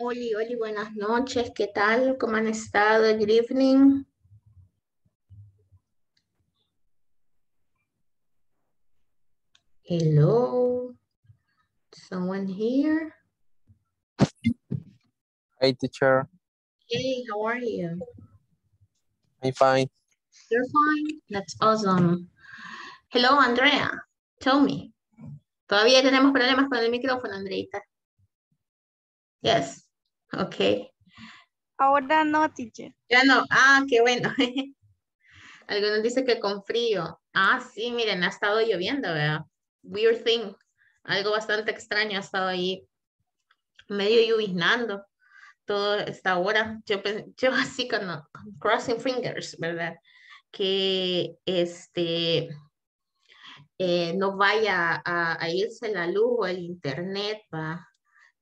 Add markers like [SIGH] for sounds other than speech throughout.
Oli, Oli, buenas noches. ¿Qué tal? ¿Cómo han estado? Good evening. Hello. Someone here? Hey, teacher. Hey, how are you? I'm fine. You're fine? That's awesome. Hello, Andrea. Tell me. Todavía tenemos problemas con el micrófono, Andreita. Yes. [LAUGHS] Okay. Ahora no, teacher. Ya no. Ah, qué bueno. [LAUGHS] Algunos dicen que con frío. Ah, sí, miren, ha estado lloviendo, ¿verdad? Weird thing. Algo bastante extraño ha estado ahí medio lloviznando toda esta hora. Yo, [LAUGHS] yo así con crossing fingers, ¿verdad? Que este eh, no vaya a, a, irse la luz o el internet, va.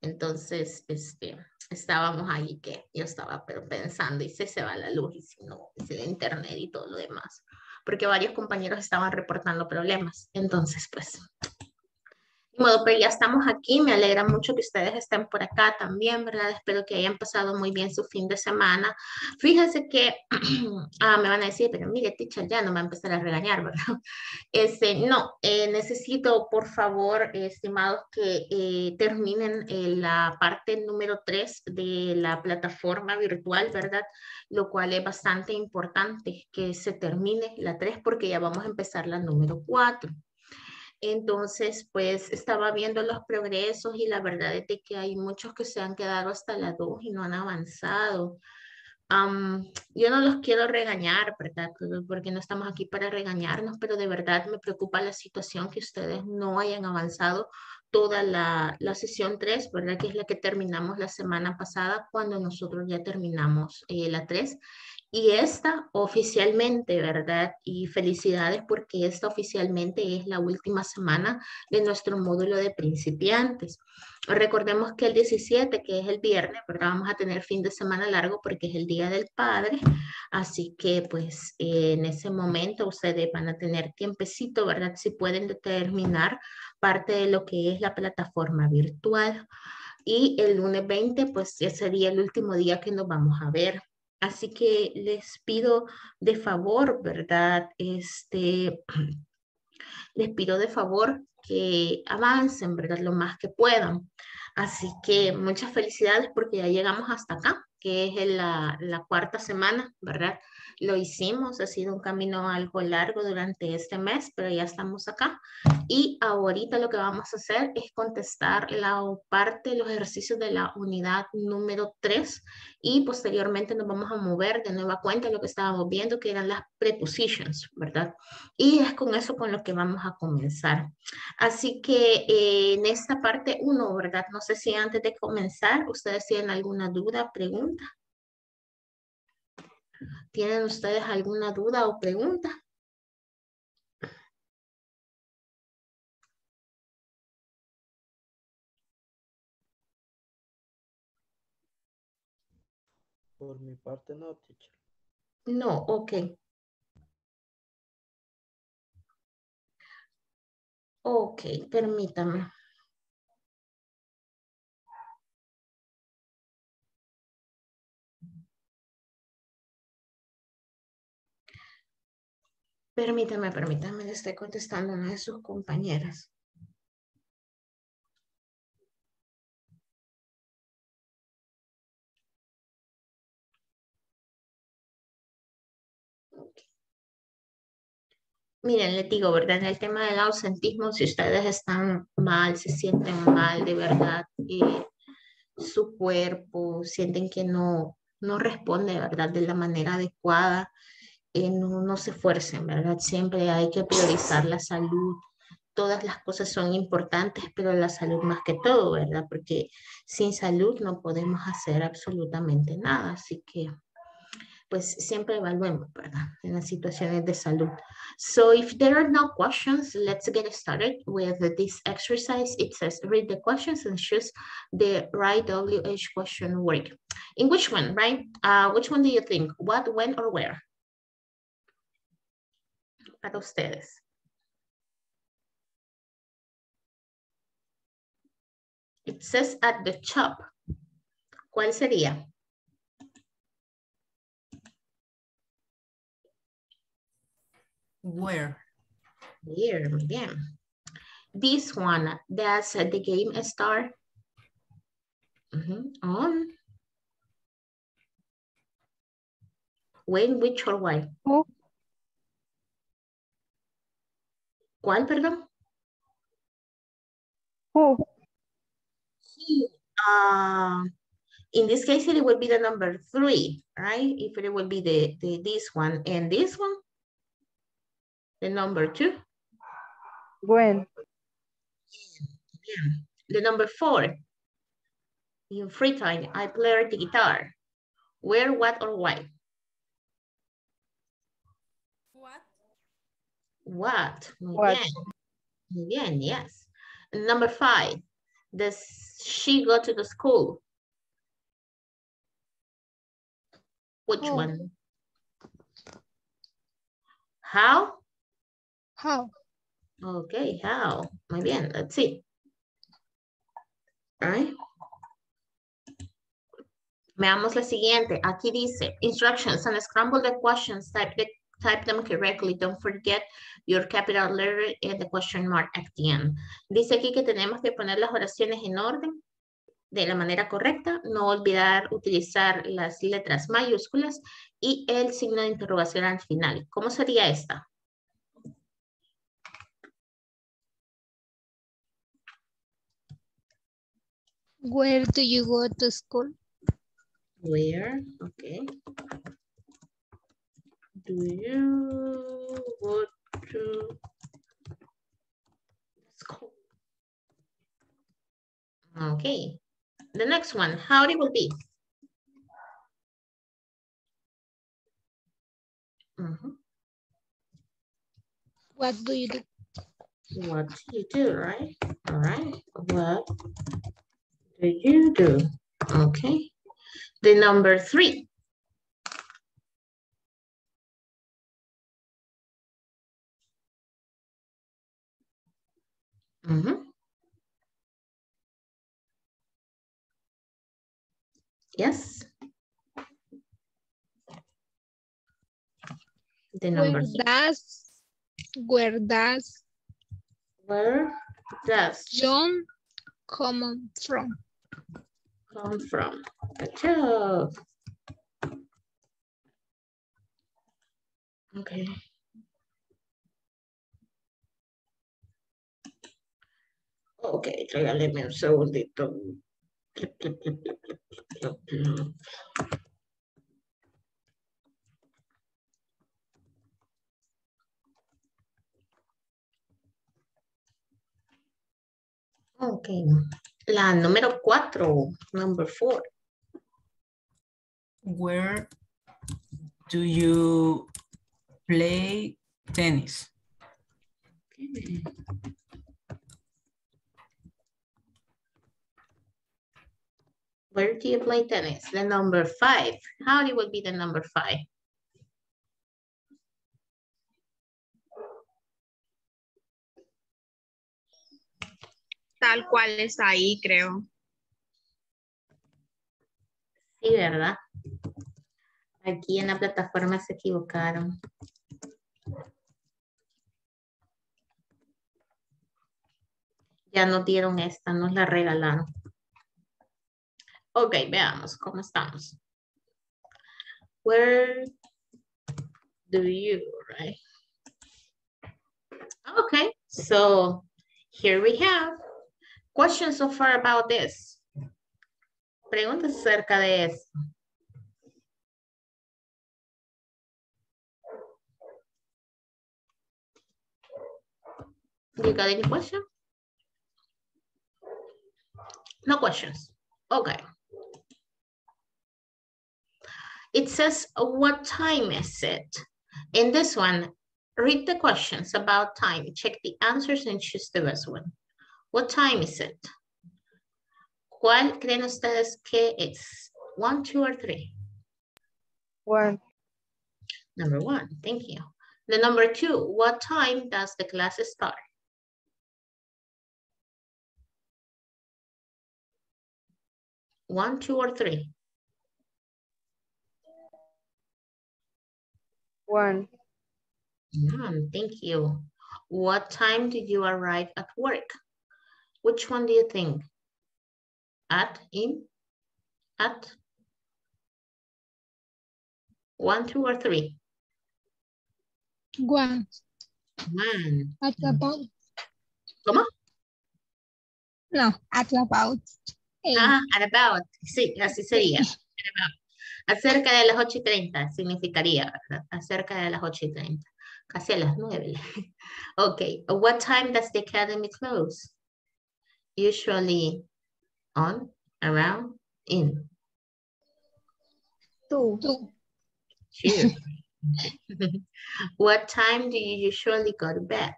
Entonces, este, estábamos ahí que yo estaba pensando, y si se va la luz, y si no, y si el internet y todo lo demás. Porque varios compañeros estaban reportando problemas. Entonces, pues, modo, pero ya estamos aquí. Me alegra mucho que ustedes estén por acá también, ¿verdad? Espero que hayan pasado muy bien su fin de semana. Fíjense que [CLEARS THROAT] ah, me van a decir, pero mire, teacher, ya no me va a empezar a regañar, [LAUGHS] ¿verdad? Este, no, eh, necesito, por favor, estimados, que eh, terminen eh, la parte número 3 de la plataforma virtual, ¿verdad? Lo cual es bastante importante que se termine la 3 porque ya vamos a empezar la número 4. Entonces, pues estaba viendo los progresos y la verdad es que hay muchos que se han quedado hasta la 2 y no han avanzado. yo no los quiero regañar, ¿verdad? Porque no estamos aquí para regañarnos, pero de verdad me preocupa la situación que ustedes no hayan avanzado toda la, la sesión 3, ¿verdad? Que es la que terminamos la semana pasada cuando nosotros ya terminamos eh, la 3. Y esta oficialmente, ¿verdad? Y felicidades porque esta oficialmente es la última semana de nuestro módulo de principiantes. Recordemos que el 17, que es el viernes, ¿verdad? Vamos a tener fin de semana largo porque es el Día del Padre. Así que pues en ese momento ustedes van a tener tiempecito, ¿verdad? Si pueden determinar parte de lo que es la plataforma virtual. Y el lunes 20, pues ya sería el último día que nos vamos a ver. Así que les pido de favor, ¿verdad? Este, [CLEARS THROAT] les pido de favor que avancen, ¿verdad? Lo más que puedan. Así que muchas felicidades porque ya llegamos hasta acá, que es la, la cuarta semana, ¿verdad? Lo hicimos, ha sido un camino algo largo durante este mes, pero ya estamos acá. Y ahorita lo que vamos a hacer es contestar la parte, los ejercicios de la unidad número 3 y posteriormente nos vamos a mover de nueva cuenta lo que estábamos viendo, que eran las prepositions, ¿verdad? Y es con eso con lo que vamos a comenzar. Así que eh, en esta parte 1, ¿verdad? No sé si antes de comenzar ustedes tienen alguna duda, pregunta. ¿Tienen ustedes alguna duda o pregunta? Por mi parte no, teacher. No, ok. Ok, permítame. Permítame, permítame, le estoy contestando a una de sus compañeras. Miren, les digo, ¿verdad? En el tema del ausentismo, si ustedes están mal, se sienten mal de verdad, su cuerpo, sienten que no, no responde, ¿verdad? De la manera adecuada, eh, no, se esfuercen, ¿verdad? Siempre hay que priorizar la salud. Todas las cosas son importantes, pero la salud más que todo, ¿verdad? Porque sin salud no podemos hacer absolutamente nada. Así que, pues siempre evaluemos, ¿verdad? En las situaciones de salud. So if there are no questions, let's get started with this exercise. It says read the questions and choose the right WH question word. In which one, right? Uh, which one do you think? What, when, or where? Para ustedes. It says at the shop. ¿Cuál sería? Where? Here, muy bien. This one, does the game start? Mhm, On. When, which, or why? Who? ¿Cuál, perdón? Who? Uh, in this case, it will be the number three, right? If it will be the, the this one and this one, the number two, When? the number four. In free time, I play the guitar. Where, what, or why? What? Muy What? bien. Muy bien, yes. Number five, does she go to the school? Which Oh. one? How? How? Okay, how? Muy bien, let's see. Right. Veamos la siguiente. Aquí dice, instructions and scramble the questions, type, the, type them correctly. Don't forget your capital letter and the question mark at the end. Dice aquí que tenemos que poner las oraciones en orden de la manera correcta, no olvidar utilizar las letras mayúsculas y el signo de interrogación al final. ¿Cómo sería esta? Where do you go to school? Where, okay. Do you want to school? Okay, the next one, how it will be? Mhm. What do you do? What do you do, right? All right, what do you do? Okay. The number three. Mhm. Yes. The number Where does where does Where does John come from? come from? Good job. Okay. Ok, regáleme un segundito. Ok, la número cuatro, number four. Where do you play tennis? Okay. Where do you play tennis? The number five. How it will be the number five? Tal cual está ahí, creo. Sí, ¿verdad? Aquí en la plataforma se equivocaron. Ya nos dieron esta, nos la regalaron. Ok, veamos cómo estamos. Where do you, right? Okay, so here we have questions so far about this. Preguntas acerca de esto. You got any question? No questions. Okay. It says, what time is it? In this one, read the questions about time. Check the answers and choose the best one. What time is it? ¿Cuál creen ustedes que es? One, two, or three? One. Number one, thank you. The number two, what time does the class start? One, two, or three? One. None, thank you. What time did you arrive at work? Which one do you think? At, in, at? One, two, or three? One. One. At about. ¿Cómo? No, at about. eight. Ah, at about. Sí, así sería. At about. Acerca de las 8 y 30 significaría, ¿verdad? Acerca de las 8 y 30. Casi a las 9. [LAUGHS] Okay. What time does the academy close? Usually on, around, in. Two. Two. Sure. [LAUGHS] what time do you usually go to bed?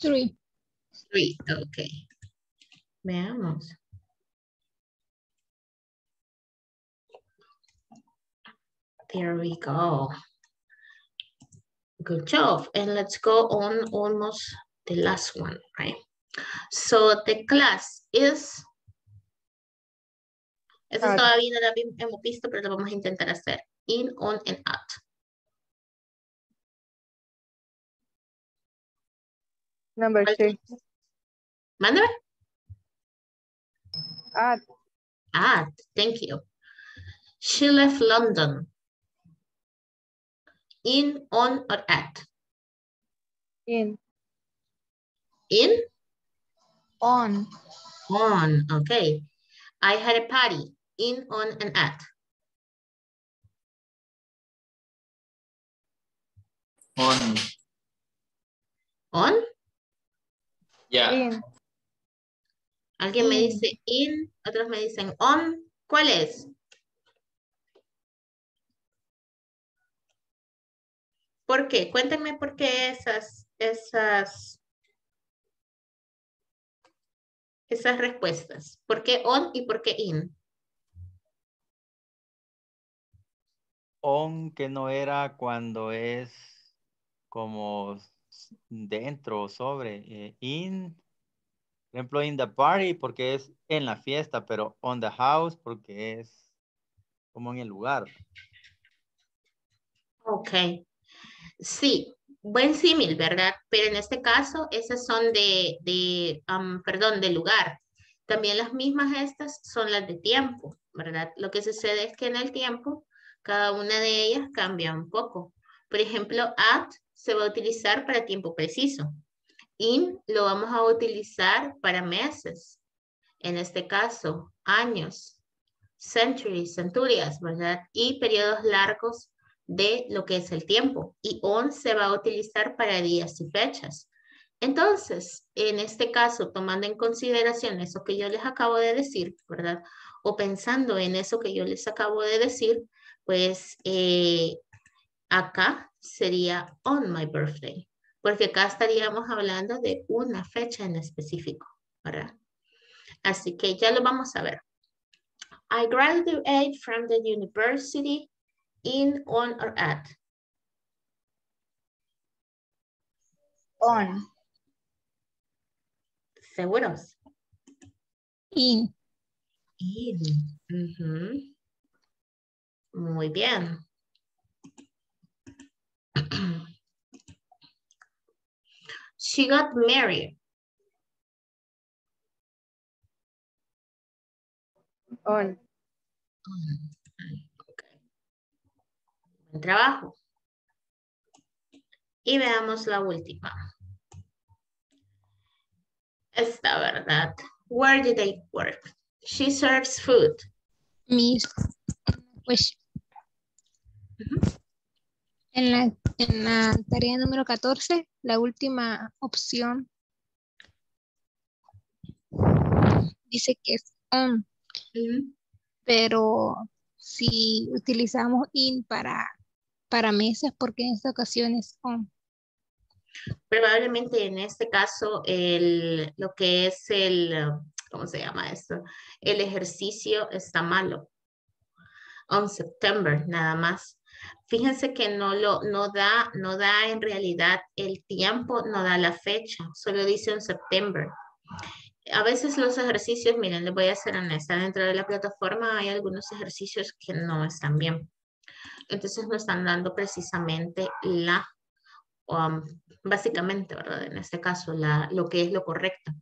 Three. Three. Okay. Veamos. There we go. Good job. And let's go on almost the last one, right? So the class is... Eso At. Ah. todavía no lo hemos visto, pero lo vamos a intentar hacer. In, on, and at. Number ¿Cuál six. Mándame. At. At, thank you. She left London. In, on, or at? In. In, On. on, okay. I had a party. In, on, and at. On. On, Yeah. In. alguien me In. dice in, otros me dicen on. ¿Cuál es? ¿Por qué? Cuéntenme por qué esas, esas, esas respuestas. ¿Por qué on y por qué in? on que no era cuando es como dentro o sobre. eh, in, por ejemplo, in the party porque es en la fiesta, pero on the house porque es como en el lugar. Ok. Sí, buen símil, ¿verdad? Pero en este caso, esas son de, de am, perdón, de lugar. También las mismas estas son las de tiempo, ¿verdad? Lo que sucede es que en el tiempo, cada una de ellas cambia un poco. Por ejemplo, at se va a utilizar para tiempo preciso. In lo vamos a utilizar para meses. En este caso, años, centuries, centurias, ¿verdad? Y periodos largos de lo que es el tiempo. Y on se va a utilizar para días y fechas. Entonces, en este caso, tomando en consideración eso que yo les acabo de decir, ¿verdad? O pensando en eso que yo les acabo de decir, pues eh, acá sería on my birthday, porque acá estaríamos hablando de una fecha en específico, ¿verdad? Así que ya lo vamos a ver. I graduate from the university in, on, or at. On. ¿Seguros? In. In. Ujú. Muy bien. [CLEARS THROAT] She got married. On. Trabajo. Y veamos la última. Esta, ¿verdad? Where did they work? She serves food. Miss. Pues. En la, en la tarea número 14, la última opción dice que es on, pero si utilizamos in para, para meses, porque en esta ocasión es on. Probablemente en este caso, el, lo que es el, ¿cómo se llama esto? El ejercicio está malo. On September, nada más. Fíjense que no lo, no da, no da en realidad el tiempo, no da la fecha, solo dice on September. A veces los ejercicios, miren, les voy a ser honesta, dentro de la plataforma hay algunos ejercicios que no están bien. Entonces nos están dando precisamente la, um, básicamente, ¿verdad? En este caso, la, lo que es lo correcto.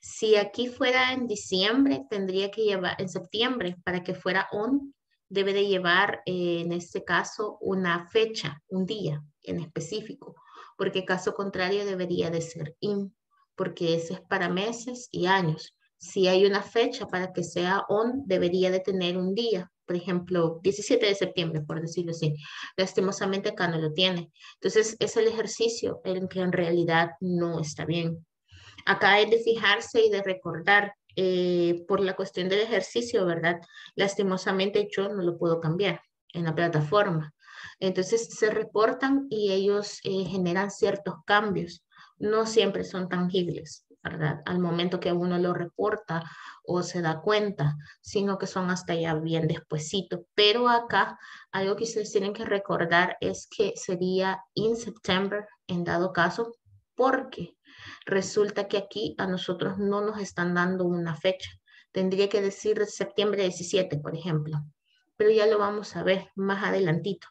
Si aquí fuera en diciembre, tendría que llevar, en septiembre, para que fuera on, debe de llevar, eh, en este caso, una fecha, un día en específico, porque caso contrario debería de ser in, porque ese es para meses y años. Si hay una fecha para que sea on, debería de tener un día, por ejemplo, 17 de septiembre, por decirlo así. Lastimosamente acá no lo tiene. Entonces, es el ejercicio en que en realidad no está bien. Acá es de fijarse y de recordar eh, por la cuestión del ejercicio, ¿verdad? Lastimosamente yo no lo puedo cambiar en la plataforma. Entonces se reportan y ellos eh, generan ciertos cambios. No siempre son tangibles, ¿verdad? Al momento que uno lo reporta o se da cuenta, sino que son hasta ya bien despuesito. Pero acá algo que ustedes tienen que recordar es que sería in September en dado caso, porque resulta que aquí a nosotros no nos están dando una fecha. Tendría que decir septiembre 17, por ejemplo. Pero ya lo vamos a ver más adelantito.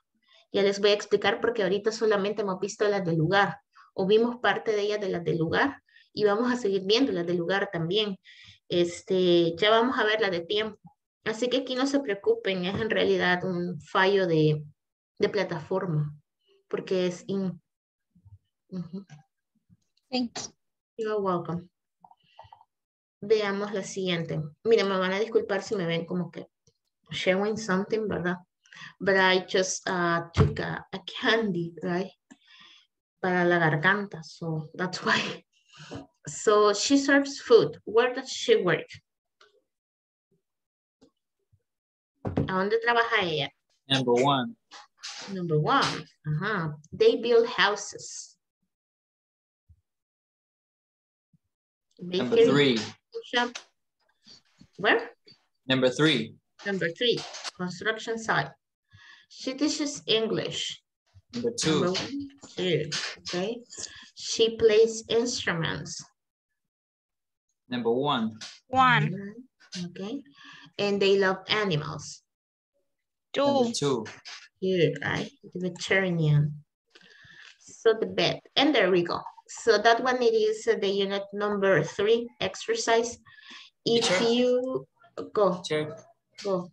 Ya les voy a explicar porque ahorita solamente hemos visto las del lugar o vimos parte de ellas de las del lugar y vamos a seguir viendo las del lugar también. Este, ya vamos a ver la de tiempo. Así que aquí no se preocupen, es en realidad un fallo de, de plataforma, porque es in. Uh Thanks. You're welcome. Veamos la siguiente. Miren, me van a disculpar si me ven como que showing something, ¿verdad? But I just uh, took a, a candy, right? Para la garganta, so that's [LAUGHS] why. So she serves food. Where does she work? ¿A dónde trabaja ella? Number one. Number one. Ajá. They build houses. Number three. shop. Where? Number three. Number three, construction site. She teaches English. Number Number one, two, okay. She plays instruments. Number one. One, Mhm, Okay. And they love animals. Number two, two. Good, right? The veterinarian. So the bed. and there we go. So that one it is the unit number three exercise. If Teacher? you go, Teacher. go,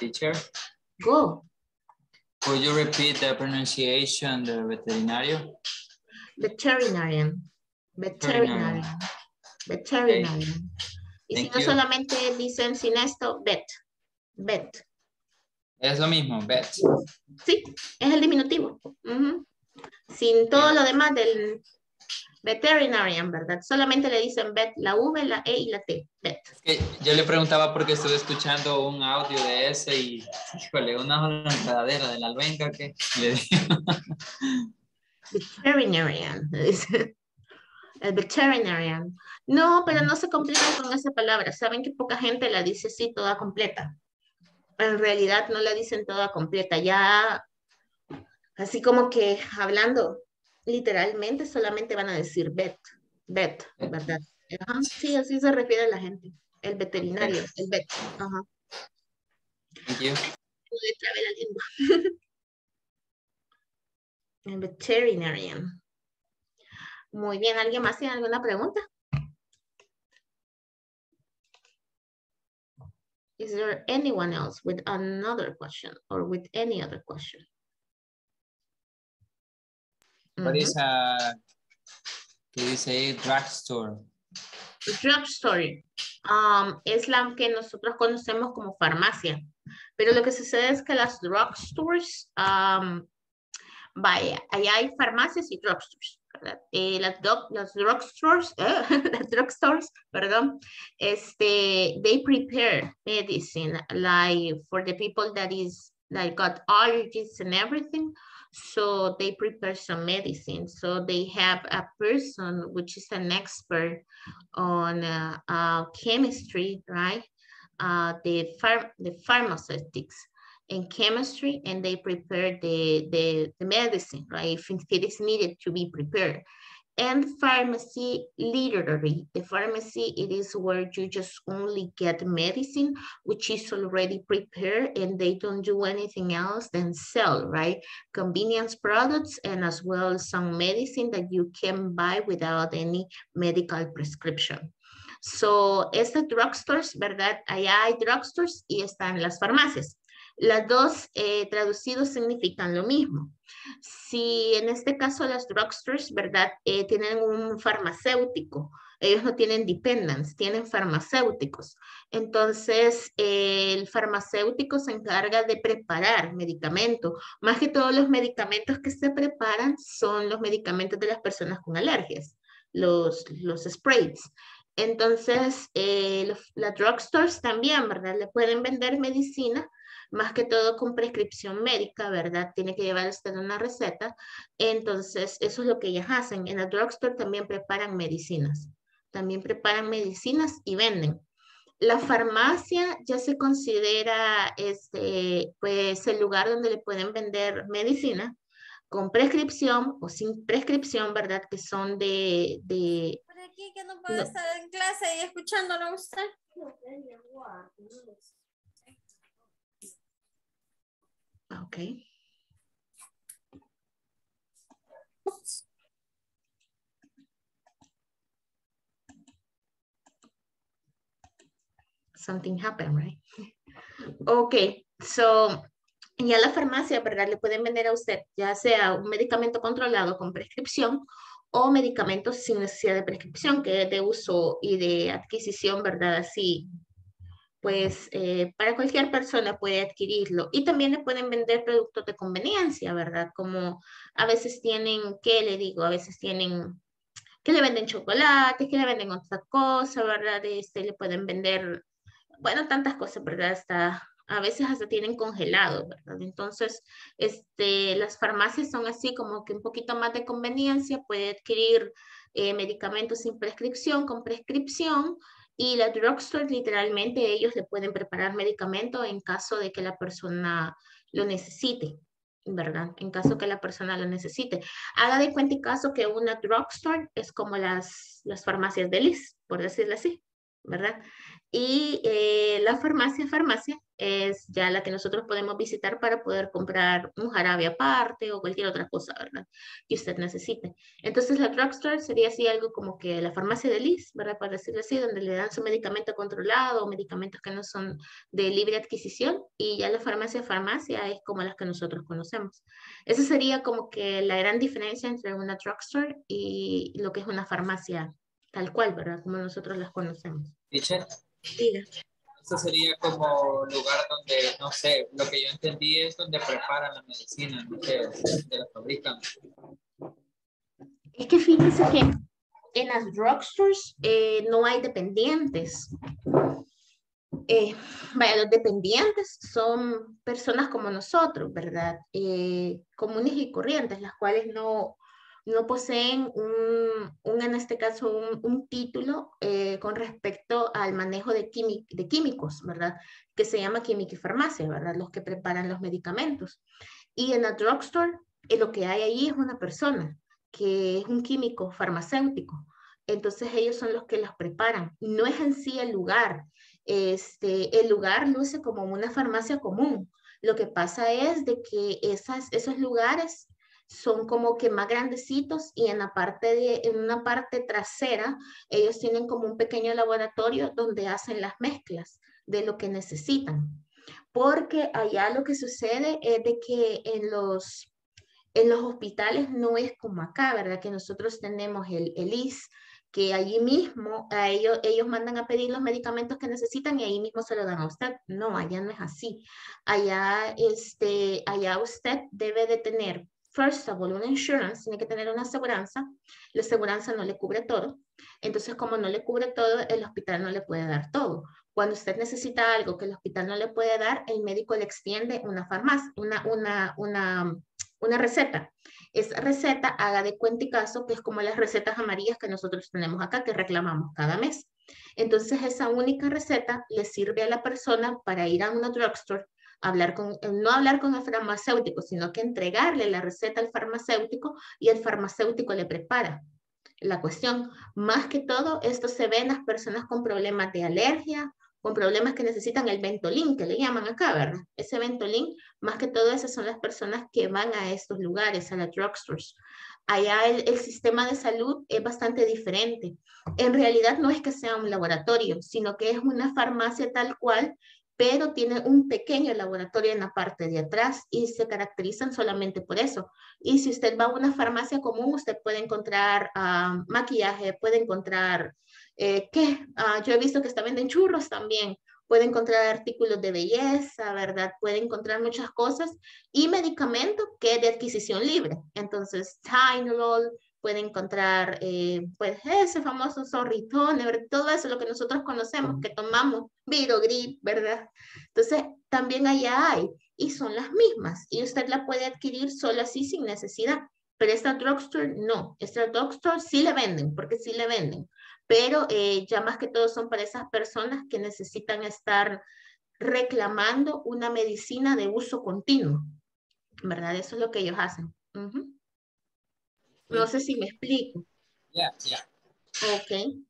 Teacher. go. Could you repeat the pronunciation, the veterinario? Veterinarian. Veterinarian. Veterinarian. Y si Thank no you. solamente dicen sin esto, vet. Vet. Es lo mismo, vet. Sí, es el diminutivo. Ujú. Sin todo lo demás del veterinarian, ¿verdad? Solamente le dicen vet, la V, la E y la T. Vet. Es que yo le preguntaba porque estuve escuchando un audio de ese y, híjole, una enredadera de la albenga que le digo. [LAUGHS] Veterinarian. dice. El veterinarian. No, pero no se complican con esa palabra. Saben que poca gente la dice así toda completa. En realidad no la dicen toda completa. Ya, así como que hablando literalmente, solamente van a decir vet. Vet, ¿verdad? Ajá, sí, así se refiere la gente. El veterinario, el vet. Ajá. Thank you. No le trabe la lengua. [LAUGHS] El veterinarian. Muy bien, ¿alguien más tiene alguna pregunta? Is there anyone else with another question or with any other question? What Ujú. is a. Drugstore. Drugstore um, es la que nosotros conocemos como farmacia, pero lo que sucede es que las drugstores, um, vaya, AI pharmacies y drugstores. Eh, las, drugstores, [LAUGHS] eh, drugstores, perdón, este, they prepare medicine like for the people that is like got allergies and everything. So they prepare some medicine. So they have a person which is an expert on uh, uh, chemistry, right? Uh, the pharm the pharmaceutics in chemistry, and they prepare the, the the medicine, right? If it is needed to be prepared, And pharmacy literary. The pharmacy, it is where you just only get medicine, which is already prepared and they don't do anything else than sell, right? Convenience products and as well some medicine that you can buy without any medical prescription. So, estas drugstores, ¿verdad? Allá hay drugstores y están las farmacias. Las dos eh, traducidos significan lo mismo. Si en este caso las drugstores, ¿verdad? Eh, tienen un farmacéutico, ellos no tienen dependents, tienen farmacéuticos. Entonces, eh, el farmacéutico se encarga de preparar medicamentos. Más que todos los medicamentos que se preparan son los medicamentos de las personas con alergias, los, los sprays. Entonces, eh, las drugstores también, ¿verdad? Le pueden vender medicina más que todo con prescripción médica, ¿verdad? Tiene que llevar usted una receta. Entonces, eso es lo que ellas hacen. En la drugstore también preparan medicinas. También preparan medicinas y venden. La farmacia ya se considera este, pues, el lugar donde le pueden vender medicina con prescripción o sin prescripción, ¿verdad? Que son de... de Por aquí que no puedo No. estar en clase y escuchándolo a usted. Ok. Something happened, right? Ok, so ya la farmacia, ¿verdad? Le pueden vender a usted ya sea un medicamento controlado con prescripción o medicamentos sin necesidad de prescripción, que es de uso y de adquisición, ¿verdad? Así, pues eh, para cualquier persona puede adquirirlo. Y también le pueden vender productos de conveniencia, ¿verdad? Como a veces tienen, ¿qué le digo? A veces tienen que le venden chocolates, que le venden otra cosa, ¿verdad? Este, le pueden vender, bueno, tantas cosas, ¿verdad? Hasta, a veces hasta tienen congelado, ¿verdad? Entonces, este, las farmacias son así como que un poquito más de conveniencia, puede adquirir eh, medicamentos sin prescripción, con prescripción, y la drugstore literalmente ellos le pueden preparar medicamento en caso de que la persona lo necesite, ¿verdad? En caso que la persona lo necesite. Haga de cuenta y caso que una drugstore es como las, las farmacias de Liz, por decirlo así, ¿verdad? Y eh, la farmacia, farmacia, es ya la que nosotros podemos visitar para poder comprar un jarabe aparte o cualquier otra cosa, ¿verdad? Que usted necesite. Entonces la drugstore sería así algo como que la farmacia de Liz, ¿verdad? Para decirlo así, donde le dan su medicamento controlado o medicamentos que no son de libre adquisición y ya la farmacia, farmacia es como las que nosotros conocemos. Esa sería como que la gran diferencia entre una drugstore y lo que es una farmacia tal cual, ¿verdad? Como nosotros las conocemos. Teacher, Diga. esto sería como lugar donde, no sé, lo que yo entendí es donde preparan la medicina, no sé, donde la fabrican. Es que fíjense que en las drugstores eh, no hay dependientes. Eh, vaya, los dependientes son personas como nosotros, ¿verdad? Eh, comunes y corrientes, las cuales no, no poseen un, un, en este caso, un, título eh, con respecto al manejo de, quimi- de químicos, ¿verdad? Que se llama química y farmacia, ¿verdad? Los que preparan los medicamentos. Y en la drugstore, eh, lo que hay ahí es una persona que es un químico farmacéutico. Entonces ellos son los que los preparan. No es en sí el lugar. Este, el lugar luce como una farmacia común. Lo que pasa es de que esas, esos lugares son como que más grandecitos y en la parte de, en una parte trasera, ellos tienen como un pequeño laboratorio donde hacen las mezclas de lo que necesitan. Porque allá lo que sucede es de que en los, en los hospitales no es como acá, ¿verdad? Que nosotros tenemos el, el IS, que allí mismo a ellos, ellos mandan a pedir los medicamentos que necesitan y ahí mismo se lo dan a usted. No, allá no es así. Allá, este, allá usted debe de tener first of all, una insurance, tiene que tener una aseguranza, la aseguranza no le cubre todo, entonces como no le cubre todo, el hospital no le puede dar todo. Cuando usted necesita algo que el hospital no le puede dar, el médico le extiende una farmacia, una, una, una, una receta. Esa receta, haga de cuenta y caso, que es como las recetas amarillas que nosotros tenemos acá, que reclamamos cada mes. Entonces, esa única receta le sirve a la persona para ir a una drugstore hablar con, no hablar con el farmacéutico, sino que entregarle la receta al farmacéutico y el farmacéutico le prepara la cuestión. Más que todo, esto se ve en las personas con problemas de alergia, con problemas que necesitan el Ventolin, que le llaman acá, ¿verdad? Ese Ventolin, más que todo, esas son las personas que van a estos lugares, a las drugstores. Allá el, el sistema de salud es bastante diferente. En realidad no es que sea un laboratorio, sino que es una farmacia tal cual pero tiene un pequeño laboratorio en la parte de atrás y se caracterizan solamente por eso. Y si usted va a una farmacia común, usted puede encontrar ah, maquillaje, puede encontrar, eh, ¿qué? Ah, yo he visto que está venden churros también, puede encontrar artículos de belleza, ¿verdad? Puede encontrar muchas cosas y medicamento que de adquisición libre. Entonces, Tylenol, puede encontrar eh, pues ese famoso zorritón, todo eso lo que nosotros conocemos, que tomamos, virogrip, ¿verdad? Entonces, también allá hay, y son las mismas, y usted la puede adquirir solo así sin necesidad. Pero esta drugstore no, esta drugstore sí le venden, porque sí le venden, pero eh, ya más que todo son para esas personas que necesitan estar reclamando una medicina de uso continuo, ¿verdad? Eso es lo que ellos hacen. Uh no sé si me explico. Ya, ya. Ok.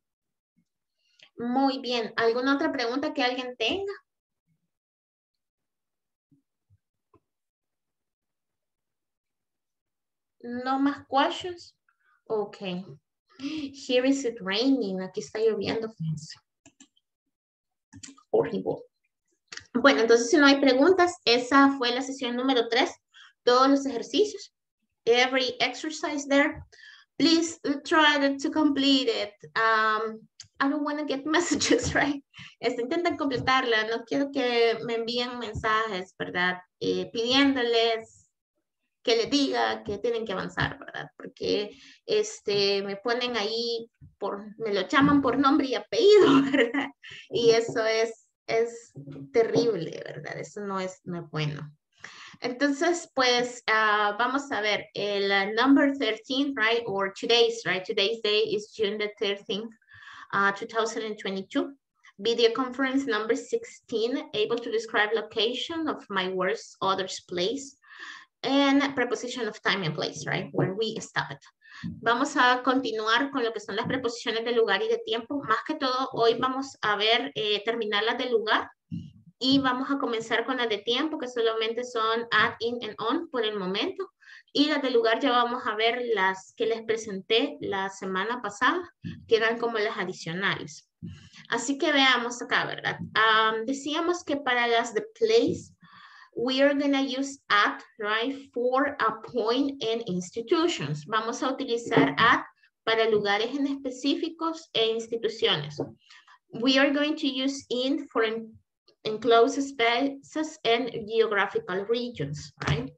Muy bien. ¿Alguna otra pregunta que alguien tenga? No más questions? Ok. Here is it raining. Aquí está lloviendo. Horrible. Bueno, entonces si no hay preguntas, esa fue la sesión número 3. Todos los ejercicios every exercise there. Please try to complete it. Um, I don't want to get [LAUGHS] messages, right? Este, intenten completarla. No quiero que me envíen mensajes, ¿verdad? Eh, pidiéndoles que les diga que tienen que avanzar, ¿verdad? Porque este, me ponen ahí, por, me lo llaman por nombre y apellido, [LAUGHS] ¿verdad? Y eso es, es terrible, ¿verdad? Eso no es, no es bueno. Entonces, pues uh, vamos a ver el uh, number 13, right? Or today's, right? Today's day is June the 13th, uh, 2022. Video conference number 16, able to describe location of my words, others, place, and preposition of time and place, right? Where we stop it. Vamos a continuar con lo que son las preposiciones de lugar y de tiempo. Más que todo, hoy vamos a ver eh, terminar las de lugar y vamos a comenzar con las de tiempo, que solamente son add, in, and on por el momento. Y las de lugar ya vamos a ver las que les presenté la semana pasada, que eran como las adicionales. Así que veamos acá, ¿verdad? decíamos que para las de place, we are going to use at, right, for a point in institutions. Vamos a utilizar at para lugares en específicos e instituciones. We are going to use in for enclosed spaces and geographical regions, right?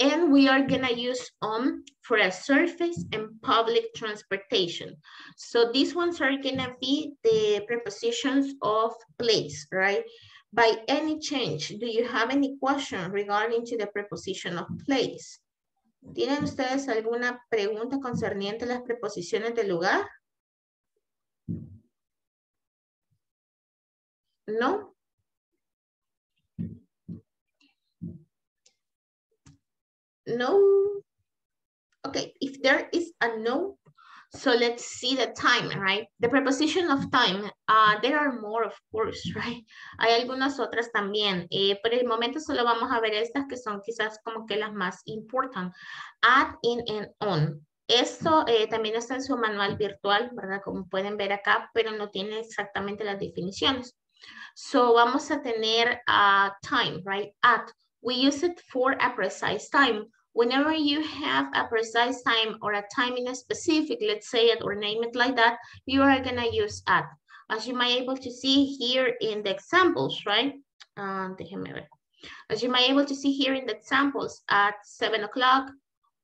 And we are gonna use on for a surface and public transportation. So these ones are gonna be the prepositions of place, right? By any change, do you have any question regarding to the preposition of place? ¿Tienen ustedes alguna pregunta concerniente a las preposiciones de lugar? No? No. Okay, if there is a no, so let's see the time, right? The preposition of time, uh, there are more, of course, [LAUGHS] right? Hay algunas otras también. Eh, por el momento solo vamos a ver estas que son quizás como que las más importantes. Add, in, and on. Esto eh, también está en su manual virtual, ¿verdad? Como pueden ver acá, pero no tiene exactamente las definiciones. So vamos a tener uh, time, right? At. We use it for a precise time. Whenever you have a precise time or a time in a specific, let's say it or name it like that, you are gonna use at. As you might able to see here in the examples, right? Uh, As you might able to see here in the examples, at seven o'clock,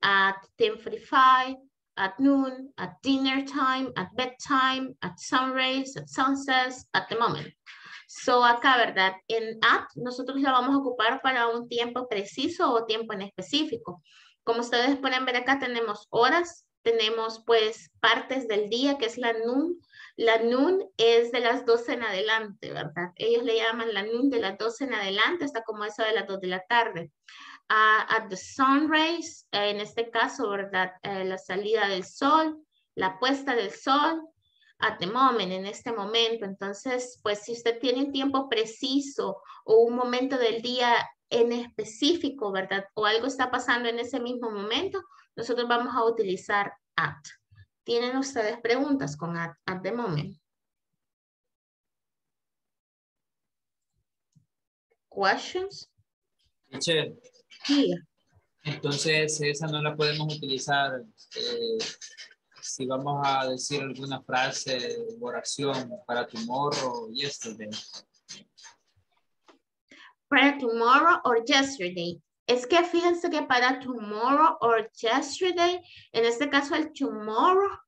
at 10.45, at noon, at dinner time, at bedtime, at sunrise, at sunsets, at the moment. So acá, ¿verdad? En at nosotros la vamos a ocupar para un tiempo preciso o tiempo en específico. Como ustedes pueden ver acá tenemos horas, tenemos pues partes del día que es la noon. La noon es de las 12 en adelante, ¿verdad? Ellos le llaman la noon de las 12 en adelante hasta como eso de las 2 de la tarde. Uh, at the sunrise, en este caso, ¿verdad? Eh, la salida del sol la puesta del sol, at the moment, en este momento. Entonces, pues si usted tiene un tiempo preciso o un momento del día en específico, ¿verdad? O algo está pasando en ese mismo momento, nosotros vamos a utilizar at. ¿Tienen ustedes preguntas con at, at the moment? Questions? Teacher, Sí. entonces esa no la podemos utilizar eh, si vamos a decir alguna frase o oración para tomorrow o yesterday. Para tomorrow or yesterday. Es que fíjense que para tomorrow or yesterday, en este caso el tomorrow,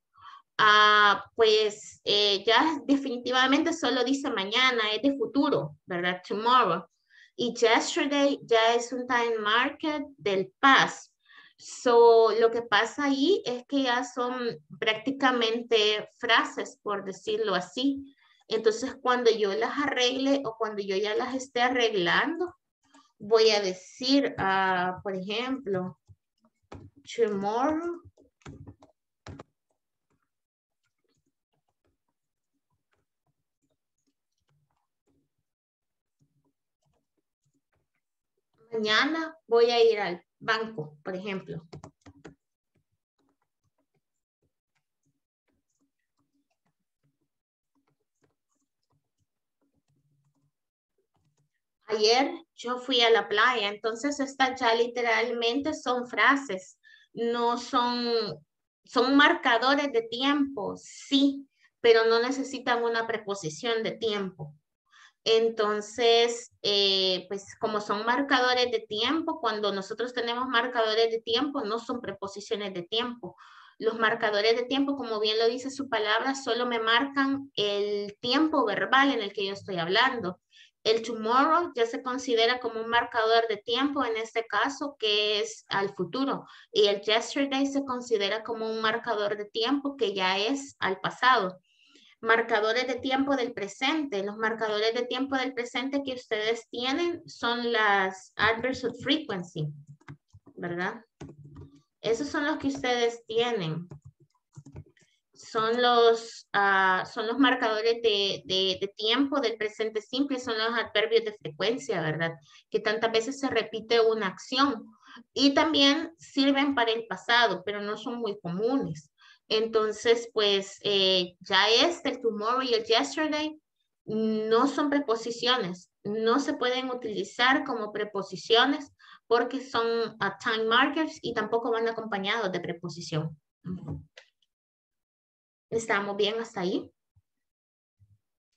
ah, pues eh, ya definitivamente solo dice mañana, es de futuro, ¿verdad? Tomorrow. Y yesterday ya es un time market del past. So, lo que pasa ahí es que ya son prácticamente frases, por decirlo así. Entonces, cuando yo las arregle o cuando yo ya las esté arreglando, voy a decir, ah, por ejemplo, tomorrow. Mañana voy a ir al banco, por ejemplo. Ayer yo fui a la playa, entonces estas ya literalmente son frases, no son, son marcadores de tiempo, sí, pero no necesitan una preposición de tiempo. Entonces, eh, pues como son marcadores de tiempo, cuando nosotros tenemos marcadores de tiempo, no son preposiciones de tiempo. Los marcadores de tiempo, como bien lo dice su palabra, solo me marcan el tiempo verbal en el que yo estoy hablando. El tomorrow ya se considera como un marcador de tiempo, en este caso, que es al futuro. Y el yesterday se considera como un marcador de tiempo que ya es al pasado. Marcadores de tiempo del presente. Los marcadores de tiempo del presente que ustedes tienen son las adverbs of frequency, ¿verdad? Esos son los que ustedes tienen son los, ah, son los marcadores de, de, tiempo del presente simple, son los adverbios de frecuencia, ¿verdad? Que tantas veces se repite una acción. Y también sirven para el pasado, pero no son muy comunes. Entonces, pues eh, ya este, el tomorrow y el yesterday, no son preposiciones, no se pueden utilizar como preposiciones porque son uh, time markers y tampoco van acompañados de preposición. ¿Estamos bien hasta ahí?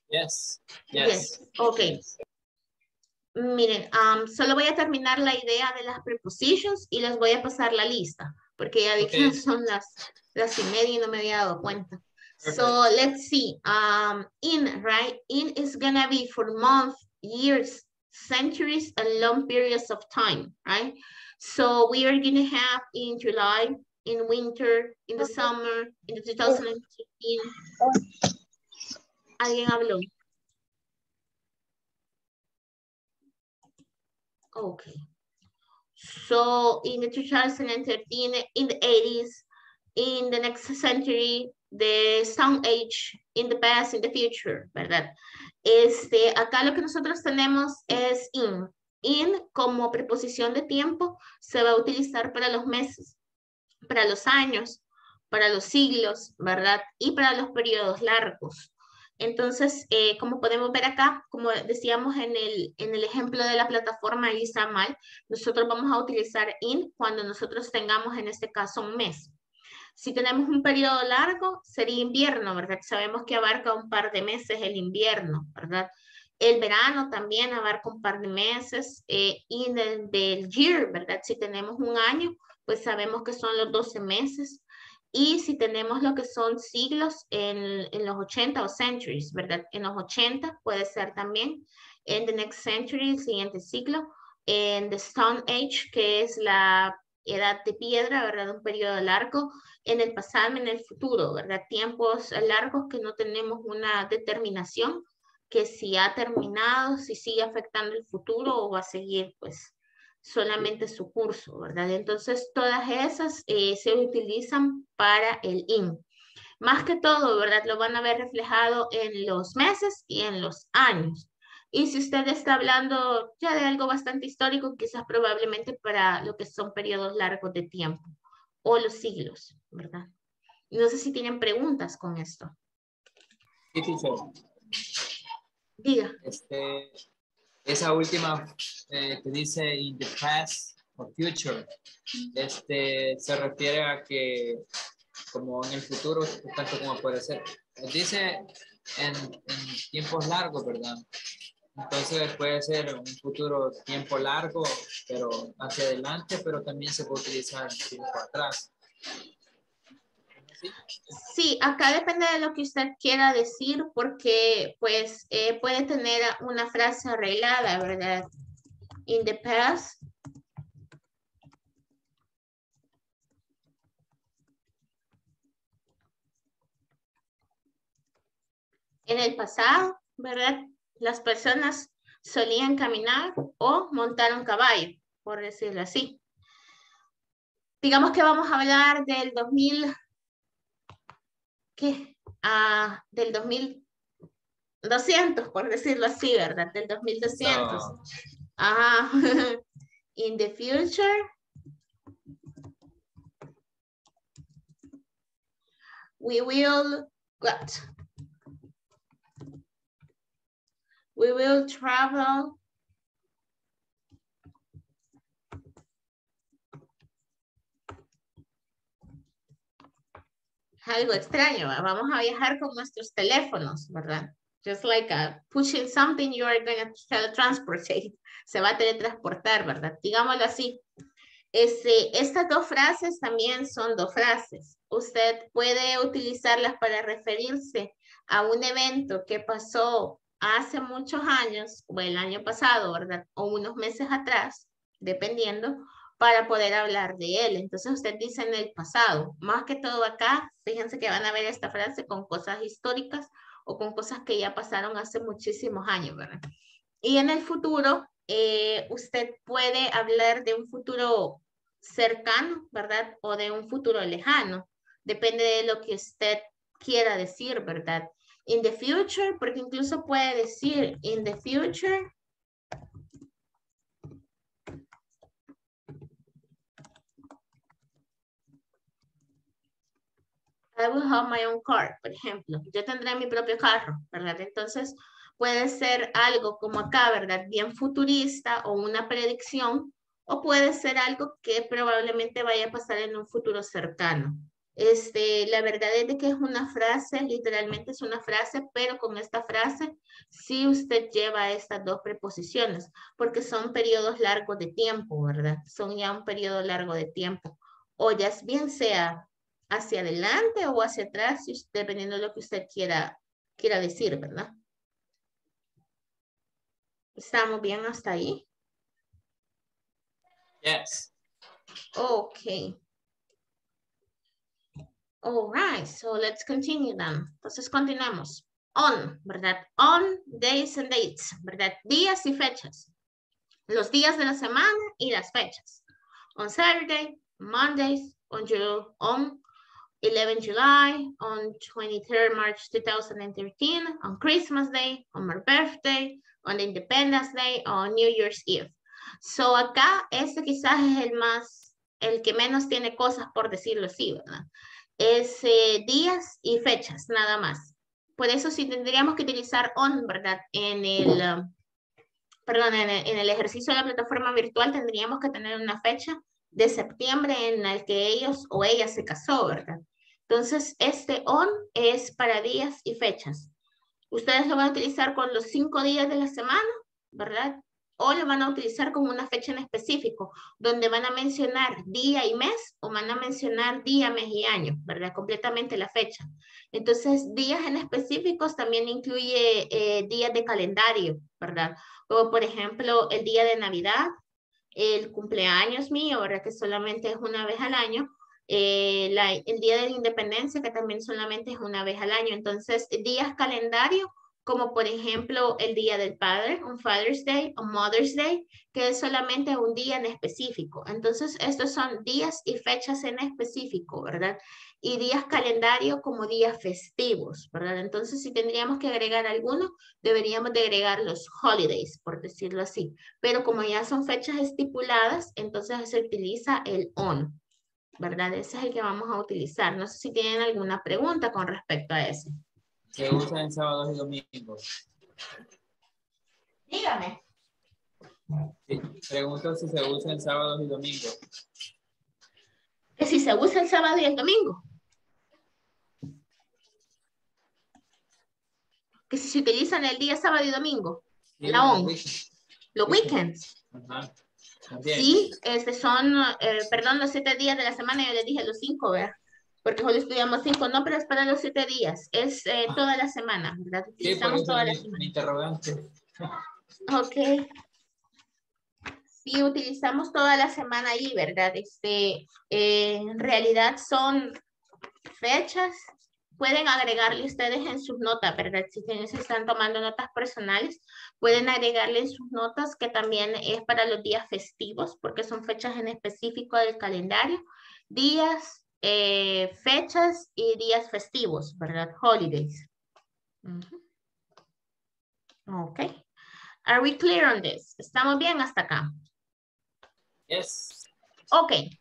Yes, yes. yes. Ok. Miren, um, solo voy a terminar la idea de las prepositions y les voy a pasar la lista, porque ya vi que Okay. [LAUGHS] son las, las y media y no me había dado cuenta. Perfect. So let's see. Um, in, right? In is gonna be for months, years, centuries, and long periods of time, right? So we are gonna have in July, in winter, in the summer, in the 2015. ¿Alguien habló? Okay. So in the 2013, in the 80s, in the next century, the Stone Age, in the past, in the future, ¿verdad? Este, acá lo que nosotros tenemos es in. In como preposición de tiempo se va a utilizar para los meses, para los años, para los siglos, ¿verdad? Y para los periodos largos. Entonces, eh, como podemos ver acá, como decíamos en el, en el ejemplo de la plataforma ISAMAL, nosotros vamos a utilizar in cuando nosotros tengamos en este caso un mes. Si tenemos un periodo largo, sería invierno, ¿verdad? Sabemos que abarca un par de meses el invierno, ¿verdad? El verano también abarca un par de meses eh, y del, del year, ¿verdad? Si tenemos un año, pues sabemos que son los 12 meses. Y si tenemos lo que son siglos en, en, los 80 o centuries, ¿verdad? En los 80 puede ser también. En the next century, el siguiente siglo. En the Stone Age, que es la edad de piedra, ¿verdad? Un periodo largo. En el pasado, en el futuro, ¿verdad? Tiempos largos que no tenemos una determinación que si ha terminado, si sigue afectando el futuro o va a seguir, pues, solamente su curso, ¿verdad? Entonces, todas esas eh, se utilizan para el IN. Más que todo, ¿verdad? Lo van a ver reflejado en los meses y en los años. Y si usted está hablando ya de algo bastante histórico, quizás probablemente para lo que son periodos largos de tiempo o los siglos, ¿verdad? No sé si tienen preguntas con esto. Sí, teacher. Diga. Este, esa última eh, que dice in the past or future, este, se refiere a que como en el futuro, tanto como puede ser. Dice en, en tiempos largos, ¿verdad? Entonces puede ser un futuro tiempo largo, pero hacia adelante, pero también se puede utilizar tiempo atrás. ¿Sí? Acá depende de lo que usted quiera decir, porque pues eh, puede tener una frase arreglada, ¿verdad? In the past. En el pasado, ¿verdad? Las personas solían caminar o montar un caballo, por decirlo así. Digamos que vamos a hablar del 2000, ¿qué? Ah, del 2200, por decirlo así, ¿verdad? Del 2200. No. Ajá. [LAUGHS] In the future, we will what? We will travel algo extraño, ¿va? vamos a viajar con nuestros teléfonos, ¿verdad? Just like uh, pushing something, you are going to teletransportate. [LAUGHS] Se va a teletransportar, ¿verdad? Digámoslo así. Este, estas dos frases también son dos frases. Usted puede utilizarlas para referirse a un evento que pasó hace muchos años, o el año pasado, ¿verdad? O unos meses atrás, dependiendo, para poder hablar de él. Entonces usted dice en el pasado, más que todo acá, fíjense que van a ver esta frase con cosas históricas o con cosas que ya pasaron hace muchísimos años, ¿verdad? Y en el futuro, eh, usted puede hablar de un futuro cercano, ¿verdad? O de un futuro lejano. Depende de lo que usted quiera decir, ¿verdad? In the future, porque incluso puede decir in the future. I will have my own car, por ejemplo. Yo tendré mi propio carro, ¿verdad? Entonces, puede ser algo como acá, ¿verdad? Bien futurista o una predicción, o puede ser algo que probablemente vaya a pasar en un futuro cercano. Este, la verdad es de que es una frase, literalmente es una frase, pero con esta frase sí usted lleva estas dos preposiciones, porque son periodos largos de tiempo, ¿verdad? Son ya un periodo largo de tiempo. O ya bien sea hacia adelante o hacia atrás, dependiendo de lo que usted quiera, quiera decir, ¿verdad? ¿Estamos bien hasta ahí? Yes. Okay. All right, so let's continue then. Entonces continuamos. On, ¿verdad? On days and dates, ¿verdad? Días y fechas. Los días de la semana y las fechas. On Saturday, Mondays, on, on 11 July, on 23rd March 2013, on Christmas Day, on my birthday, on Independence Day, on New Year's Eve. So acá, este quizás es el más, el que menos tiene cosas por decirlo así, ¿verdad? Es eh, días y fechas, nada más. Por eso sí tendríamos que utilizar on, ¿verdad? En el, ah, perdón, en el, en el ejercicio de la plataforma virtual tendríamos que tener una fecha de septiembre en el que ellos o ella se casó, ¿verdad? Entonces, este on es para días y fechas. Ustedes lo van a utilizar con los cinco días de la semana, ¿verdad? O lo van a utilizar con una fecha en específico, donde van a mencionar día y mes o van a mencionar día, mes y año, ¿verdad? Completamente la fecha. Entonces, días en específicos también incluye eh, días de calendario, ¿verdad? Como por ejemplo, el día de Navidad, el cumpleaños mío, ¿verdad? Que solamente es una vez al año. Eh, el día de la independencia, que también solamente es una vez al año. Entonces, días calendario, como por ejemplo el día del padre, un Father's Day o Mother's Day, que es solamente un día en específico. Entonces, estos son días y fechas en específico, ¿verdad? y días calendario como días festivos, ¿verdad? Entonces, si tendríamos que agregar alguno, deberíamos de agregar los holidays, por decirlo así. Pero como ya son fechas estipuladas, entonces se utiliza el on, ¿verdad? Ese es el que vamos a utilizar. No sé si tienen alguna pregunta con respecto a ese. Se usa en sábados y domingos. Dígame. Sí, Pregunto si se usa en sábados y domingos. Que si se usa el sábado y el domingo. Que si se utilizan el día sábado y domingo. Sí, La los on. weekends. Los weekends. Ajá. También. Sí, este son, eh, perdón, los siete días de la semana, yo les dije los cinco, ¿verdad? Porque solo estudiamos cinco, no, pero es para los siete días, es eh, toda la semana, ¿verdad? Sí, Utilizamos eso toda la semana. interrogante. Ok. Sí, utilizamos toda la semana ahí, ¿verdad? Este, eh, en realidad son fechas. Pueden agregarle ustedes en sus notas, ¿verdad? Si si están tomando notas personales, pueden agregarle en sus notas que también es para los días festivos, porque son fechas en específico del calendario. Días, eh, fechas y días festivos, ¿verdad? Holidays. Ujú. Ok. Are we clear on this? ¿Estamos bien hasta acá? Yes. Ok.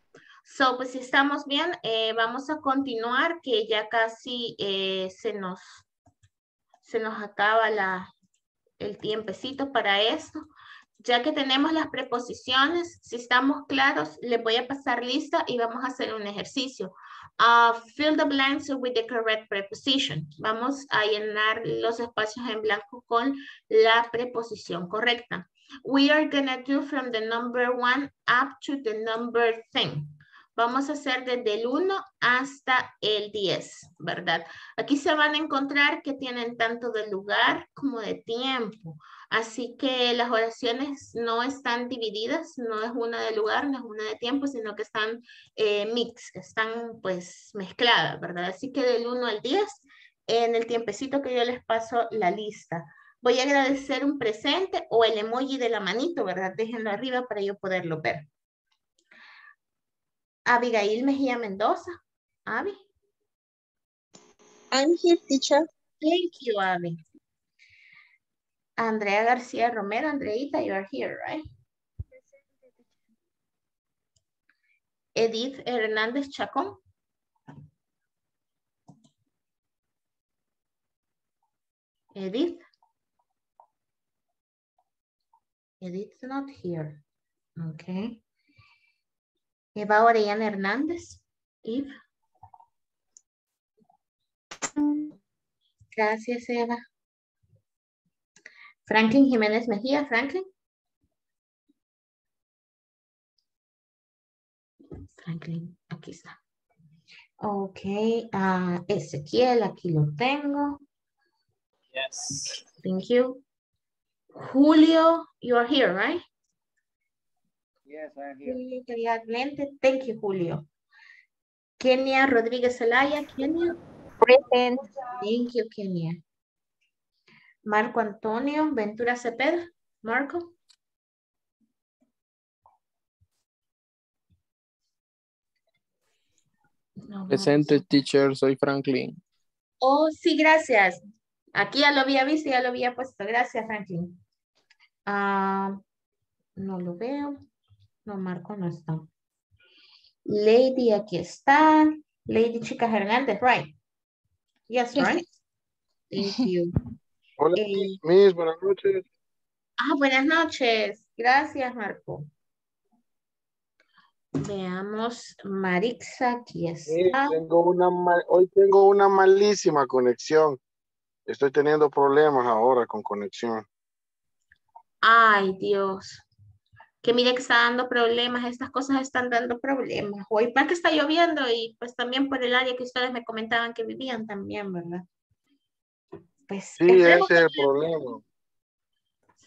So, pues si estamos bien, eh, vamos a continuar, que ya casi eh, se nos, se nos acaba la, el tiempecito para esto. Ya que tenemos las preposiciones, si estamos claros, les voy a pasar lista y vamos a hacer un ejercicio. Ah, fill the blanks with the correct preposition. Vamos a llenar los espacios en blanco con la preposición correcta. We are gonna do from the number one up to the number 10. Vamos a hacer desde el 1 hasta el 10, ¿verdad? Aquí se van a encontrar que tienen tanto de lugar como de tiempo. Así que las oraciones no están divididas, no es una de lugar, no es una de tiempo, sino que están eh, mix, están pues mezcladas, ¿verdad? Así que del 1 al 10, en el tiempecito que yo les paso la lista. Voy a agradecer un presente o el emoji de la manito, ¿verdad? Déjenlo arriba para yo poderlo ver. Abigail Mejía Mendoza. Abby. I'm here, teacher. Thank you, Abby. Andrea García Romero. Andreita, you are here, right? Edith Hernández Chacón. Edith. Edith's not here. Okay. Eva Orellana Hernández. Eve. Gracias, Eva. Franklin Jiménez Mejía. Franklin. Franklin, aquí está. Ok, ah, Ezequiel, aquí lo tengo. Yes. Thank you. Julio, you are here, right? Yes, I'm here. Julio. Thank you, Julio. Kenia Rodríguez Zelaya, Kenia. Present. Thank you, Kenia. Marco Antonio Ventura Cepeda. Marco. No, no, Presente, teacher, soy Franklin. Oh, sí, gracias. Aquí ya lo había visto, ya lo había puesto. Gracias, Franklin. Ah, no lo veo. No, Marco no está. Lady, aquí está. Lady Chicas Hernández, right? Yes, right? Thank you. [LAUGHS] Hola, Eh, Miss, buenas noches. ah, buenas noches. Gracias, Marco. Veamos, Marixa, aquí está. tengo una mal- hoy tengo una malísima conexión. Estoy teniendo problemas ahora con conexión. Ay, Dios. Que mire que está dando problemas, estas cosas están dando problemas. Hoy más que está lloviendo y pues también por el área que ustedes me comentaban que vivían también, ¿verdad? Pues Sí, ese es que, el problema.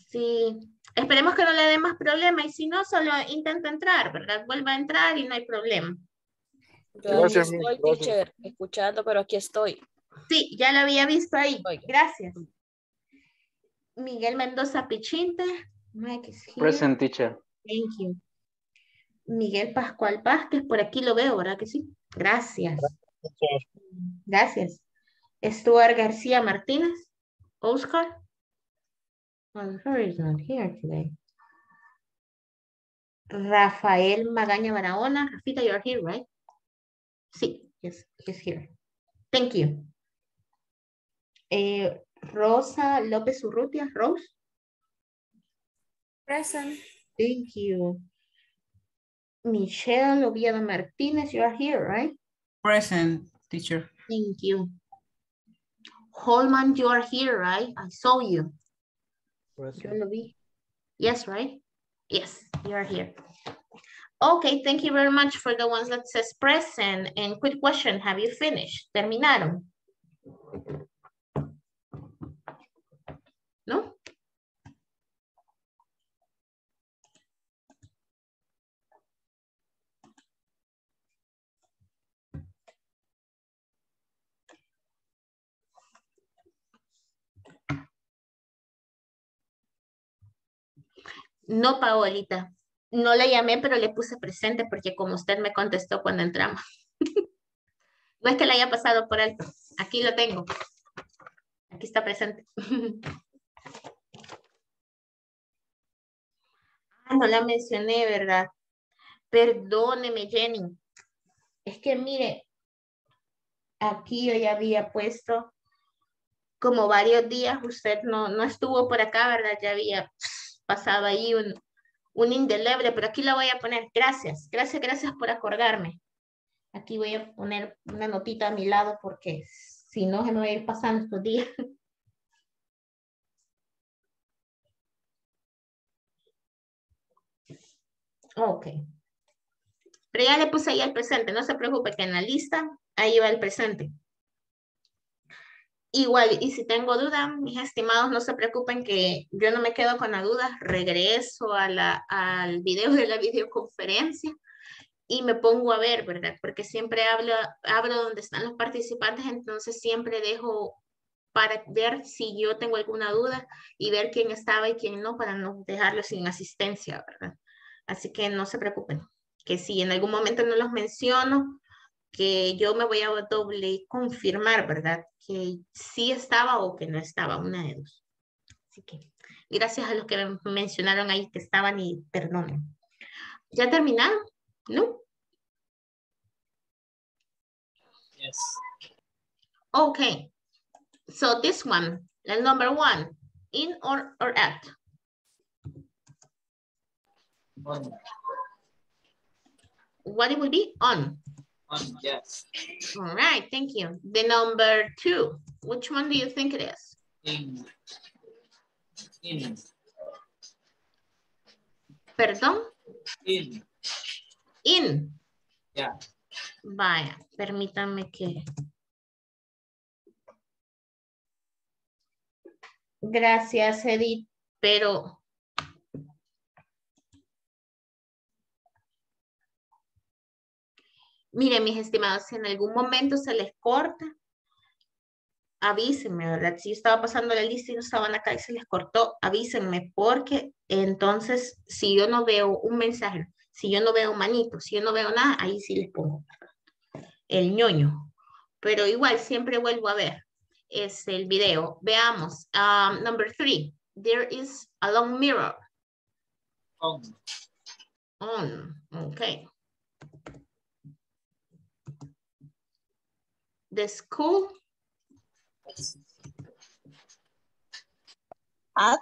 sí, esperemos que no le dé más problema y si no, solo intenta entrar, ¿verdad? Vuelva a entrar y no hay problema. Yo Gracias, estoy, gracias. teacher, escuchando, pero aquí estoy. Sí, ya lo había visto ahí. Oiga. Gracias. Miguel Mendoza Pichinte. Mike is here. Present teacher. Thank you. Miguel Pascual Vázquez, por aquí lo veo, ¿verdad que sí? Gracias. Gracias. Stuart García Martínez. Oscar. Oscar is not here today. Rafael Magaña Barahona. Rafita, you're here, right? Sí, yes, he's here. Thank you. Eh, Rosa López Urrutia. Rose. Present. Thank you. Michelle Oviedo Martínez, you are here, right? Present, teacher. Thank you. Holman, you are here, right? I saw you. Present. lo. Yes, right? Yes, you are here. Okay, thank you very much for the ones that says present. And quick question, have you finished? ¿Terminaron? No, Paolita. No le llamé, pero le puse presente porque como usted me contestó cuando entramos. [LAUGHS] No es que le haya pasado por alto. Aquí lo tengo. Aquí está presente. [LAUGHS] Ah, no la mencioné, ¿verdad? Perdóneme, Jenny. Es que mire, aquí yo ya había puesto como varios días, usted no, no estuvo por acá, ¿verdad? Ya había pasado ahí un, un indeleble, pero aquí la voy a poner. Gracias, gracias, gracias por acordarme. Aquí voy a poner una notita a mi lado porque si no se me va a ir pasando estos días. [LAUGHS] Ok. Pero ya le puse ahí el presente, no se preocupe que en la lista ahí va el presente. Igual, y si tengo duda, mis estimados, no se preocupen que yo no me quedo con la duda, regreso a la, al video de la videoconferencia y me pongo a ver, ¿verdad? Porque siempre hablo, hablo donde están los participantes, entonces siempre dejo para ver si yo tengo alguna duda y ver quién estaba y quién no, para no dejarlo sin asistencia, ¿verdad? Así que no se preocupen, que si en algún momento no los menciono, que yo me voy a doble confirmar, ¿verdad? Que sí estaba o que no estaba, una de dos. Así que gracias a los que me mencionaron ahí que estaban y perdonen. ¿Ya terminaron? ¿No? Yes. Okay. So this one, the number one, in or, or at? On. What it will be? On. Yes. All right, thank you. The number two, which one do you think it is? In. In. Perdón, In. in. Yeah. Vaya, permítanme que... Gracias, Edith, pero... Miren, mis estimados, si en algún momento se les corta, avísenme, ¿verdad? Si yo estaba pasando la lista y no estaban acá y se les cortó, avísenme, porque entonces, si yo no veo un mensaje, si yo no veo manito, si yo no veo nada, ahí sí les pongo el ñoño. Pero igual, siempre vuelvo a ver es el video. Veamos. Um, number three, there is a long mirror. On. On, okay. The school At.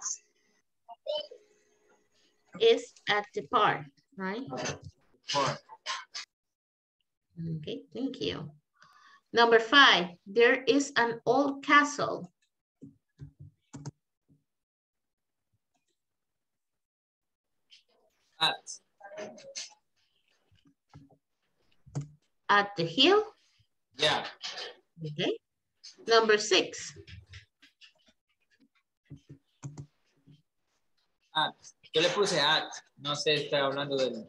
is at the park, right? On. Okay, thank you. Number five, there is an old castle. At. At the hill, Yeah. okay. Number six, At. Yo le puse at. No sé, está hablando del.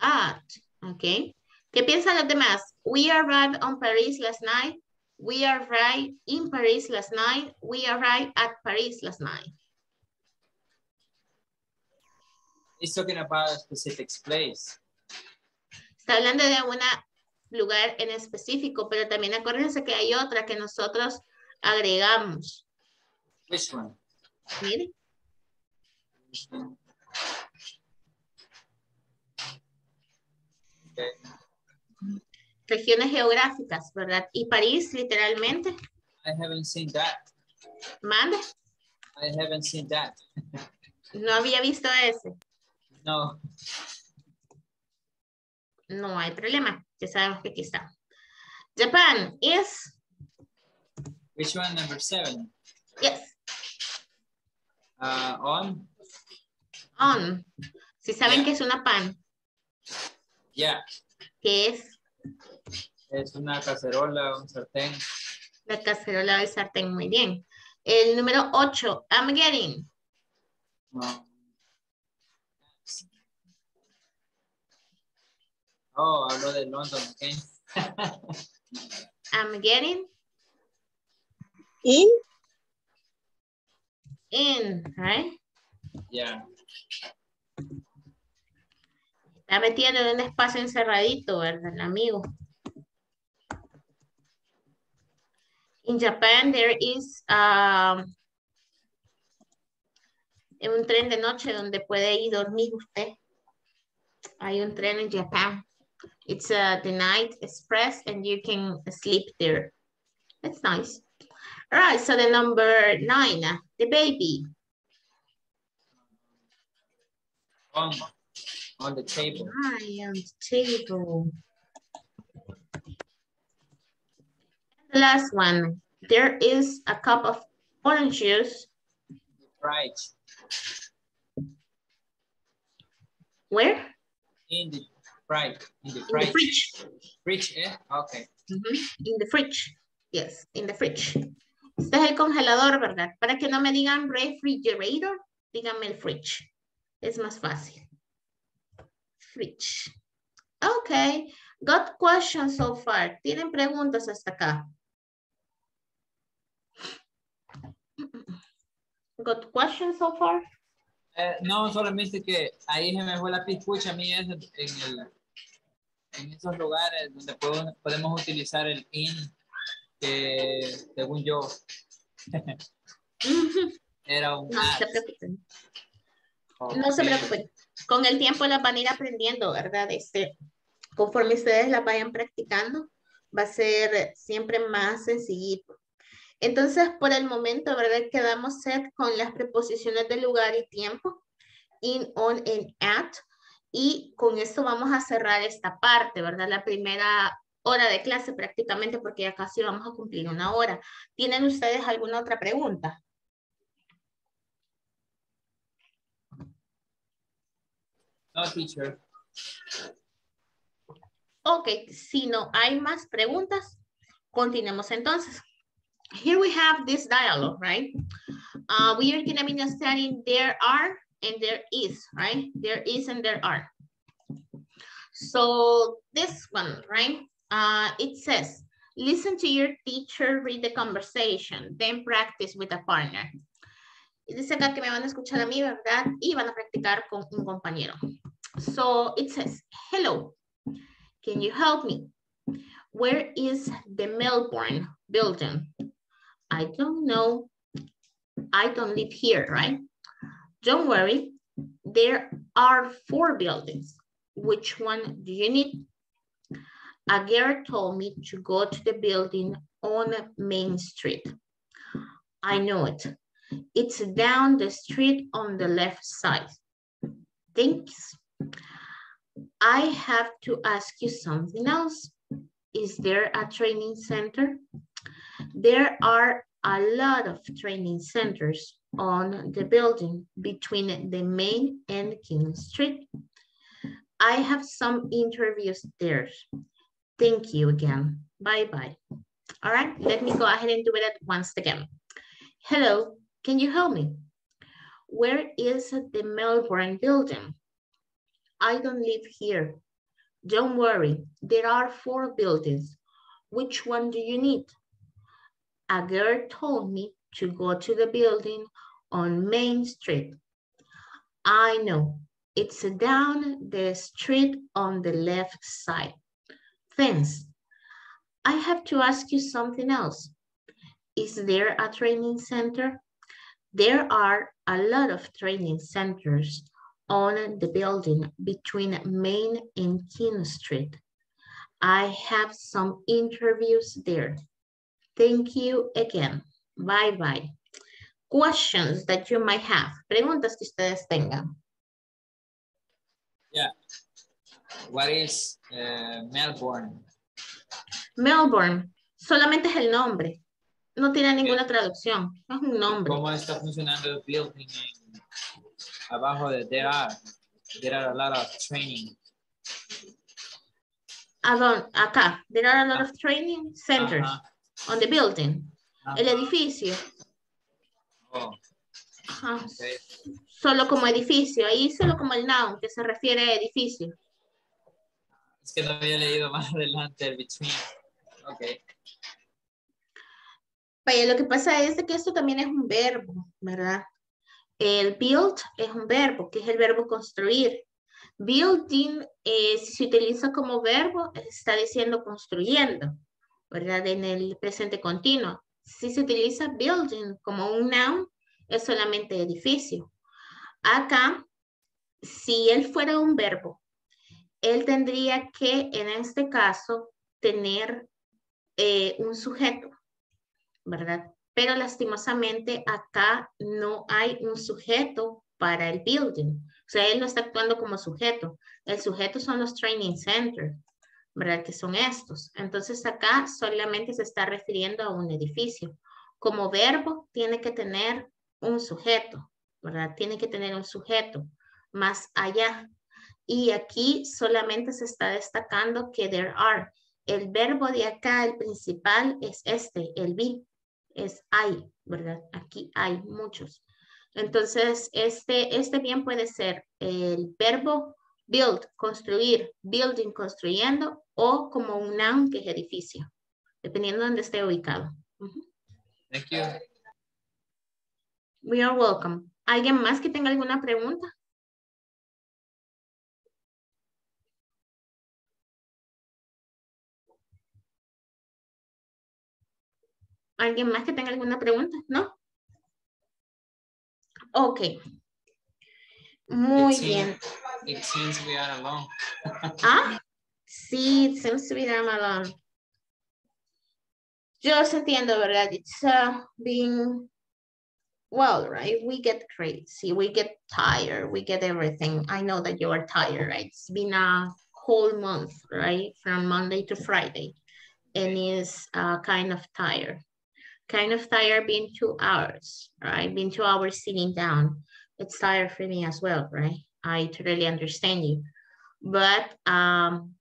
at, okay. ¿Qué piensan los demás? We arrived on Paris last night. We arrived in Paris last night. We arrived at Paris last night. It's talking about a specific place. Está hablando de una lugar en específico, pero también acuérdense que hay otra que nosotros agregamos. Which one? Mire, Okay. regiones geográficas, ¿verdad? Y París, literalmente, I haven't seen that. mande, I haven't seen that. no había visto ese. No. No hay problema, ya sabemos que aquí está. Japan is, Which one? Number seven. yes, Uh, on? on. Si saben Yeah. que es una pan, Yeah. que es Es una cacerola, un sartén. la cacerola del sartén, muy bien. El número 8, I'm getting. No. Oh, hablo de London, okay. I'm getting In. in, right? yeah. Está metiendo en un espacio encerradito, ¿verdad, amigo? In Japan, there is um, un tren de noche donde puede ir dormir usted. Hay un tren en Japan. It's uh, the night express and you can sleep there. That's nice. All right, so the number nine, uh, the baby. On, on the table. On the table. The last one, there is a cup of orange juice. Right. Where? In the right. In the In the fridge. fridge. Fridge, eh? Okay. Ujú, In the fridge. Yes, in the fridge. Este es el congelador, ¿verdad? Para que no me digan refrigerator, díganme el fridge. Es más fácil. Fridge. Okay. Got questions so far. ¿Tienen preguntas hasta acá? Got questions so far? Eh, no, solamente que ahí se me fue la piscucha a mí es en, el, en esos lugares donde puedo- podemos utilizar el in, que según yo [LAUGHS] era un No se preocupen. Ok. No se preocupen. Con el tiempo las van a ir aprendiendo, ¿verdad? Este, conforme ustedes las vayan practicando, va a ser siempre más sencillito. Entonces, por el momento, ¿verdad? Quedamos set con las preposiciones de lugar y tiempo, in, on, and at. Y con esto vamos a cerrar esta parte, ¿verdad? La primera hora de clase prácticamente, porque ya casi vamos a cumplir una hora. ¿Tienen ustedes alguna otra pregunta? No, teacher. Ok, si no hay más preguntas, continuemos entonces. Here we have this dialogue, right? Uh, we are gonna be studying there are and there is, right? There is and there are. So this one, right? Uh, it says, listen to your teacher, read the conversation, then practice with a partner. Dice acá que me van a escuchar a mí, ¿verdad? Y van a practicar con un compañero. So it says, hello, can you help me? Where is the Melbourne building? I don't know. I don't live here, right? Don't worry. There are four buildings. Which one do you need? A girl told me to go to the building on Main Street. I know it. It's down the street on the left side. Thanks. I have to ask you something else. Is there a training center? There are a lot of training centers on the building between the main and King Street. I have some interviews there. Thank you again. Bye-bye. All right, let me go ahead and do it once again. Hello, can you help me? Where is the Melbourne building? I don't live here. Don't worry, there are four buildings. Which one do you need? A girl told me to go to the building on Main Street. I know, it's down the street on the left side. Thanks. I have to ask you something else. Is there a training center? There are a lot of training centers on the building between Main and King Street. I have some interviews there. Thank you again. Bye bye. Questions that you might have. Preguntas que ustedes tengan. Yeah. What is uh, Melbourne? Melbourne. Solamente es el nombre. No tiene ninguna traducción. Es un nombre. ¿Cómo está funcionando el building en, abajo de there are? There are a lot of training. Acá. There are a lot of training centers on the building. El Ajá. edificio. Oh, Ajá. okay. Solo como edificio. Ahí solo como el noun que se refiere a edificio. Es que no había leído más [LAUGHS] adelante el between. Ok. Vaya, lo que pasa es que esto también es un verbo, ¿verdad? El build es un verbo, que es el verbo construir. Building, eh, si se utiliza como verbo, está diciendo construyendo, ¿verdad? En el presente continuo. Si se utiliza building como un noun, es solamente edificio. Acá, si él fuera un verbo, él tendría que, en este caso, tener eh, un sujeto. ¿verdad? Pero lastimosamente acá no hay un sujeto para el building. O sea, él no está actuando como sujeto. El sujeto son los training centers, ¿verdad? Que son estos. Entonces acá solamente se está refiriendo a un edificio. Como verbo tiene que tener un sujeto, ¿verdad? Tiene que tener un sujeto más allá. Y aquí solamente se está destacando que there are. El verbo de acá, el principal, es este, el be es hay, ¿verdad? Aquí hay muchos. Entonces, este, este bien puede ser el verbo build, construir, building, construyendo, o como un noun que es edificio, dependiendo de donde esté ubicado. Thank you. We are welcome. ¿Alguien más que tenga alguna pregunta? ¿Alguien más que tenga alguna pregunta? ¿No? Ok. Muy It seems- bien. It seems we are alone. [LAUGHS] Ah, sí, it seems to be that I'm alone. Yo los entiendo, ¿verdad? It's uh, being, well, right? We get crazy, we get tired, we get everything. I know that you are tired, right? It's been a whole month, right? From Monday to Friday. And it's uh, kind of tired. Kind of tired being two hours, right? Being two hours sitting down. It's tired for me as well, right? I totally understand you but um,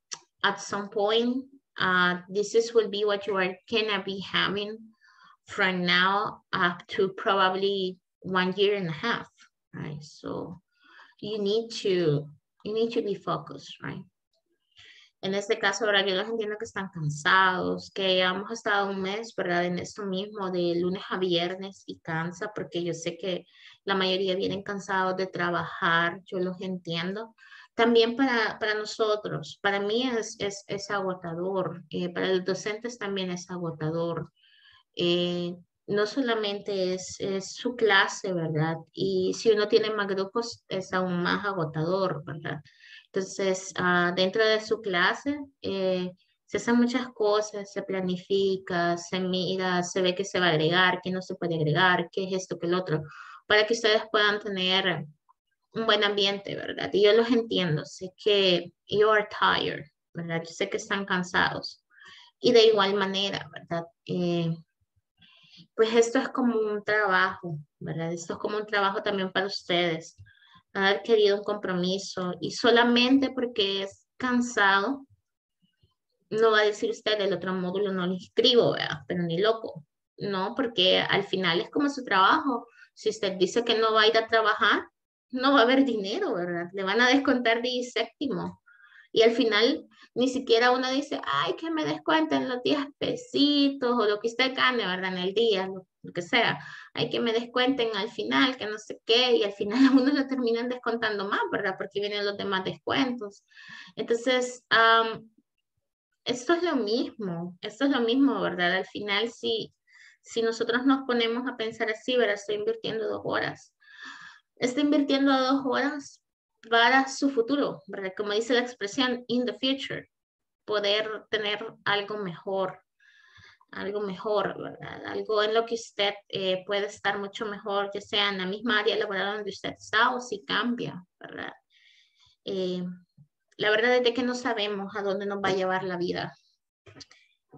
at some point, uh, this is will be what you are gonna be having from now up to probably one year and a half, right? So you need to you need to be focused, right? En este caso, ahora yo los entiendo que están cansados, que hemos estado un mes, ¿verdad? En esto mismo, de lunes a viernes y cansa, porque yo sé que la mayoría vienen cansados de trabajar, yo los entiendo. También para, para nosotros, para mí es, es, es agotador, eh, para los docentes también es agotador. Eh, no solamente es, es su clase, ¿verdad? Y si uno tiene más grupos es aún más agotador, ¿verdad? Entonces, ah, dentro de su clase eh, se hacen muchas cosas, se planifica, se mira, se ve que se va a agregar, que no se puede agregar, qué es esto, qué el otro, para que ustedes puedan tener un buen ambiente, ¿verdad? Y yo los entiendo, sé que you are tired, ¿verdad? Yo sé que están cansados. Y de igual manera, ¿verdad? Eh, pues esto es como un trabajo, ¿verdad? Esto es como un trabajo también para ustedes. Haber querido un compromiso y solamente porque es cansado, no va a decir usted el otro módulo no lo inscribo, ¿verdad? Pero ni loco. No, porque al final es como su trabajo. Si usted dice que no va a ir a trabajar, no va a haber dinero, ¿verdad? Le van a descontar de séptimo. Y al final ni siquiera uno dice, ay, que me descuenten los 10 pesitos o lo que usted gane, ¿verdad? En el día, lo, lo que sea. Hay que me descuenten al final, que no sé qué, y al final a [LAUGHS] uno lo terminan descontando más, ¿verdad? Porque vienen los demás descuentos. Entonces, um, esto es lo mismo, esto es lo mismo, ¿verdad? Al final, si, si nosotros nos ponemos a pensar así, ¿verdad? Estoy invirtiendo dos horas. Estoy invirtiendo dos horas para su futuro, ¿verdad? Como dice la expresión, in the future, poder tener algo mejor, algo mejor. Algo en lo que usted eh, puede estar mucho mejor, ya sea en la misma área laboral donde usted está o si cambia, ¿verdad? Eh, la verdad es de que no sabemos a dónde nos va a llevar la vida.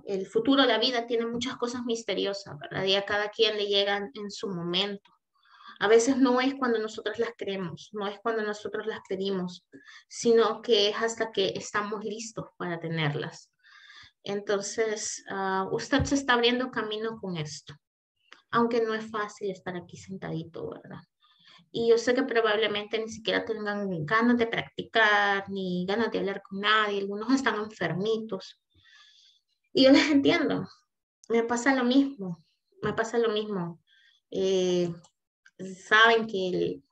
El futuro la vida tiene muchas cosas misteriosas, ¿verdad? Y a cada quien le llegan en su momento. A veces no es cuando nosotros las creemos, no es cuando nosotros las pedimos, sino que es hasta que estamos listos para tenerlas. Entonces, uh, usted se está abriendo camino con esto, aunque no es fácil estar aquí sentadito, ¿verdad? Y yo sé que probablemente ni siquiera tengan ganas de practicar, ni ganas de hablar con nadie, algunos están enfermitos. Y yo les entiendo, me pasa lo mismo, me pasa lo mismo. Eh, saben que el,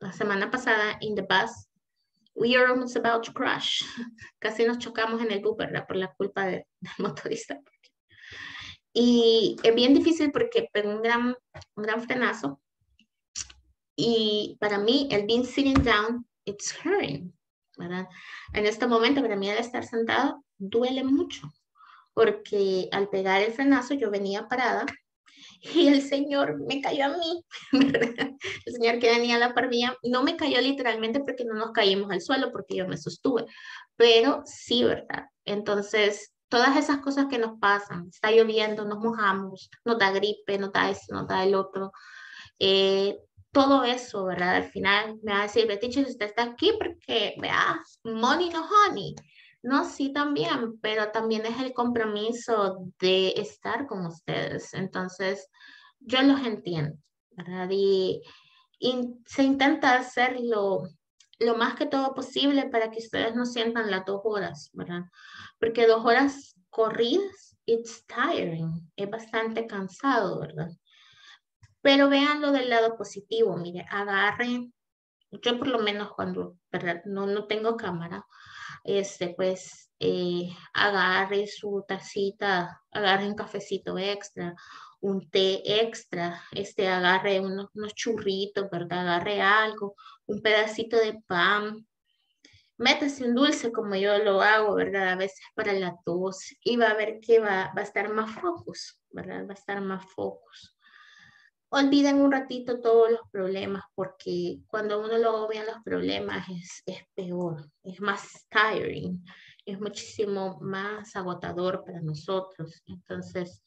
la semana pasada en the bus we are almost about to crash. [LAUGHS] Casi nos chocamos en el bus, ¿verdad? Por la culpa de, del motorista. Y es bien difícil porque pegó un gran, un gran frenazo. Y para mí, el being sitting down, it's hurting, ¿verdad? En este momento, para mí, el estar sentado duele mucho. Porque al pegar el frenazo, yo venía parada y el Señor me cayó a mí, [LAUGHS] el Señor que venía a la par no me cayó literalmente porque no nos caímos al suelo, porque yo me sostuve, pero sí, ¿verdad? Entonces, todas esas cosas que nos pasan, está lloviendo, nos mojamos, nos da gripe, nos da eso, nos da el otro, eh, todo eso, ¿verdad? Al final me va a decir, Betty, usted está aquí porque, vea, money no honey. No, sí también, pero también es el compromiso de estar con ustedes. Entonces, yo los entiendo, ¿verdad? Y, se intenta hacer lo, más que todo posible para que ustedes no sientan las dos horas, ¿verdad? Porque dos horas corridas, it's tiring, es bastante cansado, ¿verdad? Pero véanlo del lado positivo, mire, agarren, yo por lo menos cuando, ¿verdad? No, no tengo cámara, este, pues eh, agarre su tacita, agarre un cafecito extra, un té extra, este, agarre unos, unos churritos, ¿verdad? Agarre algo, un pedacito de pan, métase un dulce como yo lo hago, ¿verdad? A veces para la tos y va a ver que va, va a estar más focus, ¿verdad? Va a estar más focus olviden un ratito todos los problemas porque cuando uno lo en los problemas es, es peor, es más tiring, es muchísimo más agotador para nosotros. Entonces,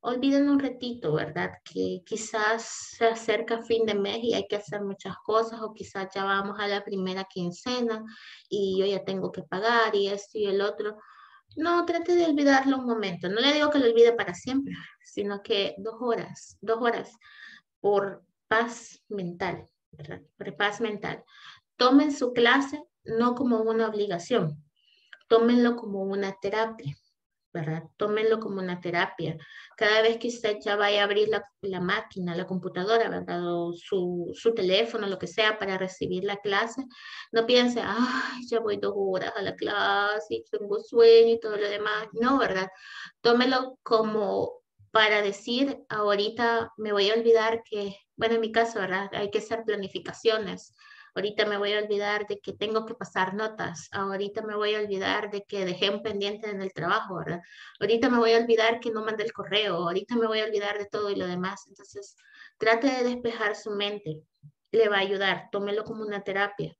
olviden un ratito, ¿verdad? Que quizás se acerca fin de mes y hay que hacer muchas cosas o quizás ya vamos a la primera quincena y yo ya tengo que pagar y esto y el otro. No, trate de olvidarlo un momento. No le digo que lo olvide para siempre, sino que dos horas, dos horas por paz mental, ¿verdad? Por paz mental. Tomen su clase no como una obligación, tómenlo como una terapia, ¿verdad? Tómenlo como una terapia. Cada vez que usted ya vaya a abrir la, la máquina, la computadora, ¿verdad? O su, su, teléfono, lo que sea, para recibir la clase, no piense, ay, ya voy dos horas a la clase tengo sueño y todo lo demás. No, ¿verdad? Tómelo como para decir, ahorita me voy a olvidar que, bueno, en mi caso, ¿verdad? Hay que hacer planificaciones. Ahorita me voy a olvidar de que tengo que pasar notas. Ahorita me voy a olvidar de que dejé un pendiente en el trabajo, ¿verdad? Ahorita me voy a olvidar que no mandé el correo. Ahorita me voy a olvidar de todo y lo demás. Entonces, trate de despejar su mente. Le va a ayudar. Tómelo como una terapia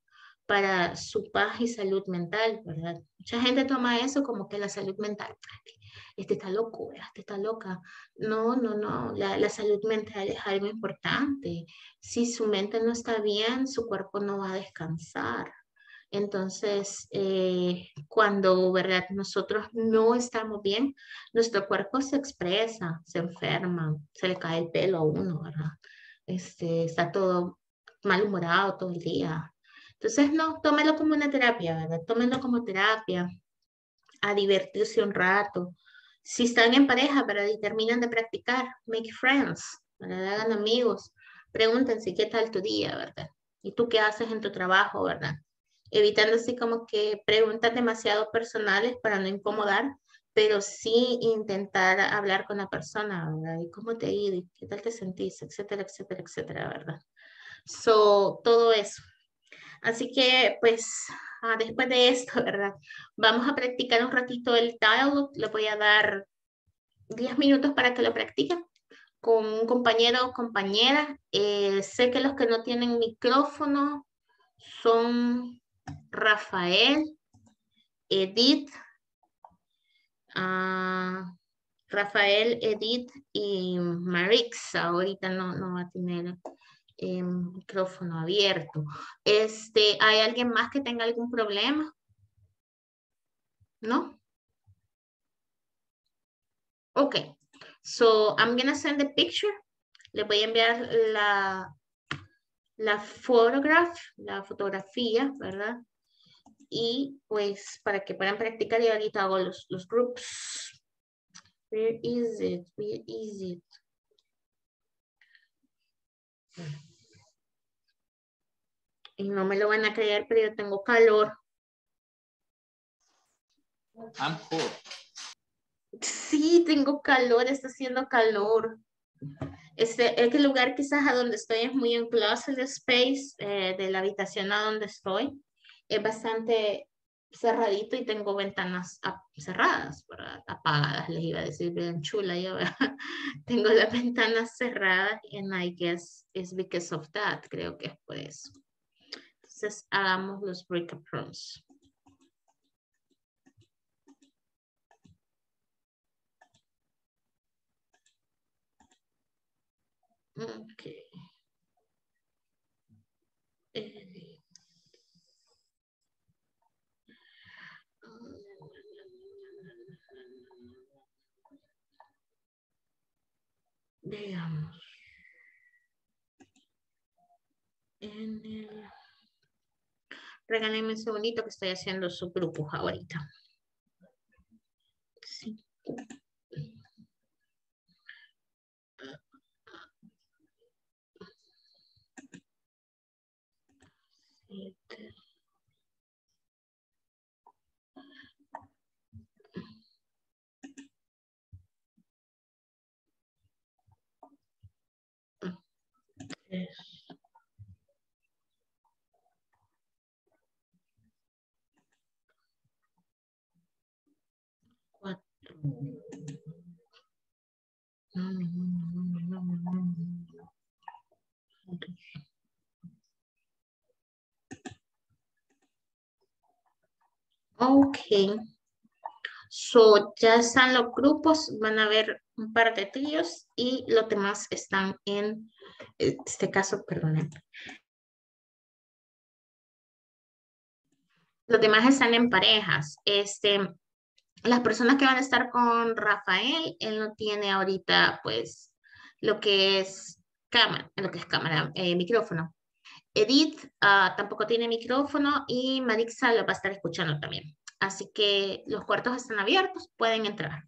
para su paz y salud mental, ¿verdad? Mucha gente toma eso como que la salud mental, este está loco, este está loca. No, no, no, la, la, salud mental es algo importante. Si su mente no está bien, su cuerpo no va a descansar. Entonces, eh, cuando, ¿verdad? Nosotros no estamos bien, nuestro cuerpo se expresa, se enferma, se le cae el pelo a uno, ¿verdad? Este, está todo malhumorado todo el día. Entonces, no, tómelo como una terapia, ¿verdad? Tómelo como terapia, a divertirse un rato, si están en pareja, pero terminan de practicar, make friends, ¿verdad? hagan amigos, pregúntense qué tal tu día, ¿verdad? ¿Y tú qué haces en tu trabajo, verdad? evitando así como que preguntas demasiado personales para no incomodar, pero sí intentar hablar con la persona, ¿verdad? ¿Y cómo te ha ido? ¿Y ¿Qué tal te sentís? Etcétera, etcétera, etcétera, ¿verdad? So, todo eso. Así que, pues, ah, después de esto, [LAUGHS] ¿verdad? Vamos a practicar un ratito el dialogue. Le voy a dar 10 minutos para que lo practiquen con un compañero o compañera. Eh, sé que los que no tienen micrófono son Rafael, Edith, ah, Rafael, Edith y Marix. Ahorita no, no va a tener eh, micrófono abierto. Este, ¿Hay alguien más que tenga algún problema? ¿No? Ok. So, I'm gonna send the picture. Le voy a enviar la, la photograph, la fotografía, ¿verdad? Y pues para que puedan practicar y ahorita hago los, los groups. Where is it? Where is it? Y no me lo van a creer, pero yo tengo calor. I'm cool. Sí, tengo calor, está haciendo calor. Este, el lugar quizás a donde estoy es muy en closet space eh, de la habitación a donde estoy. Es bastante cerradito y tengo ventanas cerradas, ¿verdad? apagadas, les iba a decir bien chula yo, ¿verdad? [LAUGHS] tengo las ventanas cerradas and I guess it's because of that, creo que es por eso. Entonces hagamos los breakup rooms. Okay. Edit. Veamos. En el... Regálenme un segundito que estoy haciendo su grupo ahorita. Tres. Cuatro. Ok. So, ya están los grupos, van a ver un par de tríos y los demás están en este caso, perdón. Los demás están en parejas. Este, las personas que van a estar con Rafael, él no tiene ahorita, pues, lo que es cámara, lo que es cámara, eh, micrófono. Edith ah, tampoco tiene micrófono y Marixa lo va a estar escuchando también. Así que los cuartos están abiertos, pueden entrar.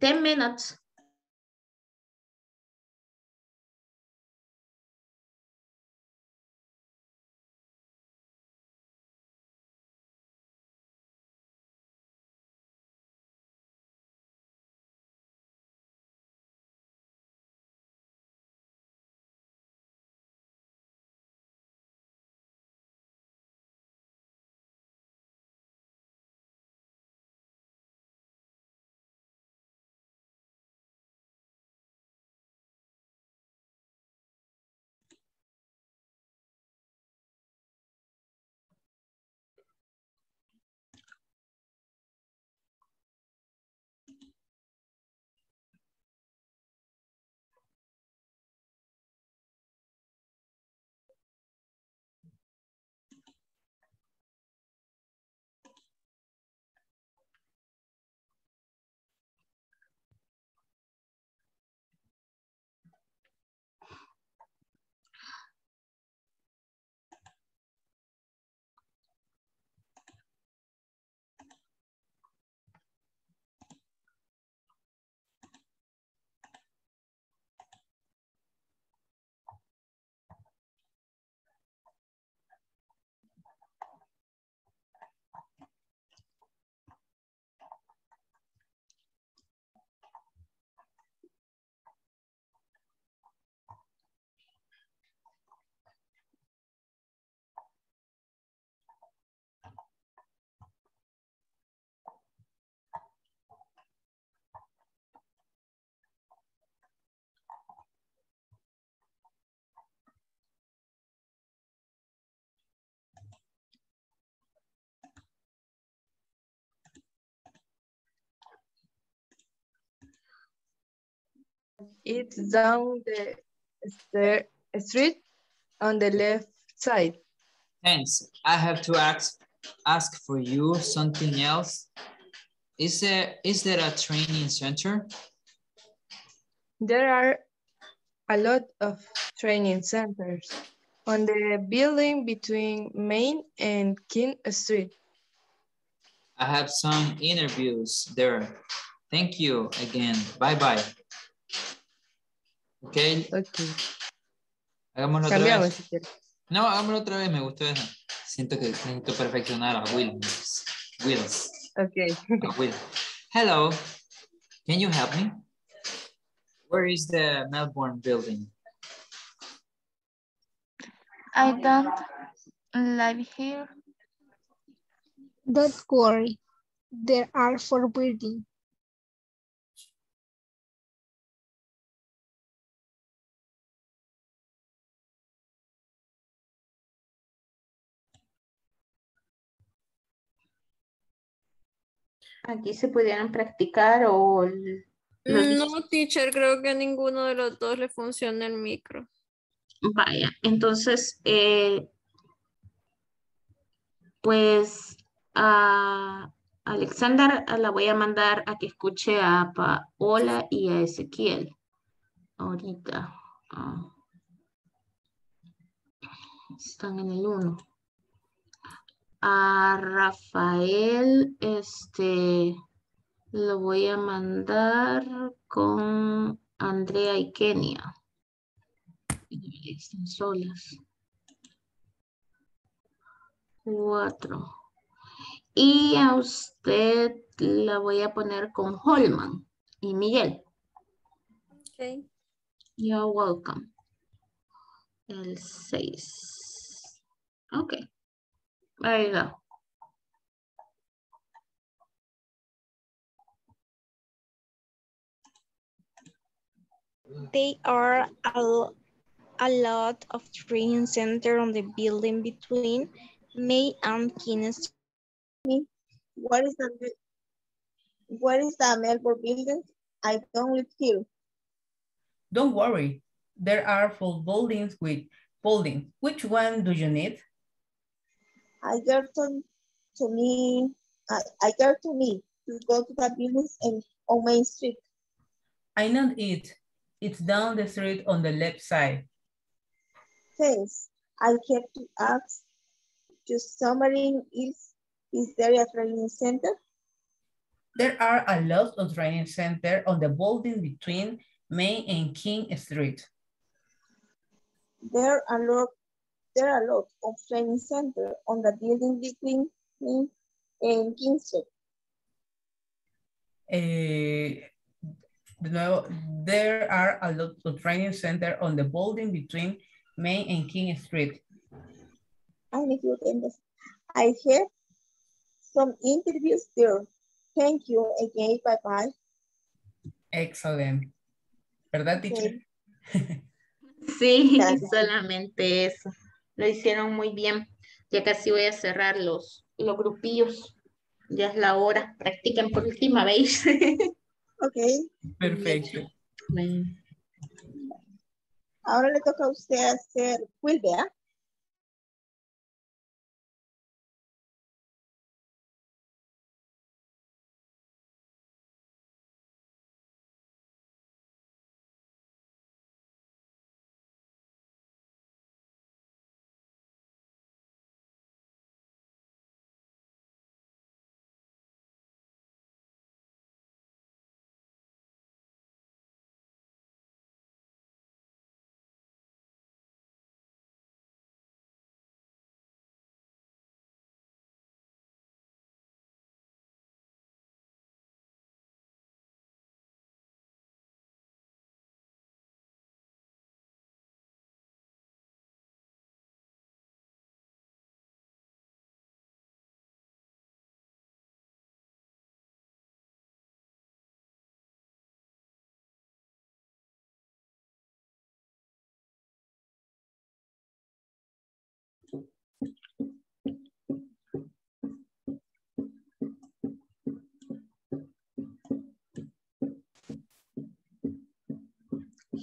10 minutes. It's down the street on the left side. Thanks. I have to ask ask for you something else. Is there is there a training center? There are a lot of training centers on the building between Main and King Street. I have some interviews there. Thank you again. Bye bye bye. Okay. Okay. Hagámoslo otra Cambiamos vez. si quieres. No, hagámoslo otra vez. Me gustó esa. Siento que necesito perfeccionar a Wills. Wills. Okay. a Will. Hello. Can you help me? Where is the Melbourne building? I don't live here. Don't worry. There are four buildings. Aquí se pudieran practicar o... los- No, teacher, creo que a ninguno de los dos le funciona el micro. Vaya, entonces, eh, pues a Alexander la voy a mandar a que escuche a Paola y a Ezequiel. Ahorita. ah. Están en el 1. A Rafael, este, lo voy a mandar con Andrea y Kenia. Están solas. Cuatro. Y a usted la voy a poner con Holman y Miguel. Ok. You're welcome. El seis. Ok. Ahí go. They are a, a lot of training center on the building between May and King Street. What is the what is the Melbourne building? I don't live here. Don't worry. There are four buildings with buildings. Which one do you need? I get to, to me I, I get to me to go to the buildings in on Main Street. I know it. It's down the street on the left side. Thanks. I have to ask just somebody is is there a training center? There are a lot of training centers on the building between Main and King Street. There are a lot there are a lot of training center on the building between me and King Street. Eh, de there are a lot of training centers on the building between Main and King Street. I need to end this. I have some interviews there. Thank you again. Bye bye. Excellent. ¿Verdad, teacher? [LAUGHS] Sí, solamente eso. Lo hicieron muy bien. Ya casi voy a cerrar los, los grupillos. Ya es la hora. Practiquen por última vez. [LAUGHS] Ok. Perfecto. Bueno. Ahora le toca a usted hacer quill, ¿verdad?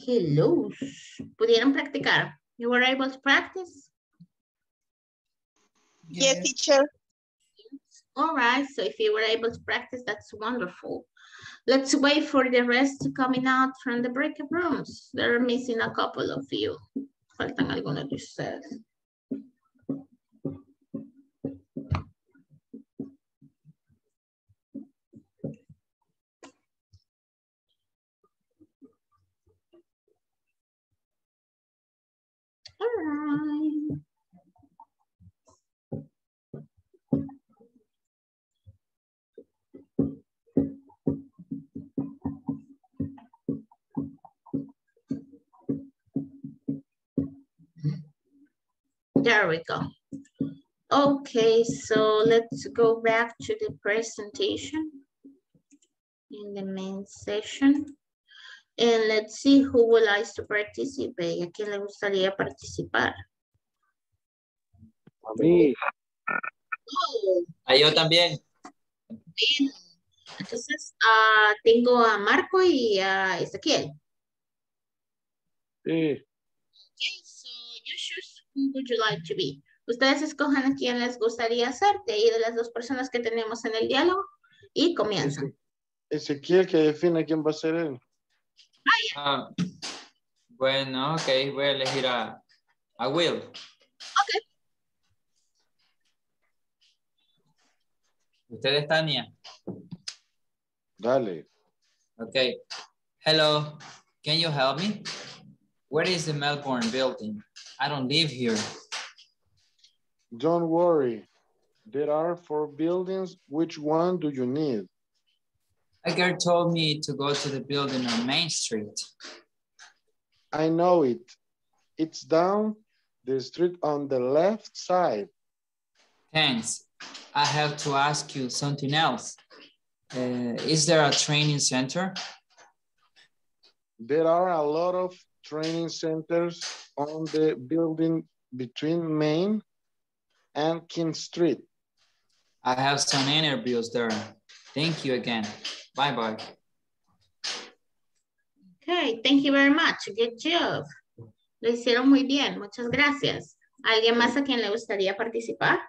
Hello. ¿Pudieron practicar? You were able to practice? Yes, teacher. All right, so if you were able to practice, that's wonderful. Let's wait for the rest to coming out from the breakout rooms. They're missing a couple of you. Faltan algunos de ustedes. There we go. Okay, so let's go back to the presentation in the main session. And let's see who would like to participate. ¿A quién le gustaría participar? A mí. Oh, A yo también. bien. Entonces, ah, tengo a Marco y a Ezequiel. Sí. Okay, so you choose who would you like to be. Ustedes escojan a quién les gustaría ser de ahí de las dos personas que tenemos en el diálogo y comienzan. Ezequiel que define quién va a ser él. Ah, bueno, ok, voy a elegir a, a Will. Ok. Usted es Tania. Dale. Okay. Hello. Can you help me? Where is the Melbourne building? I don't live here. Don't worry. There are four buildings. Which one do you need? A girl told me to go to the building on Main Street. I know it. It's down the street on the left side. Thanks. I have to ask you something else. Uh, is there a training center? There are a lot of training centers on the building between Main and King Street. I have some interviews there. Thank you again. Bye-bye. Okay, thank you very much. Good job. Lo hicieron muy bien. Muchas gracias. ¿Alguien más a quien le gustaría participar?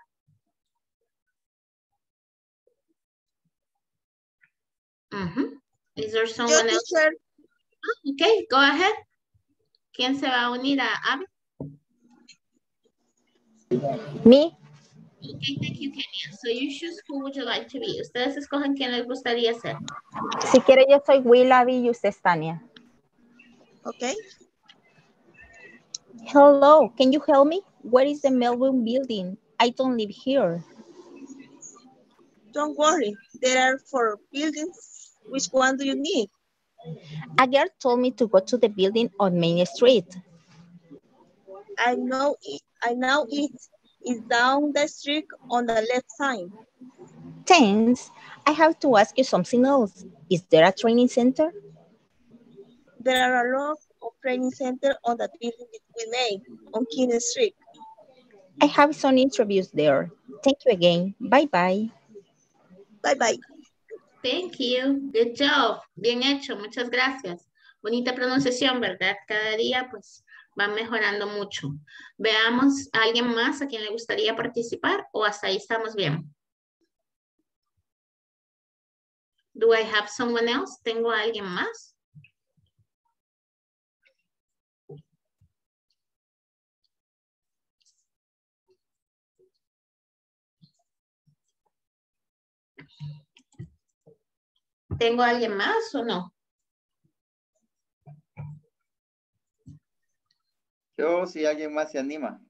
Mhm. Is there Yo, someone else? Ah, Okay, go ahead. ¿Quién se va a unir a Abby? Me, Okay, thank you, Kenya. So you choose who would you like to be. Ustedes escogen quién les gustaría ser. si quiere yo soy Willaby y usted es Tania. Okay. Hello, can you help me? Where is the Melbourne building? I don't live here. Don't worry. There are four buildings. Which one do you need? A girl told me to go to the building on Main Street. I know it. I know it is down the street on the left side. Thanks. I have to ask you something else. Is there a training center? There are a lot of training centers on the building we made on King Street. I have some interviews there. Thank you again. Bye-bye. Bye-bye. Thank you. Good job. Bien hecho. Muchas gracias. Bonita pronunciación, ¿verdad? Cada día, pues, va mejorando mucho. Veamos alguien más a quien le gustaría participar o hasta ahí estamos bien. Do I have someone else? ¿Tengo alguien más? ¿Tengo alguien más o no? Yo, si alguien más se anima.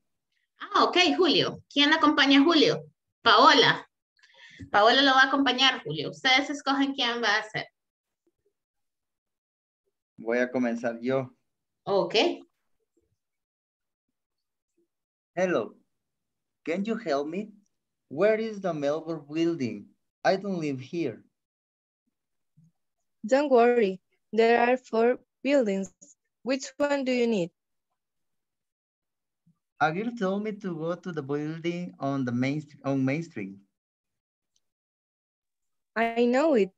Ah, ok, Julio. ¿Quién acompaña a Julio? Paola. Paola lo va a acompañar, Julio. Ustedes escogen quién va a ser. Voy a comenzar yo. Ok. Hello. Can you help me? Where is the Melbourne building? I don't live here. Don't worry. There are four buildings. Which one do you need? A girl told me to go to the building on the main on Main Street. I know it.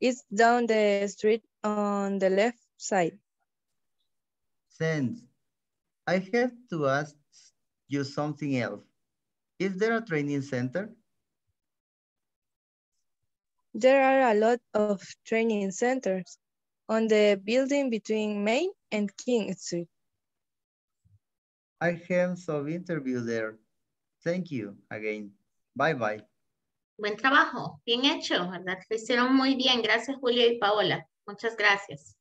It's down the street on the left side. Sense. I have to ask you something else. Is there a training center? There are a lot of training centers on the building between Main and King Street. I have some interview there. Thank you again. Bye bye. Buen trabajo, bien hecho, ¿verdad? Lo hicieron muy bien. Gracias, Julio y Paola. Muchas gracias.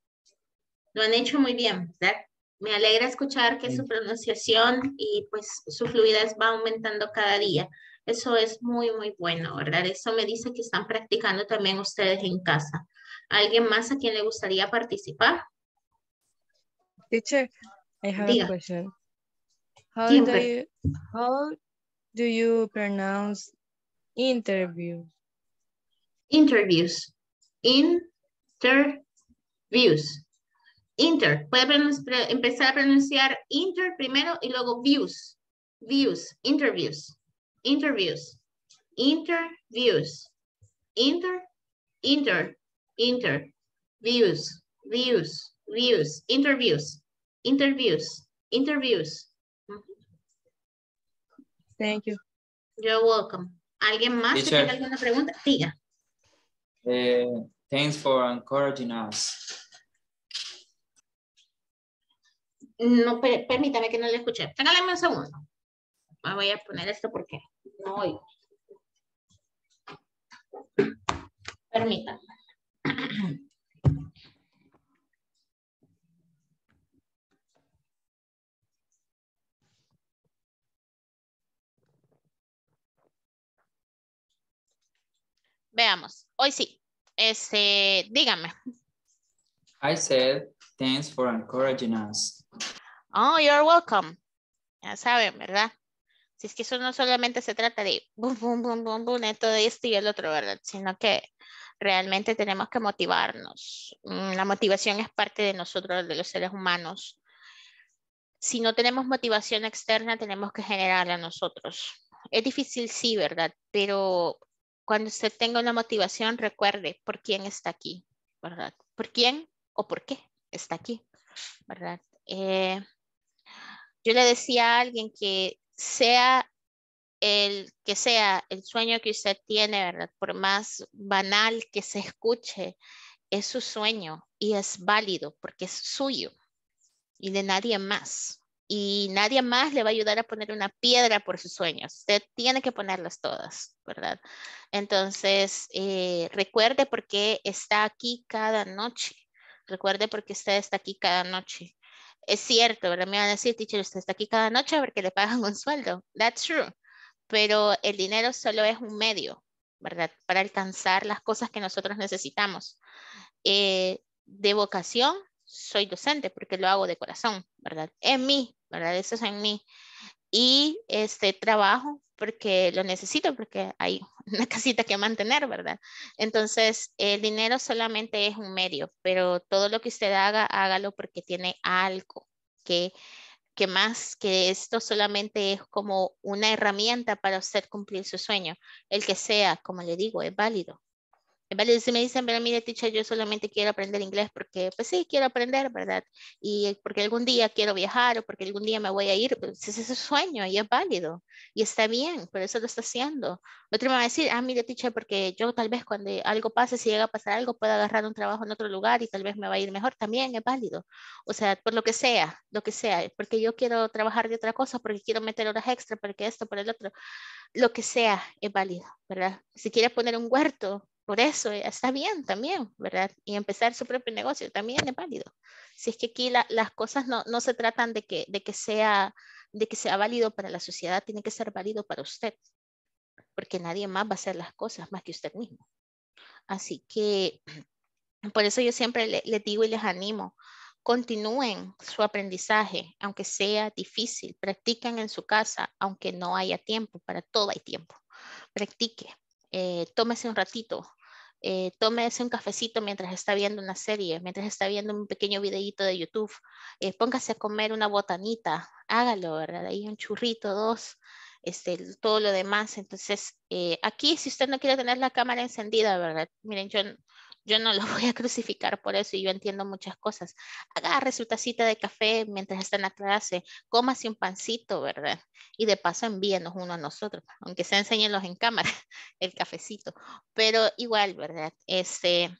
Lo han hecho muy bien, ¿verdad? Me alegra escuchar que su pronunciación y pues su fluidez va aumentando cada día. Eso es muy, muy bueno, ¿verdad? Eso me dice que están practicando también ustedes en casa. ¿Alguien más a quien le gustaría participar? Teacher, I have Diga. a question. How do you how do you pronounce interview? Interviews. Interviews. Inter. Puede empezar a pronunciar inter primero y luego views. Views. Interviews. Interviews. Interviews. Inter. Inter. Inter. Views. Views. Views. Interviews. Interviews. Interviews. Thank you. You're welcome. ¿Alguien más que Teacher. tenga alguna pregunta? Diga. Eh, thanks for encouraging us. No, per- permítame que no le escuché. Regálame un segundo. Me voy a poner esto porque no oigo. Permítame. [CLEARS THROAT] Veamos. Hoy sí. Este, dígame. I said thanks for encouraging us. Oh, you're welcome. Ya saben, ¿verdad? Si es que eso no solamente se trata de boom, boom, boom, boom, boom, esto esto y el otro, ¿verdad? Sino que realmente tenemos que motivarnos. Mm, La motivación es parte de nosotros, de los seres humanos. Si no tenemos motivación externa, tenemos que generarla nosotros. Es difícil, sí, ¿verdad? Pero cuando usted tenga una motivación, recuerde por quién está aquí, ¿verdad? ¿Por quién o por qué está aquí, ¿verdad? Eh, yo le decía a alguien que sea el que sea el sueño que usted tiene, ¿verdad? Por más banal que se escuche, es su sueño y es válido porque es suyo y de nadie más. Y nadie más le va a ayudar a poner una piedra por sus sueños. Usted tiene que ponerlas todas, ¿verdad? Entonces, eh, recuerde por qué está aquí cada noche. Recuerde por qué usted está aquí cada noche. Es cierto, ¿verdad? Me van a decir, teacher, usted está aquí cada noche porque le pagan un sueldo. That's true. Pero el dinero solo es un medio, ¿verdad? Para alcanzar las cosas que nosotros necesitamos. Eh, de vocación, soy docente porque lo hago de corazón, ¿verdad? En mí, ¿verdad? Eso es en mí. Y este trabajo porque lo necesito, porque hay [LAUGHS] una casita que mantener, ¿verdad? Entonces, el dinero solamente es un medio, pero todo lo que usted haga, hágalo porque tiene algo que, que más que esto solamente es como una herramienta para usted cumplir su sueño. El que sea, como le digo, es válido. Válido si me dicen, pero mire, teacher, yo solamente quiero aprender inglés porque, pues sí, quiero aprender, ¿verdad? Y porque algún día quiero viajar o porque algún día me voy a ir, pues ese es su sueño y es válido y está bien, pero eso lo está haciendo. Otro me va a decir, ah, mire, teacher, porque yo tal vez cuando algo pase, si llega a pasar algo, pueda agarrar un trabajo en otro lugar y tal vez me va a ir mejor, también es válido. O sea, por lo que sea, lo que sea, porque yo quiero trabajar de otra cosa, porque quiero meter horas extra, porque esto, por el otro, lo que sea es válido, ¿verdad? Si quiere poner un huerto, por eso eh, está bien también, ¿verdad? Y empezar su propio negocio también es válido. Si es que aquí la- las cosas no, no se tratan de que, de, que sea, de que sea válido para la sociedad, tiene que ser válido para usted, porque nadie más va a hacer las cosas más que usted mismo. Así que [CLEARS THROAT] por eso yo siempre le- les digo y les animo, continúen su aprendizaje, aunque sea difícil, practiquen en su casa, aunque no haya tiempo, para todo hay tiempo. Practique, eh, tómese un ratito, eh, tómese un cafecito mientras está viendo una serie, mientras está viendo un pequeño videíto de YouTube, eh, póngase a comer una botanita, hágalo, ¿verdad? Ahí un churrito, dos, este, todo lo demás. Entonces, eh, aquí si usted no quiere tener la cámara encendida, ¿verdad? Miren, yo Yo no lo [LAUGHS] voy a crucificar por eso y yo entiendo muchas cosas. Agarre su tacita de café mientras está en la clase, cómase un pancito, ¿verdad? Y de paso envíenos uno a nosotros, aunque se enséñenlos en cámara, [LAUGHS] el cafecito. Pero igual, ¿verdad? Este,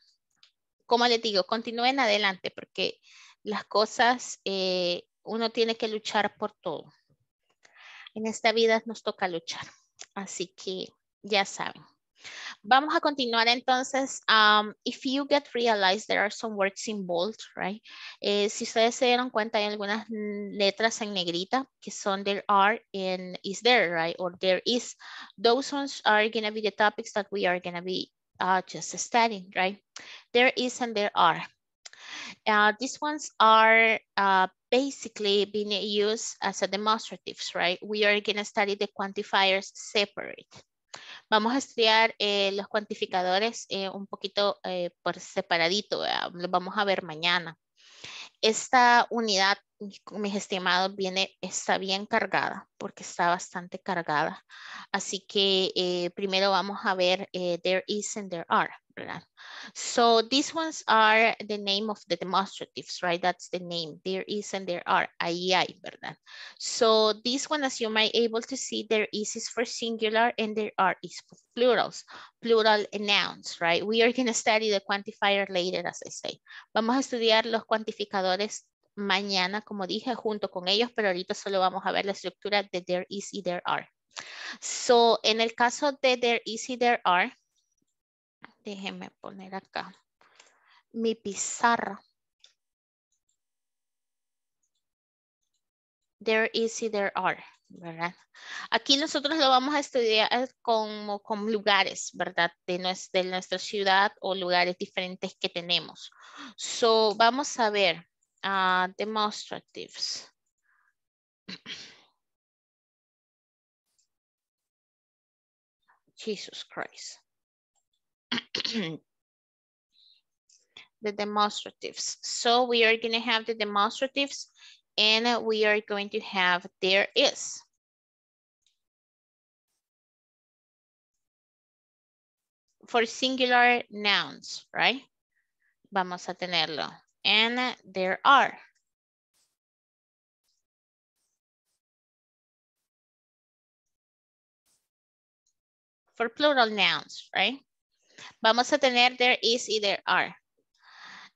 como les digo, continúen adelante porque las cosas, eh, uno tiene que luchar por todo. En esta vida nos toca luchar. Así que ya saben. Vamos a continuar entonces. Um, if you get realized there are some words in bold, right? Eh, si ustedes se dieron cuenta hay algunas letras en negrita que son there are and is there, right? Or there is. Those ones are going to be the topics that we are going to be uh, just studying, right? There is and there are. Uh, these ones are uh, basically being used as a demonstratives, right? We are going to study the quantifiers separate. Vamos a estudiar eh, los cuantificadores eh, un poquito eh, por separadito, los vamos a ver mañana. Esta unidad, mis estimados, viene, está bien cargada porque está bastante cargada. Así que primero vamos a ver there is and there are. So these ones are the name of the demonstratives, right? That's the name. There is and there are. Ahí hay, ¿verdad? So this one, as you might able to see, there is is for singular and there are is for plurals, plural nouns, right? We are going to study the quantifier later, as I say. Vamos a estudiar los cuantificadores mañana, como dije, junto con ellos, pero ahorita solo vamos a ver la estructura de there is y there are. So, en el caso de there is y there are, Déjenme poner acá mi pizarra. There is y there are, ¿verdad? Aquí nosotros lo vamos a estudiar como con lugares, ¿verdad? De, nuestra, de nuestra ciudad o lugares diferentes que tenemos. So, vamos a ver uh, demonstratives. Jesus Christ. The demonstratives. So we are going to have the demonstratives and we are going to have there is. For singular nouns, right? Vamos a tenerlo. And there are. For plural nouns, right? Vamos a tener there is y there are.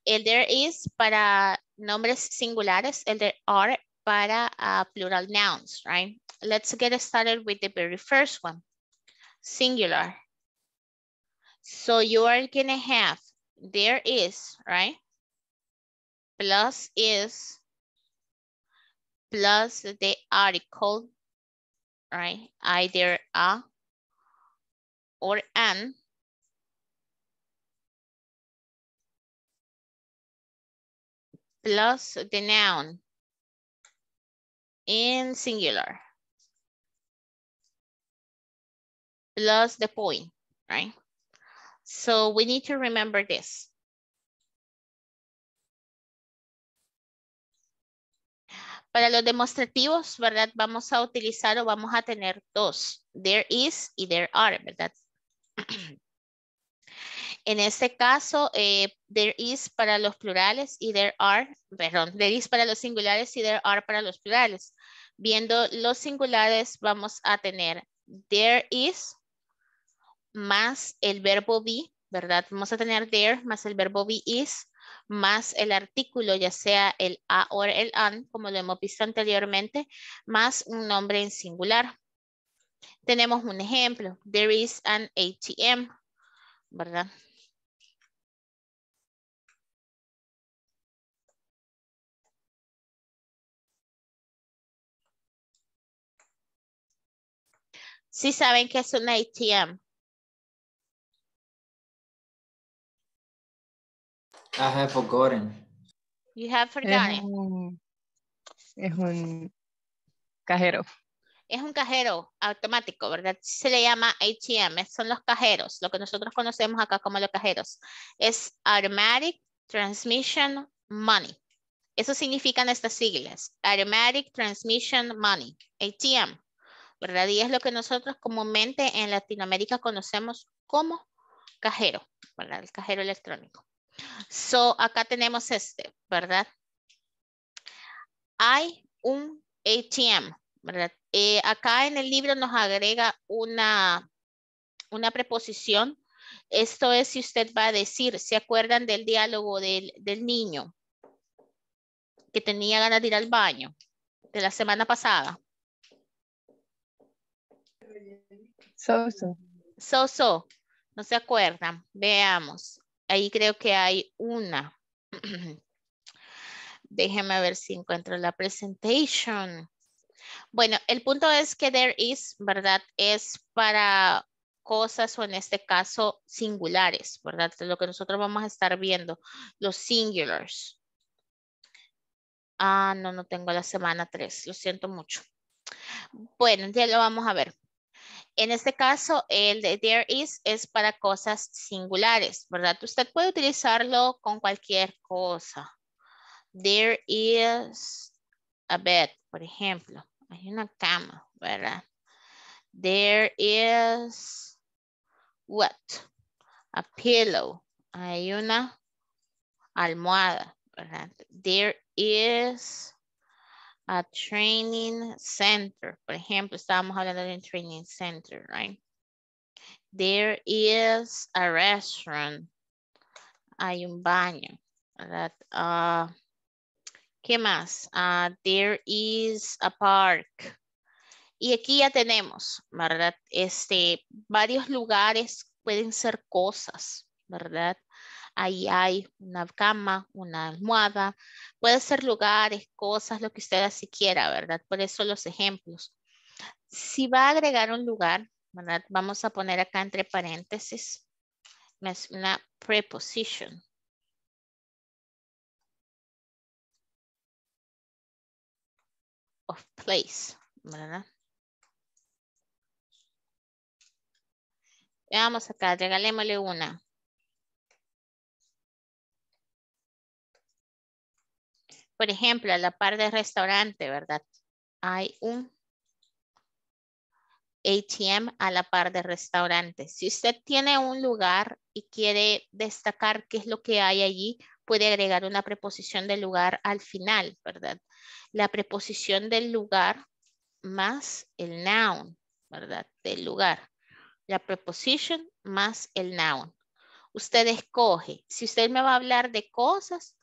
El there is para nombres singulares, el there are para uh, plural nouns, right? Let's get started with the very first one, singular. So you are gonna have there is, right? Plus is, plus the article, right? Either a or an, plus the noun in singular plus the point, right? So we need to remember this. Para los demostrativos, ¿verdad? Vamos a utilizar o vamos a tener dos. There is y there are, ¿verdad? En este caso, eh, there is para los plurales y there are, perdón, there is para los singulares y there are para los plurales. Viendo los singulares, vamos a tener there is más el verbo be, ¿verdad? Vamos a tener there más el verbo be is más el artículo, ya sea el a o el an, como lo hemos visto anteriormente, más un nombre en singular. Tenemos un ejemplo, there is an ATM, ¿verdad? Sí saben que es un ATM. I have forgotten. You have forgotten. Es un, es un cajero. Es un cajero automático, ¿verdad? Se le llama ATM, son los cajeros, lo que nosotros conocemos acá como los cajeros. Es Automatic Transmission Money. Eso significan estas siglas. Automatic Transmission Money, ATM. ¿Verdad? Y es lo que nosotros comúnmente en Latinoamérica conocemos como cajero. El cajero electrónico. So, acá tenemos este, ¿verdad? Hay un ATM, ¿verdad? Eh, acá en el libro nos agrega una, una preposición. Esto es si usted va a decir, ¿se acuerdan del diálogo del, del niño que tenía ganas de ir al baño de la semana pasada? So, so. So, so, no se acuerdan. Veamos. Ahí creo que hay una. [CLEARS THROAT] Déjeme ver si encuentro la presentation. Bueno, el punto es que there is, ¿verdad? Es para cosas o en este caso singulares, ¿verdad? Lo que nosotros vamos a estar viendo, los singulars. Ah, no, no tengo la semana 3, lo siento mucho. Bueno, ya lo vamos a ver. En este caso, el de there is es para cosas singulares, ¿verdad? Usted puede utilizarlo con cualquier cosa. There is a bed, por ejemplo. Hay una cama, ¿verdad? There is what? A pillow. Hay una almohada, ¿verdad? There is a training center. Por ejemplo, estábamos hablando de un training center, right? There is a restaurant. Hay un baño, ¿verdad? Ah, ¿Qué más? Ah, there is a park. Y aquí ya tenemos, ¿verdad? Este, varios lugares pueden ser cosas, ¿verdad? Ahí hay una cama, una almohada, puede ser lugares, cosas, lo que usted así quiera, ¿verdad? Por eso los ejemplos. Si va a agregar un lugar, ¿verdad? Vamos a poner acá entre paréntesis una preposition. Of place, ¿verdad? Veamos acá, regalémosle una. Por ejemplo, a la par del restaurante, ¿verdad? Hay un ATM a la par del restaurante. Si usted tiene un lugar y quiere destacar qué es lo que hay allí, puede agregar una preposición del lugar al final, ¿verdad? La preposición del lugar más el noun, ¿verdad? Del lugar. La preposición más el noun. Usted escoge. Si usted me va a hablar de cosas,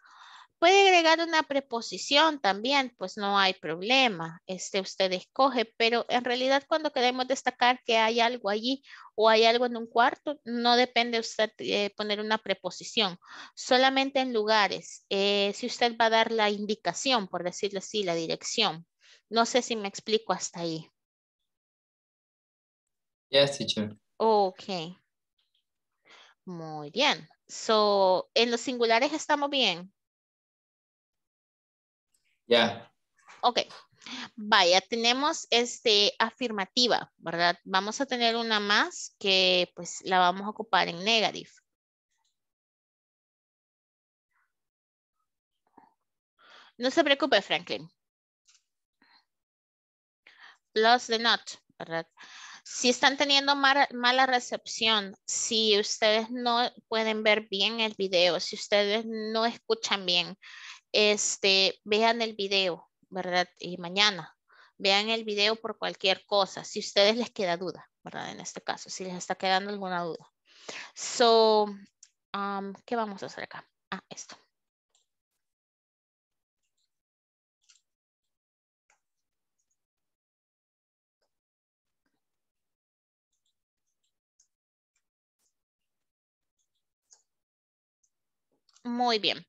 Puede agregar una preposición también, pues no hay problema. Este usted escoge, pero en realidad cuando queremos destacar que hay algo allí o hay algo en un cuarto, no depende usted eh, poner una preposición. Solamente en lugares, eh, si usted va a dar la indicación, por decirlo así, la dirección. No sé si me explico hasta ahí. Yes, teacher. Ok. Muy bien. So, en los singulares estamos bien. Ya. Ok. Vaya, tenemos este afirmativa, ¿verdad? Vamos a tener una más que pues la vamos a ocupar en negative. No se preocupe, Franklin. Plus the not, ¿verdad? Si están teniendo mala, recepción, si ustedes no pueden ver bien el video, si ustedes no escuchan bien, este, vean el video, ¿verdad? Y mañana, vean el video por cualquier cosa, si ustedes les queda duda, ¿verdad? En este caso, si les está quedando alguna duda. So, um, ¿qué vamos a hacer acá? Ah, esto. Muy bien.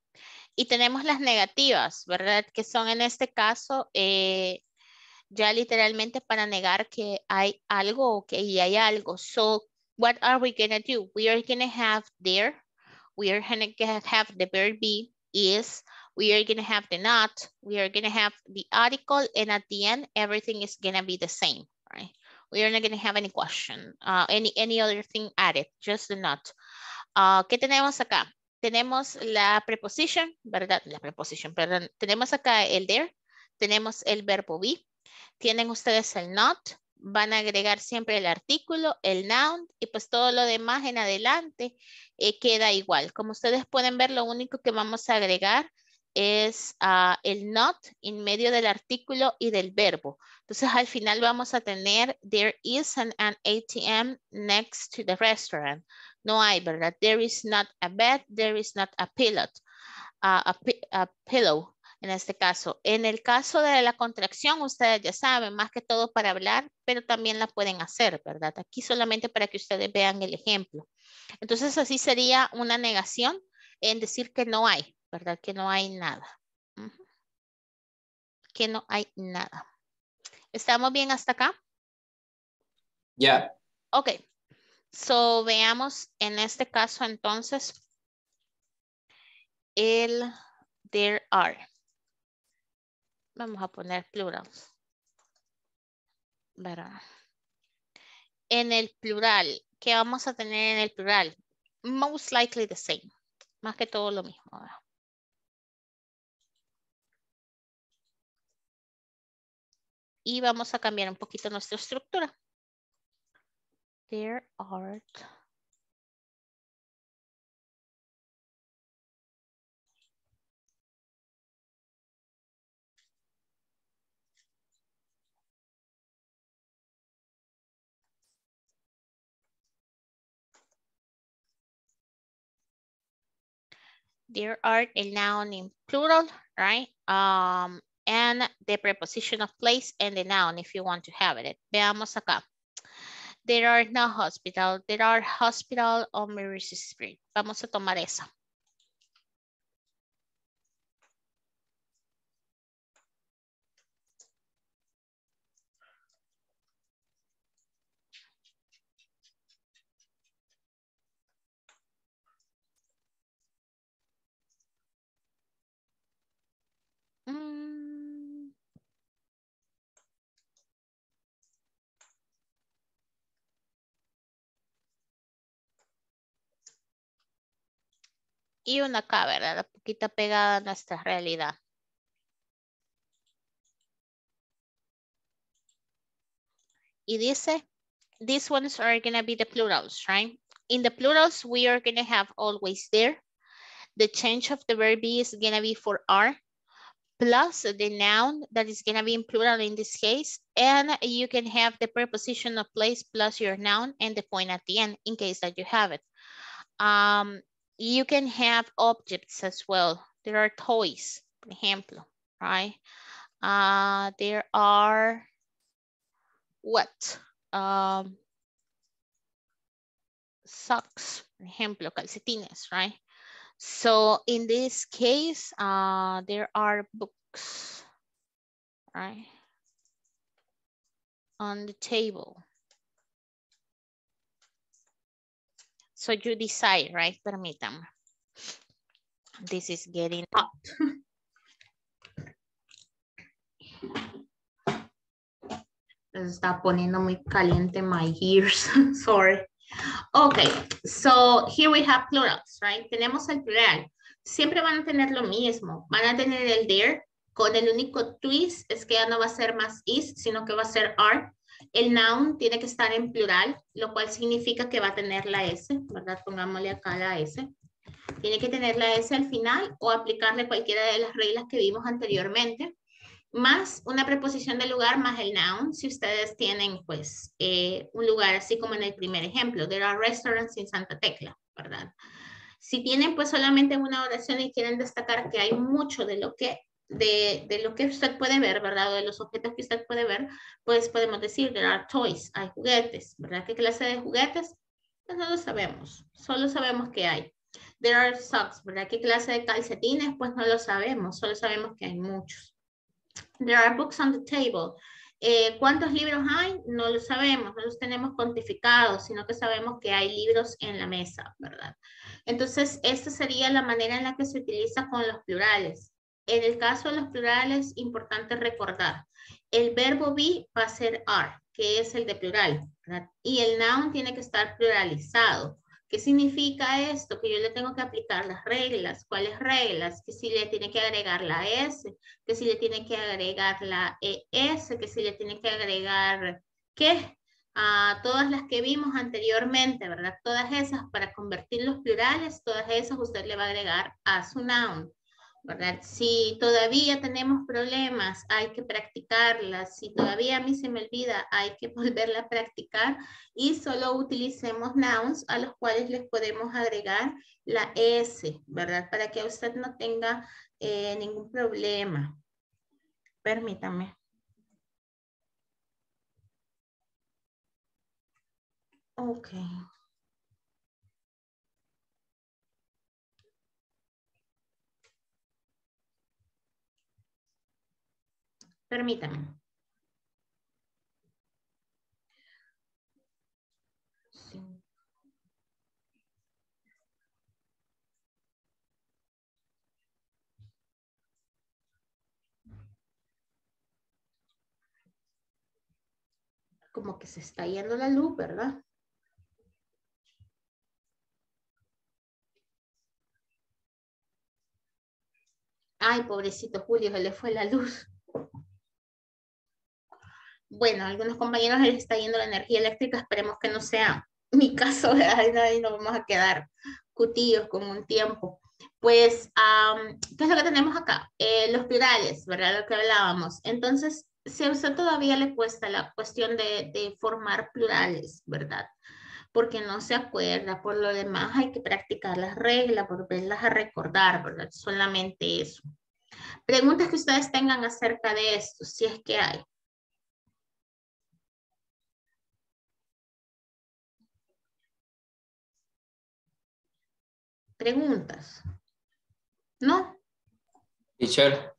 Y tenemos las negativas, ¿verdad? Que son en este caso eh, ya literalmente para negar que hay algo o que hay algo. So, what are we going to do? We are going to have there. We are going to have the verb be, is. We are going to have the not. We are going to have the article. And at the end, everything is going to be the same, right? We are not going to have any question, uh, any, any other thing added, just the not. Uh, ¿Qué tenemos acá? Tenemos la preposición, ¿verdad? La preposición, perdón. Tenemos acá el there, tenemos el verbo be, tienen ustedes el not, van a agregar siempre el artículo, el noun y pues todo lo demás en adelante eh, queda igual. Como ustedes pueden ver, lo único que vamos a agregar es ah, el not en medio del artículo y del verbo. Entonces al final vamos a tener there is an, an ATM next to the restaurant. No hay, ¿verdad? There is not a bed, there is not a pillow. ah, a, pi- a pillow en este caso. En el caso de la contracción, ustedes ya saben, más que todo para hablar, pero también la pueden hacer, ¿verdad? Aquí solamente para que ustedes vean el ejemplo. Entonces así sería una negación en decir que no hay, ¿verdad? Que no hay nada. Que no hay nada. ¿Estamos bien hasta acá? Ya. Ok. So veamos en este caso entonces el there are. Vamos a poner plurals. ¿Verdad? En el plural, ¿qué vamos a tener en el plural? Most likely the same. Más que todo lo mismo. ¿verdad? Y vamos a cambiar un poquito nuestra estructura. There are There are a noun in plural, right? Um, and the preposition of place and the noun if you want to have it. Veamos acá. There are no hospital. There are hospital on Mary's Street. Vamos a tomar esa. Y una acá, ¿verdad? La poquita pegada a nuestra realidad. Y dice, these ones are gonna be the plurals, right? In the plurals, we are gonna have always there. The change of the verb is gonna be for are plus the noun that is gonna be in plural in this case. And you can have the preposition of place plus your noun and the point at the end in case that you have it. Um, you can have objects as well. There are toys, por ejemplo, right? Uh, there are what? Um, socks, por ejemplo, calcetines, right? So in this case, uh, there are books, right? On the table. So you decide, right? Permítame. This is getting hot. Se está poniendo muy caliente my ears. [LAUGHS] Sorry. Okay, so here we have plurals, right? Tenemos el plural. Siempre van a tener lo mismo. Van a tener el there con el único twist es que ya no va a ser más is, sino que va a ser are. El noun tiene que estar en plural, lo cual significa que va a tener la S, ¿verdad? Pongámosle acá la S. Tiene que tener la S al final o aplicarle cualquiera de las reglas que vimos anteriormente, más una preposición de lugar más el noun, si ustedes tienen pues eh, un lugar así como en el primer ejemplo. There are restaurants in Santa Tecla, ¿verdad? Si tienen pues solamente una oración y quieren destacar que hay mucho de lo que de, de, lo que usted puede ver, ¿verdad? O de los objetos que usted puede ver, pues podemos decir, there are toys, hay juguetes, ¿verdad? ¿Qué clase de juguetes? Pues no lo sabemos, solo sabemos que hay. There are socks, ¿verdad? ¿Qué clase de calcetines? Pues no lo sabemos, solo sabemos que hay muchos. There are books on the table. Eh, ¿Cuántos libros hay? No lo sabemos, no los tenemos cuantificados, sino que sabemos que hay libros en la mesa, ¿verdad? Entonces, esta sería la manera en la que se utiliza con los plurales. En el caso de los plurales, importante recordar, el verbo be va a ser are, que es el de plural. Y el noun tiene que estar pluralizado. ¿Qué significa esto? Que yo le tengo que aplicar las reglas. ¿Cuáles reglas? Que si le tiene que agregar la S, que si le tiene que agregar la ES, que si le tiene que agregar que a todas las que vimos anteriormente, ¿verdad? Todas esas para convertir los plurales, todas esas usted le va a agregar a su noun. ¿Verdad? Si todavía tenemos problemas, hay que practicarlas. Si todavía a mí se me olvida, hay que [LAUGHS] volverla a practicar y solo utilicemos nouns a los cuales les podemos agregar la S, ¿verdad? Para que usted no tenga eh, ningún problema. Permítame. Ok. Permítame. Como que se está yendo la luz, ¿verdad? Ay, pobrecito Julio, se le fue la luz. Bueno, a algunos compañeros les está yendo la energía eléctrica, esperemos que no sea [LAUGHS] mi caso, ¿verdad? Y no vamos a quedar cutillos con un tiempo. Pues, ¿qué es lo que tenemos acá? Eh, los plurales, ¿verdad? Lo que hablábamos. Entonces, si a usted todavía le cuesta la cuestión de, de formar plurales, ¿verdad? Porque no se acuerda, por lo demás hay que practicar las reglas, volverlas a recordar, ¿verdad? Solamente eso. Preguntas que ustedes tengan acerca de esto, si es que hay. Preguntas. ¿No? Teacher.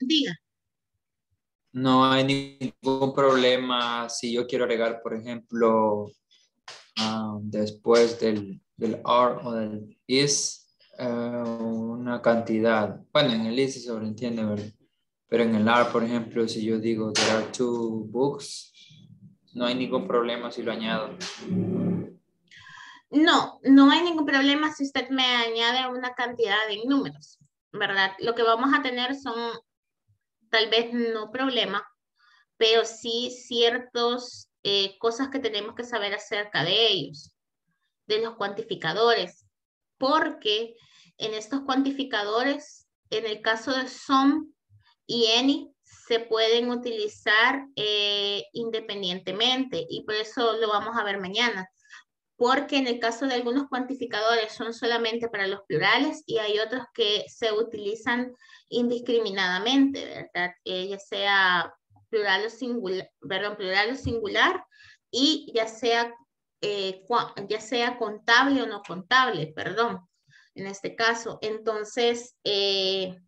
Diga. No hay ningún problema si yo quiero agregar, por ejemplo, ah, después del, del are o del is, eh, una cantidad. Bueno, en el is se sobreentiende, ¿verdad? Pero en el are, por ejemplo, si yo digo there are two books, no hay ningún problema si lo añado. No, no hay ningún problema si usted me añade una cantidad de números, ¿verdad? Lo que vamos a tener son, tal vez no problema, pero sí ciertas eh, cosas que tenemos que saber acerca de ellos, de los cuantificadores, porque en estos cuantificadores, en el caso de some y any, se pueden utilizar eh, independientemente y por eso lo vamos a ver mañana porque en el caso de algunos cuantificadores son solamente para los plurales y hay otros que se utilizan indiscriminadamente, ¿verdad? Eh, ya sea plural o singular, perdón, plural o singular y ya sea, eh, ya sea contable o no contable, perdón, en este caso. Entonces, eh,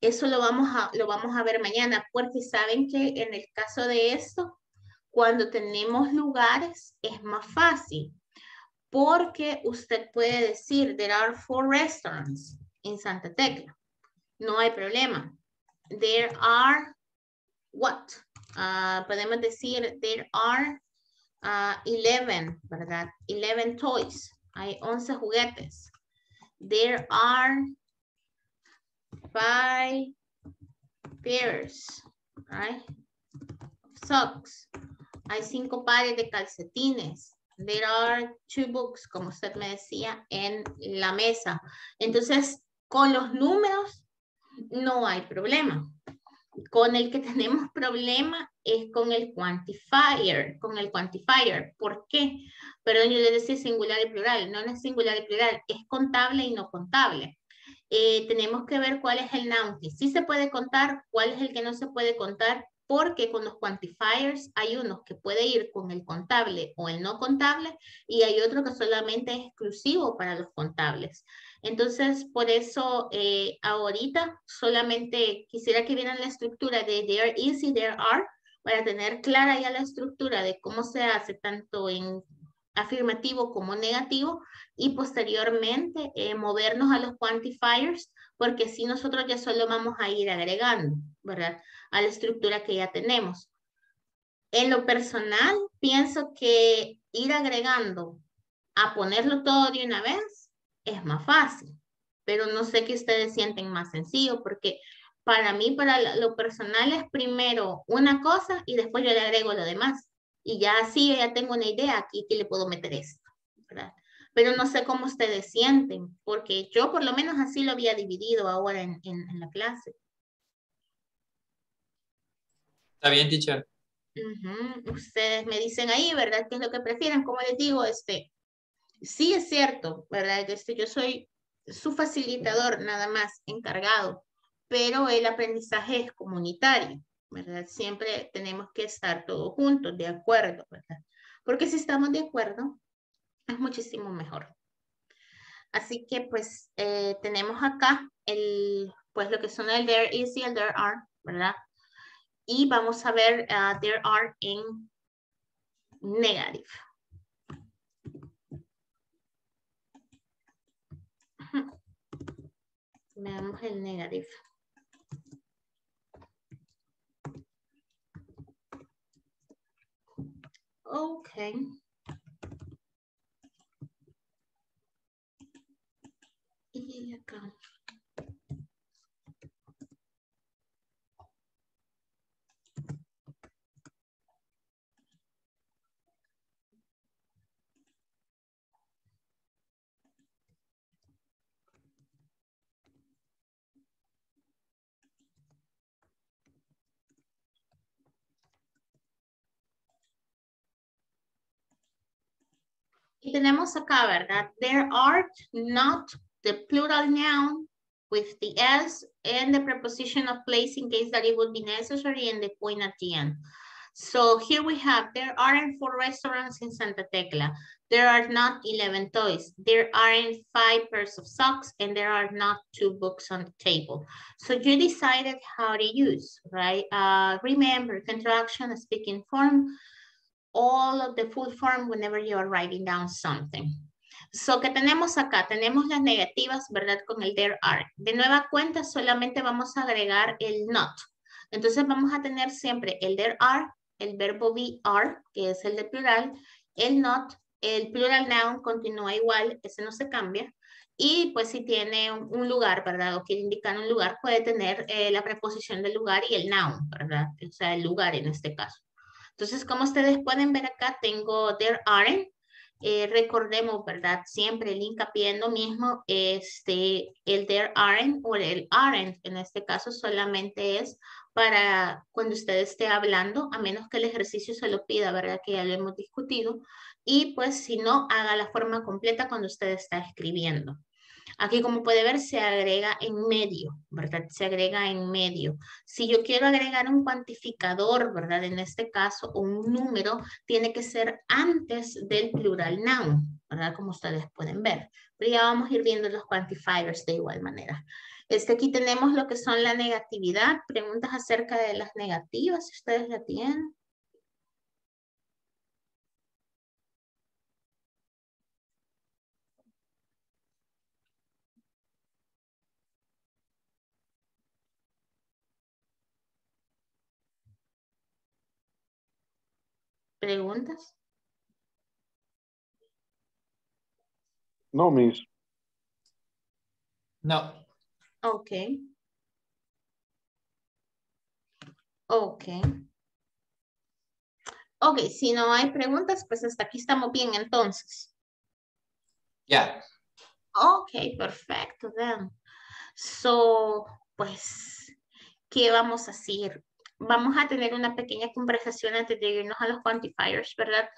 eso lo vamos, a, lo vamos a ver mañana, porque saben que en el caso de esto, cuando tenemos lugares es más fácil porque usted puede decir, there are four restaurants in Santa Tecla. No hay problema. There are what? Uh, podemos decir, there are uh, 11, ¿verdad? 11 toys. Hay 11 juguetes. There are five pairs, right? Socks. Hay cinco pares de calcetines. There are two books, como usted me decía, en la mesa. Entonces, con los números no hay problema. Con el que [LAUGHS] tenemos problema es con el quantifier, con el quantifier. ¿Por qué? Pero yo le decía singular y plural. No, es singular y plural, es contable y no contable. Eh, tenemos que ver cuál es el noun que sí se puede contar, cuál es el que no se puede contar porque con los quantifiers hay unos que puede ir con el contable o el no contable y hay otro que solamente es exclusivo para los contables. Entonces, por eso eh, ahorita solamente quisiera que vieran la estructura de there is y there are para tener clara ya la estructura de cómo se hace tanto en afirmativo como negativo y posteriormente eh, movernos a los quantifiers porque si nosotros ya solo vamos a ir agregando, ¿verdad? A la estructura que ya tenemos. En lo personal, pienso que ir agregando a ponerlo todo de una vez es más fácil, pero no sé qué ustedes sienten más sencillo, porque para mí, para lo personal, es primero una cosa y después yo le agrego lo demás. Y ya así ya tengo una idea aquí que le puedo meter esto. Pero no sé cómo ustedes sienten, porque yo por lo menos así lo había dividido ahora en la clase. Está bien, teacher. Ujú, Ustedes me dicen ahí, ¿verdad? ¿Qué es lo que prefieren? Como les digo, este, sí es cierto, ¿verdad? Este, yo soy su facilitador nada más, encargado, pero el aprendizaje es comunitario, ¿verdad? Siempre tenemos que estar todos juntos, de acuerdo, ¿verdad? Porque si estamos de acuerdo, es muchísimo mejor. Así que pues eh, tenemos acá el, pues lo que son el there is y el there are, ¿verdad? Y vamos a ver ah, there are en negative. Veamos el negative. Okay. Y acá. Tenemos acá, ¿verdad? There are not the plural noun with the s and the preposition of place in case that it would be necessary and the point at the end. So here we have, there aren't four restaurants in Santa Tecla. There are not 11 toys. There aren't five pairs of socks and there are not two books on the table. So you decided how to use, right? Uh, remember, contraction, speaking form, all of the full form whenever you are writing down something. So, ¿qué tenemos acá? Tenemos las negativas, ¿verdad? Con el there are. De nueva cuenta, solamente vamos a agregar el not. Entonces, vamos a tener siempre el there are, el verbo be are, que es el de plural, el not, el plural noun continúa igual, ese no se cambia. Y pues si tiene un, lugar, ¿verdad? O quiere indicar un lugar, puede tener eh, la preposición del lugar y el noun, ¿verdad? O sea, el lugar en este caso. Entonces, como ustedes pueden ver acá, tengo there aren't. Eh, recordemos, ¿verdad? Siempre el hincapié en lo mismo, este, el there aren't o el aren't en este caso solamente es para cuando usted esté hablando, a menos que el ejercicio se lo pida, ¿verdad? Que ya lo hemos discutido. Y pues si no, haga la forma completa cuando usted está escribiendo. Aquí, como puede ver, se agrega en medio, ¿verdad? Se agrega en medio. Si yo quiero agregar un cuantificador, ¿verdad? En este caso, un número, tiene que ser antes del plural noun, ¿verdad? Como ustedes pueden ver. Pero ya vamos a ir viendo los quantifiers de igual manera. Este, aquí tenemos lo que son la negatividad. Preguntas acerca de las negativas, si ustedes la tienen. ¿Preguntas? No, miss. No. Ok. Ok. Ok, si no hay preguntas, pues hasta aquí estamos bien entonces. Ya. Ok, perfecto, then. So, pues, ¿qué vamos a hacer? Vamos a tener una pequeña conversación antes de irnos a los quantifiers, ¿verdad?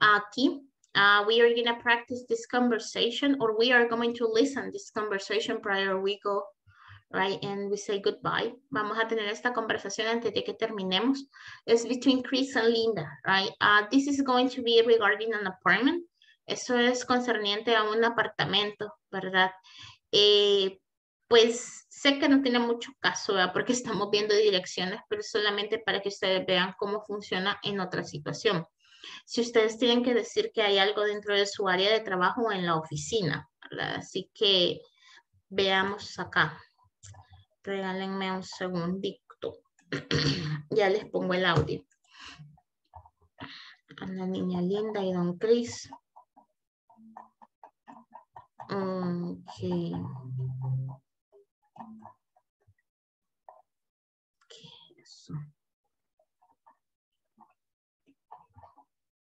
Aquí, uh, we are going to practice this conversation or we are going to listen this conversation prior we go, right? And we say goodbye. Vamos a tener esta conversación antes de que terminemos. It's between Chris and Linda, right? Uh, this is going to be regarding an apartment. Eso es concerniente a un apartamento, ¿verdad? Eh, pues sé que no tiene mucho caso, ¿verdad? Porque [LAUGHS] estamos viendo direcciones, pero solamente para que ustedes vean cómo funciona en otra situación. Si ustedes tienen que decir que hay algo dentro de su área de trabajo o en la oficina, ¿verdad? Así que veamos acá. Regálenme un segundito. [CLEARS THROAT] ya les pongo el audio. A la niña linda y don Cris. Ok. ¿Qué es eso?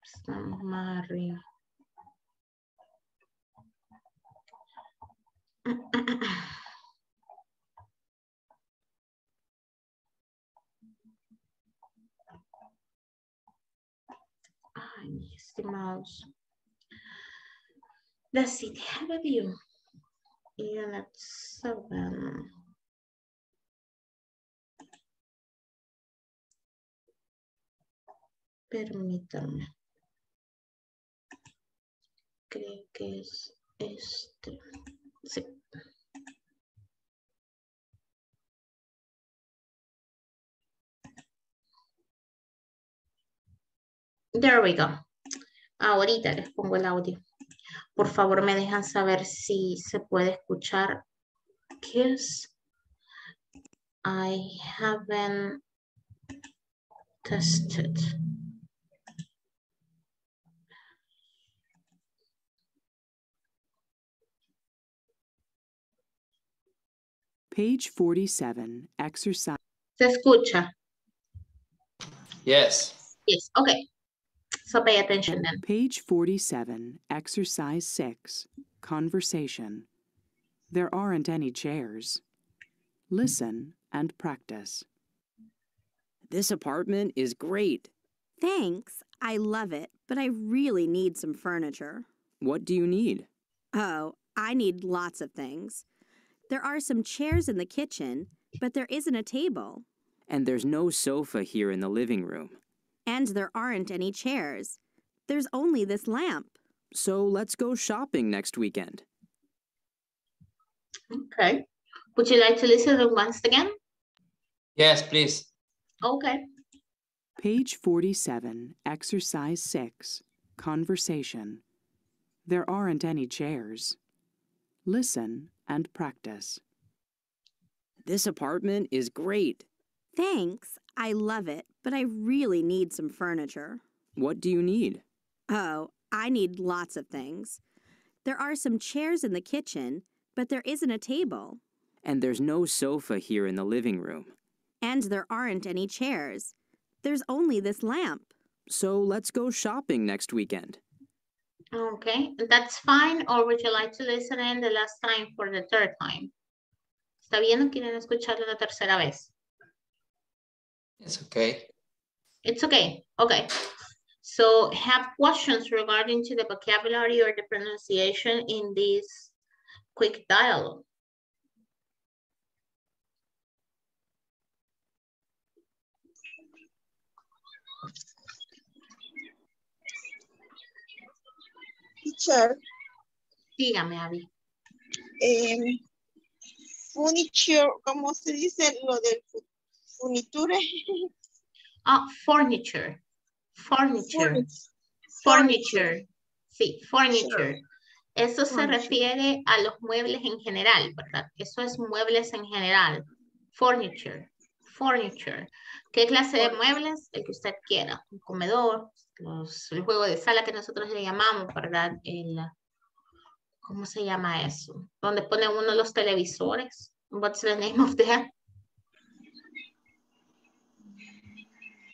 Estamos más arriba. Ay, mis estimados. Let's see, they have a view. Unit seven. Permítanme. Creo que es este. Sí. There we go. Ahorita les pongo el audio. Por favor, me dejan saber si se puede escuchar. Kiss. I haven't tested. Page 47, exercise. ¿Se escucha? Yes. Yes, okay. So pay attention then. Page 47, exercise 6, conversation. There aren't any chairs. Listen and practice. This apartment is great. Thanks. I love it, but I really need some furniture. What do you need? Oh, I need lots of things. There are some chairs in the kitchen, but there isn't a table. And there's no sofa here in the living room. And there aren't any chairs. There's only this lamp. So let's go shopping next weekend. Okay. Would you like to listen to it once again? Yes, please. Okay. Page 47, exercise 6, conversation. There aren't any chairs. Listen and practice. This apartment is great. Thanks. I love it, but I really need some furniture. What do you need? Oh, I need lots of things. There are some chairs in the kitchen, but there isn't a table. And there's no sofa here in the living room. And there aren't any chairs. There's only this lamp. So let's go shopping next weekend. Okay, that's fine. Or would you like to listen in the last time for the third time? ¿Está bien o quieren escucharlo la tercera vez? It's okay. It's okay. Okay. So have questions regarding to the vocabulary or the pronunciation in this quick dialogue. Teacher, Dígame, Abby. eh, furniture, ¿cómo se dice lo del fu- furniture? Ah, furniture. Furniture. Furniture. Sí, furniture. Eso se refiere a los muebles en general, ¿verdad? Eso es muebles en general. Furniture. Furniture. ¿Qué clase de muebles? El que usted quiera. Un comedor, los, el juego de sala que nosotros le llamamos, ¿verdad? El, ¿Cómo se llama eso? Donde pone uno los televisores. What's the name of that?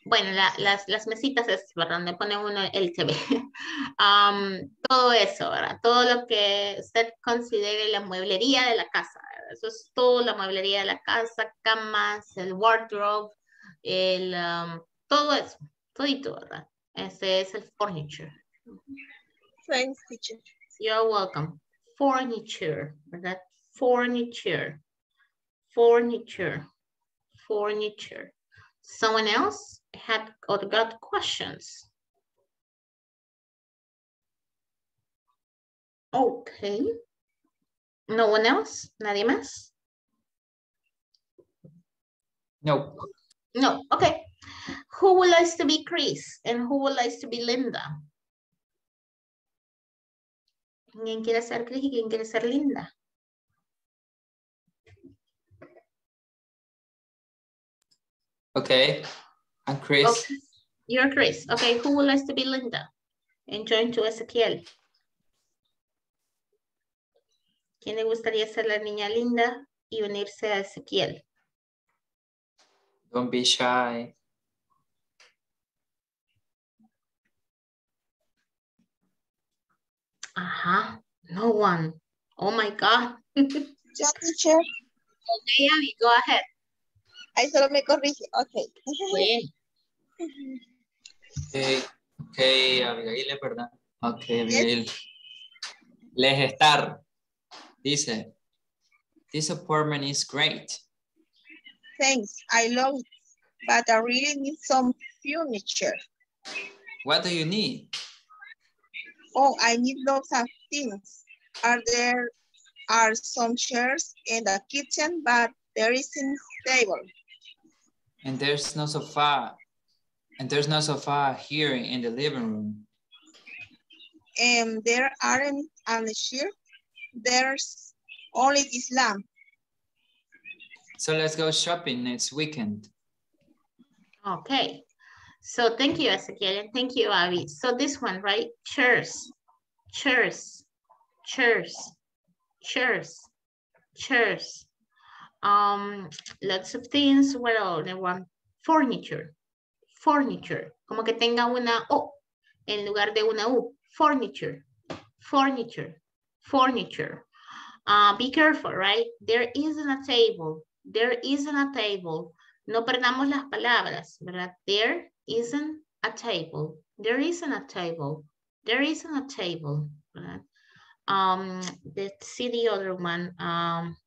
Bueno, la- las, las mesitas es, ¿verdad? Donde pone uno el TV. [LAUGHS] Am, todo eso, ¿verdad? Todo lo que usted considere la mueblería de la casa, ¿verdad? Eso es todo la mueblería de la casa, camas, el wardrobe, el, am, todo eso, todito, ¿verdad? Ese es el furniture. Thanks, teacher. You're welcome. Furniture, ¿verdad? Furniture. Furniture. Furniture. Someone else had or got questions? Okay. No one else? ¿Nadie más? No. No, okay. Who would like to be Chris and who would like to be Linda? ¿Quién quiere ser Chris y quién quiere ser Linda? Okay. I'm Chris. Okay. You're Chris. Okay, who would like to be Linda? And join to Ezequiel. ¿Quién le gustaría ser la niña linda y unirse a Ezequiel? Don't be shy. Ajá. No one. Oh my God. [LAUGHS] Yo, teacher. Okay, Abby, go ahead. Ahí solo me corrige. Ok. Bueno. Ok, ok, Abigail, es verdad. Ok, Abigail. Les estar. Dice, this apartment is great. Thanks. I love it. But I really need some furniture. What do you need? Oh, I need lots of things. Are there are some chairs in the kitchen, but there isn't table. And there's no sofa. And there's no sofa here in the living room. And there aren't any chair. There's only this lamp. So let's go shopping next weekend. Okay. So thank you, Ezequiel, and thank you, Abby. So this one, right? Chairs, chairs, chairs, chairs, chairs. Um, lots of things. What other one? Furniture, furniture. Como que tenga una O en lugar de una U. Furniture, furniture, furniture. Uh, be careful, right? There isn't a table. There isn't a table. No perdamos las palabras, ¿verdad? There isn't a table. There isn't a table. There isn't a table. Um, let's see the other one. Um,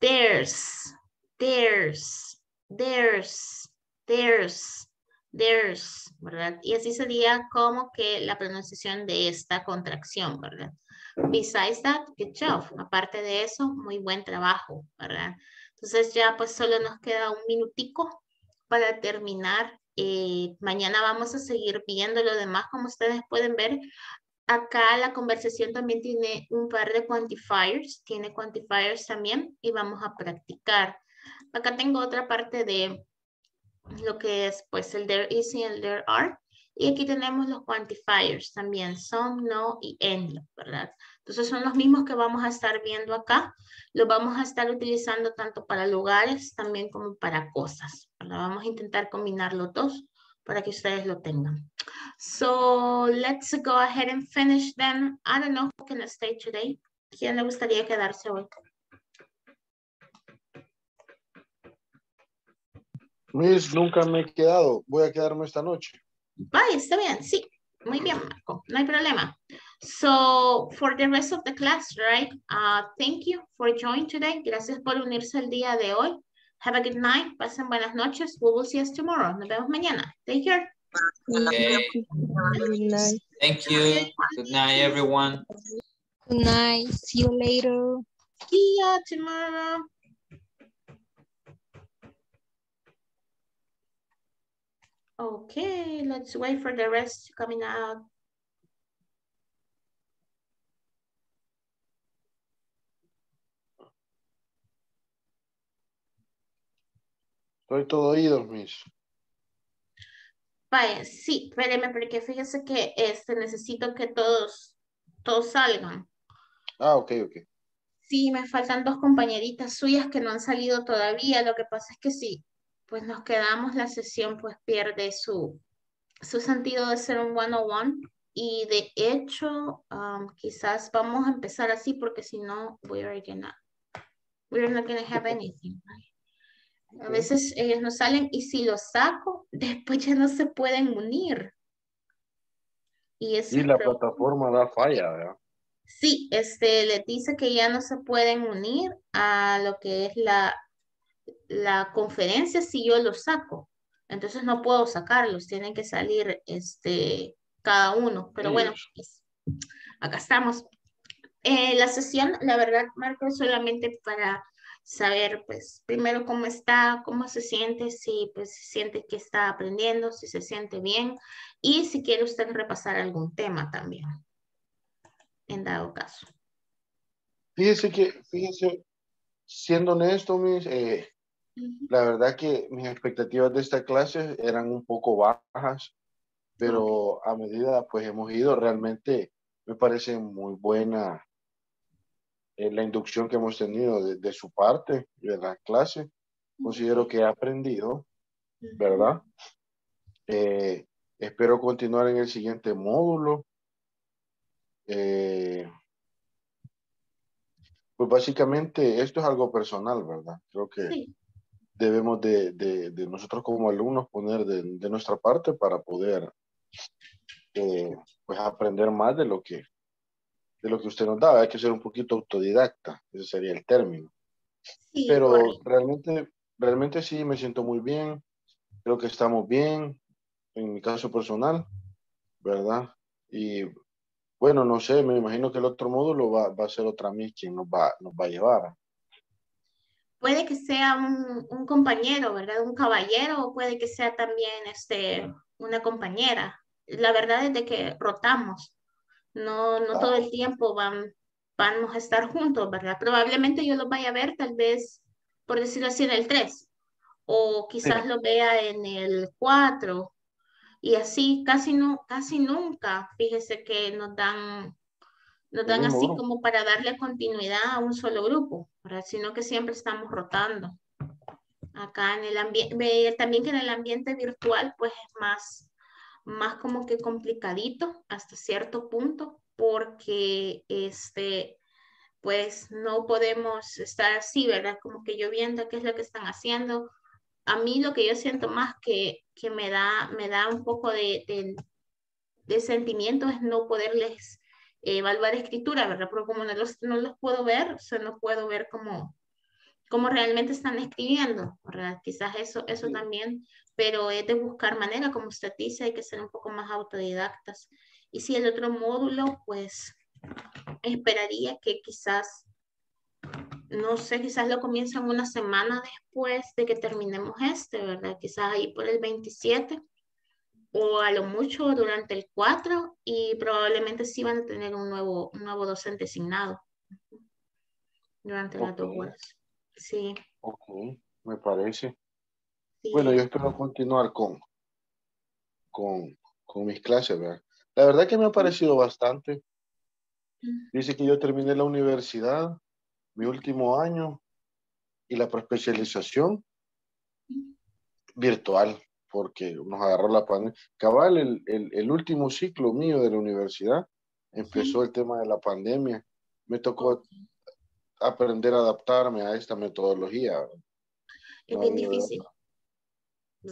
there's, there's, there's, there's, there's, ¿verdad? Y así sería como que la pronunciación de esta contracción, ¿verdad? Besides that, good job. Aparte de eso, muy buen trabajo, ¿verdad? Entonces ya pues solo nos queda un minutico para terminar. Eh, mañana vamos a seguir viendo lo demás, como ustedes pueden ver. Acá la conversación también tiene un par de quantifiers, tiene quantifiers también y vamos a practicar. Acá tengo otra parte de lo que es pues el there is y el there are. Y aquí tenemos los quantifiers también, some, no y any, ¿verdad? Entonces son los mismos que vamos a estar viendo acá. Los vamos a estar utilizando tanto para lugares también como para cosas. ¿verdad? Vamos a intentar combinar los dos para que ustedes lo tengan. So let's go ahead and finish then. I don't know who can stay today. ¿Quién le gustaría quedarse hoy? Miss, nunca me he quedado. Voy a quedarme esta noche. Vale, está bien, sí. Muy bien, Marco. No hay problema. So, for the rest of the class, right? Uh, thank you for joining today. Gracias por unirse el día de hoy. Have a good night. Pasen buenas noches. We will see us tomorrow. Nos vemos mañana. Take care. Okay. Good night. Thank you. Good night, everyone. Good night. See you later. See ya tomorrow. Okay, let's wait for the rest coming out. Estoy todo oídos, Miss. Vaya, sí, espéreme, porque fíjese que este, necesito que todos, todos salgan. Ah, ok, ok. Sí, me faltan dos compañeritas suyas que no han salido todavía. Lo que pasa es que sí, pues nos quedamos, la sesión pues pierde su, su sentido de ser un one-on-one. Y de hecho, um, quizás vamos a empezar así porque si no, we're gonna, we're not gonna have anything. right? A veces ellos no salen y si los saco, después ya no se pueden unir. Y eso Y es la plataforma da falla, ¿verdad? Sí, este, les dice que ya no se pueden unir a lo que es la, la conferencia si yo los saco. Entonces no puedo sacarlos, tienen que salir este, cada uno. Pero bueno, pues, acá estamos. Eh, la sesión, la verdad, Marco, es solamente para saber, pues, primero cómo está, cómo se siente, si pues se siente que está aprendiendo, si se siente bien y si quiere usted repasar algún tema también, en dado caso. Fíjese que, fíjese, siendo honesto, Miss, eh, la verdad que mis expectativas de esta clase eran un poco bajas, pero a medida pues hemos ido, realmente me parece muy buena eh, la inducción que hemos tenido de, de su parte de la clase. Considero que he aprendido, ¿verdad? Eh, espero continuar en el siguiente módulo. eh, pues básicamente esto es algo personal, ¿verdad? Creo que Sí. debemos de, de- de nosotros como alumnos poner de, de nuestra parte para poder eh, pues aprender más de lo que de lo que usted nos daba. Hay que ser un poquito autodidacta, ese sería el término. Sí, Pero correcto. realmente, realmente sí me siento muy bien. Creo que estamos bien, en mi caso personal, ¿verdad? Y bueno, no sé, me imagino que el otro módulo va, va a ser otra Miss quien nos va, nos va a llevar. Puede que sea un, un compañero, ¿verdad? Un caballero, o puede que sea también este, una compañera. La verdad es de que rotamos. No, no todo el tiempo van, vamos a estar juntos, ¿verdad? Probablemente yo los vaya a ver tal vez, por decirlo así, en el 3, o quizás los vea en el 4, y así casi, no, casi nunca, fíjese que nos dan, nos dan así como para darle continuidad a un solo grupo, ¿verdad? Sino que siempre estamos rotando. Acá en el ambiente, también que en el ambiente virtual, pues es más, más como que complicadito hasta cierto punto, porque este, pues no podemos estar así, ¿verdad? Como que yo viendo qué es lo que están haciendo. A mí lo que yo siento más que, que me, da, me da un poco de, de, de sentimiento es no poderles evaluar escritura, ¿verdad? Porque como no los, no los puedo ver, o sea, no puedo ver cómo, cómo realmente están escribiendo, ¿verdad? Quizás eso, eso también, pero es de buscar manera, como usted dice, hay que ser un poco más autodidactas. Y si el otro módulo, pues esperaría que quizás, no sé, quizás lo comiencen una semana después de que terminemos este, ¿verdad? Quizás ahí por el 27 o a lo mucho durante el 4 y probablemente sí van a tener un nuevo, un nuevo docente asignado durante las dos horas. Sí. Ok, me parece. Sí. Bueno, yo espero continuar con, con, con mis clases, ¿verdad? La verdad que me ha parecido bastante. Dice que yo terminé la universidad, mi último año, y la preespecialización virtual, porque nos agarró la pandemia. Cabal, el, el, el último ciclo mío de la universidad empezó el tema de la pandemia. Me tocó aprender a adaptarme a esta metodología. ¿verdad? Es No bien difícil. otra.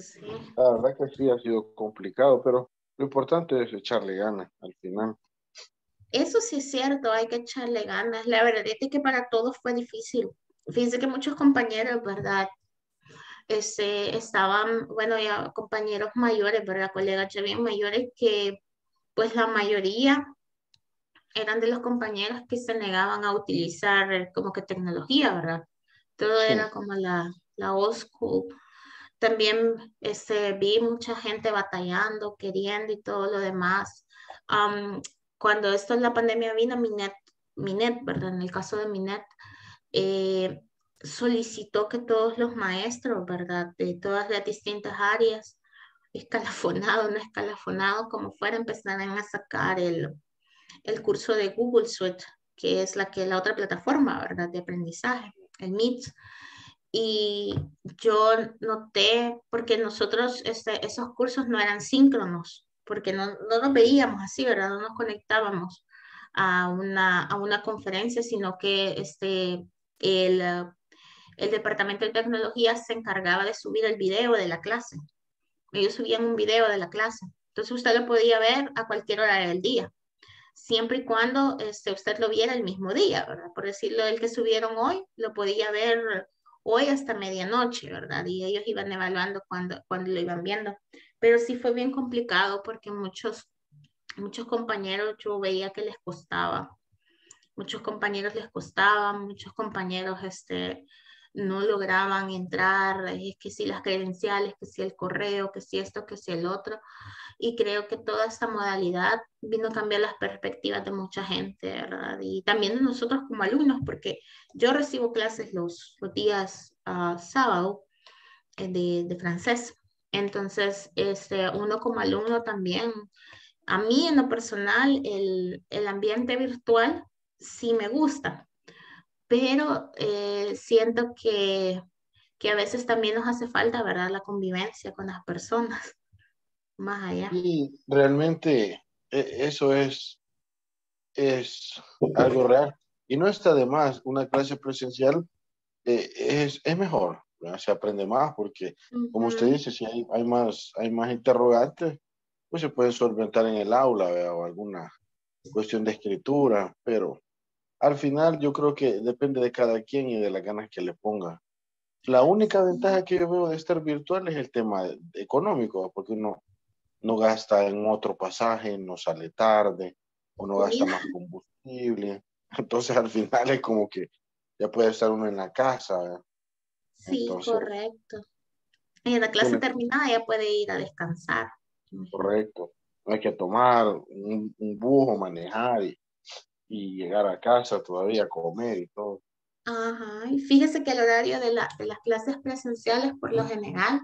Sí. La verdad que sí ha sido complicado, pero lo importante es echarle ganas al final. Eso sí es cierto, hay que echarle ganas. La verdad es que para todos fue difícil. Fíjense que muchos compañeros, ¿verdad? Este, estaban, bueno, ya compañeros mayores, ¿verdad? Colegas ya bien mayores que, pues la mayoría eran de los compañeros que se negaban a utilizar eh, como que tecnología, ¿verdad? Todo Sí. era como la, la old school. También este, vi mucha gente batallando, queriendo y todo lo demás. Am, cuando esto en la pandemia vino, Minet, Minet, ¿verdad? En el caso de Minet, eh, solicitó que todos los maestros, ¿verdad? De todas las distintas áreas, [LAUGHS] escalafonado, no escalafonado, como fuera, empezaran a sacar el, el curso de Google Suite, que es la que la otra plataforma, ¿verdad? De aprendizaje, el Meet. Y yo noté, porque nosotros este, esos cursos no eran síncronos, porque no, no nos veíamos así, ¿verdad? No nos conectábamos a una, a una conferencia, sino que este, el, el departamento de tecnología se encargaba de subir el video de la clase. Ellos subían un video de la clase. Entonces usted lo podía ver a cualquier hora del día, siempre y cuando este, usted lo viera el mismo día, ¿verdad? Por decirlo, el que subieron hoy, lo podía ver hoy hasta medianoche, ¿verdad? Y ellos iban evaluando cuando, cuando lo iban viendo. Pero sí fue bien complicado porque muchos, muchos compañeros yo veía que les costaba. Muchos compañeros les costaba, muchos compañeros este, no lograban entrar, es que si las credenciales, que si el correo, que si esto, que si el otro. Y creo que toda esta modalidad vino a cambiar las perspectivas de mucha gente, ¿verdad? Y también de nosotros como alumnos, porque yo recibo clases los, los días uh, sábado eh, de, de, francés. Entonces, este, uno como alumno también, a mí en lo personal, el, el ambiente virtual sí me gusta, pero eh, siento que, que a veces también nos hace falta, ¿verdad? La convivencia con las personas, [LAUGHS] más allá. Y realmente e, eso es es algo real. Y no está de más, una clase presencial eh, es, es mejor, ¿verdad? se aprende más porque, como usted dice, si hay, hay, más, hay más interrogantes, pues se puede solventar en el aula ¿verdad? o alguna cuestión de escritura, pero al final yo creo que depende de cada quien y de las ganas que le ponga. La única ventaja que yo veo de estar virtual es el tema económico, porque uno no gasta en otro pasaje, no sale tarde, o no gasta más combustible. [LAUGHS] Entonces al final es como que ya puede estar uno en la casa. Sí, Entonces- correcto. Y en la clase Bueno. terminada ya puede ir a descansar. Correcto. No hay que tomar un, un bus o manejar y, y llegar a casa todavía a comer y todo. Ajá, y fíjese que el horario de, la- de las clases presenciales, por lo general,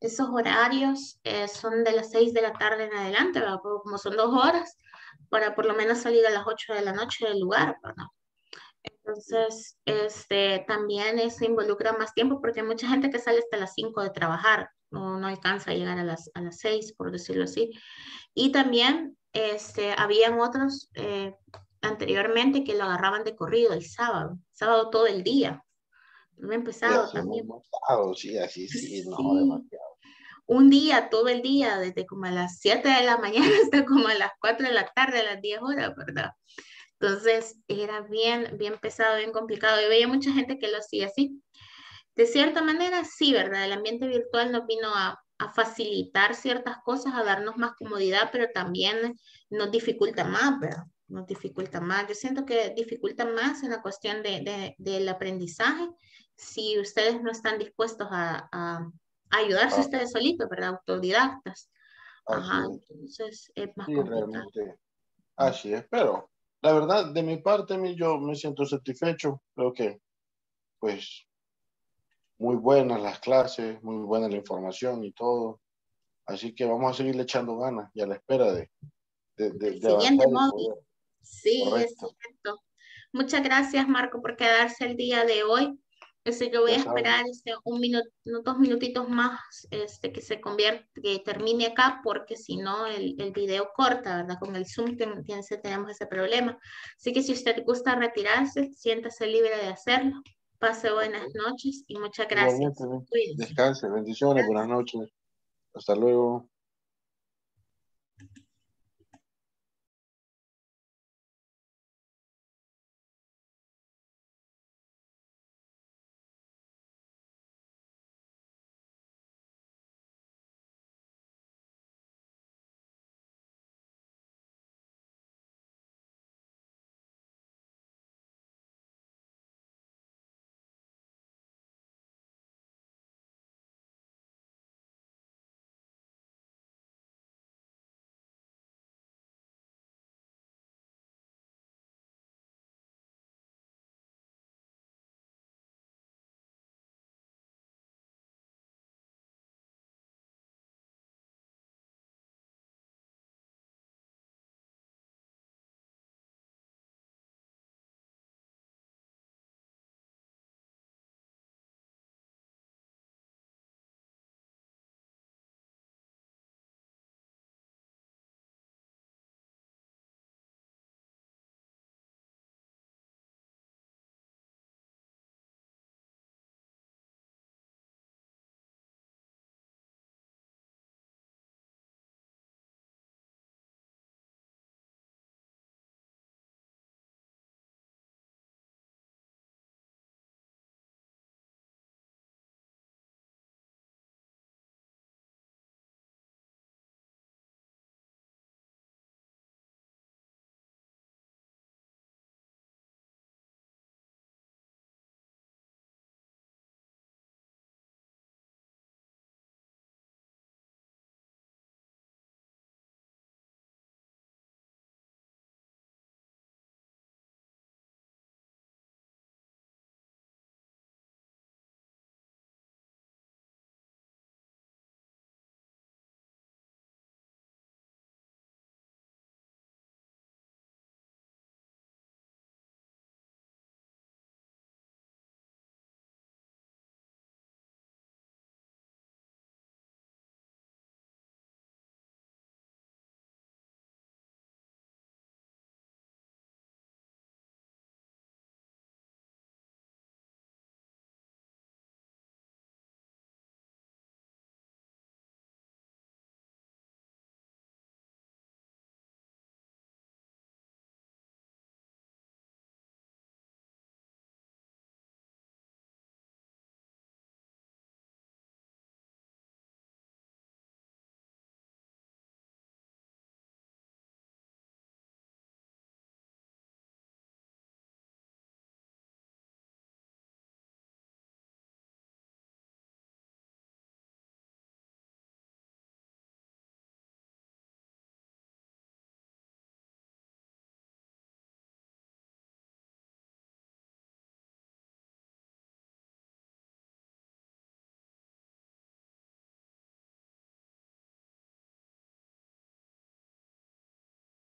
esos horarios eh, son de las 6 de la tarde en adelante, ¿verdad? Como son dos horas, para por lo menos salir a las 8 de la noche del lugar, ¿verdad? Entonces, este, también eso involucra más tiempo porque hay mucha gente que sale hasta las 5 de trabajar, no, no alcanza a llegar a las, a las 6, por decirlo así. Y también, este, habían otros eh, anteriormente que lo agarraban de corrido el sábado, sábado todo el día. Me he empezado también. demasiado, sí, así sí, no, Sí. demasiado. Un día, todo el día, desde como a las 7 de la mañana [LAUGHS] hasta como a las 4 de la tarde, a las 10 horas, ¿verdad? Entonces era bien, bien pesado, bien complicado. Y veía mucha gente que lo hacía así. De cierta manera, sí, ¿verdad? El ambiente virtual nos vino a, a facilitar ciertas cosas, a darnos más comodidad, pero también nos dificulta más, ¿verdad? Nos dificulta más. Yo siento que dificulta más en la cuestión de, de- del aprendizaje si ustedes no están dispuestos a, a- a ayudarse Ah. ustedes solitos, ¿verdad? Autodidactas. Ajá, Así entonces es más Sí, complicado. realmente. Así es, pero la verdad, de mi parte, yo me siento satisfecho. Creo que, pues, muy buenas las clases, muy buena la información y todo. Así que vamos a seguirle echando ganas y a la espera de, de, de, de Siguiente móvil. Sí, es Correcto. cierto. Muchas gracias, Marco, por quedarse el día de hoy. Este, yo voy a Ya esperar este, un minuto, dos minutitos más este, que se convierta, que termine acá, porque si no el, el video corta, ¿verdad? Con el Zoom ten- ten- tenemos ese problema. Así que si usted gusta retirarse, siéntase libre de hacerlo. Pase buenas noches y muchas gracias. Descanse, bendiciones, buenas noches. Hasta luego.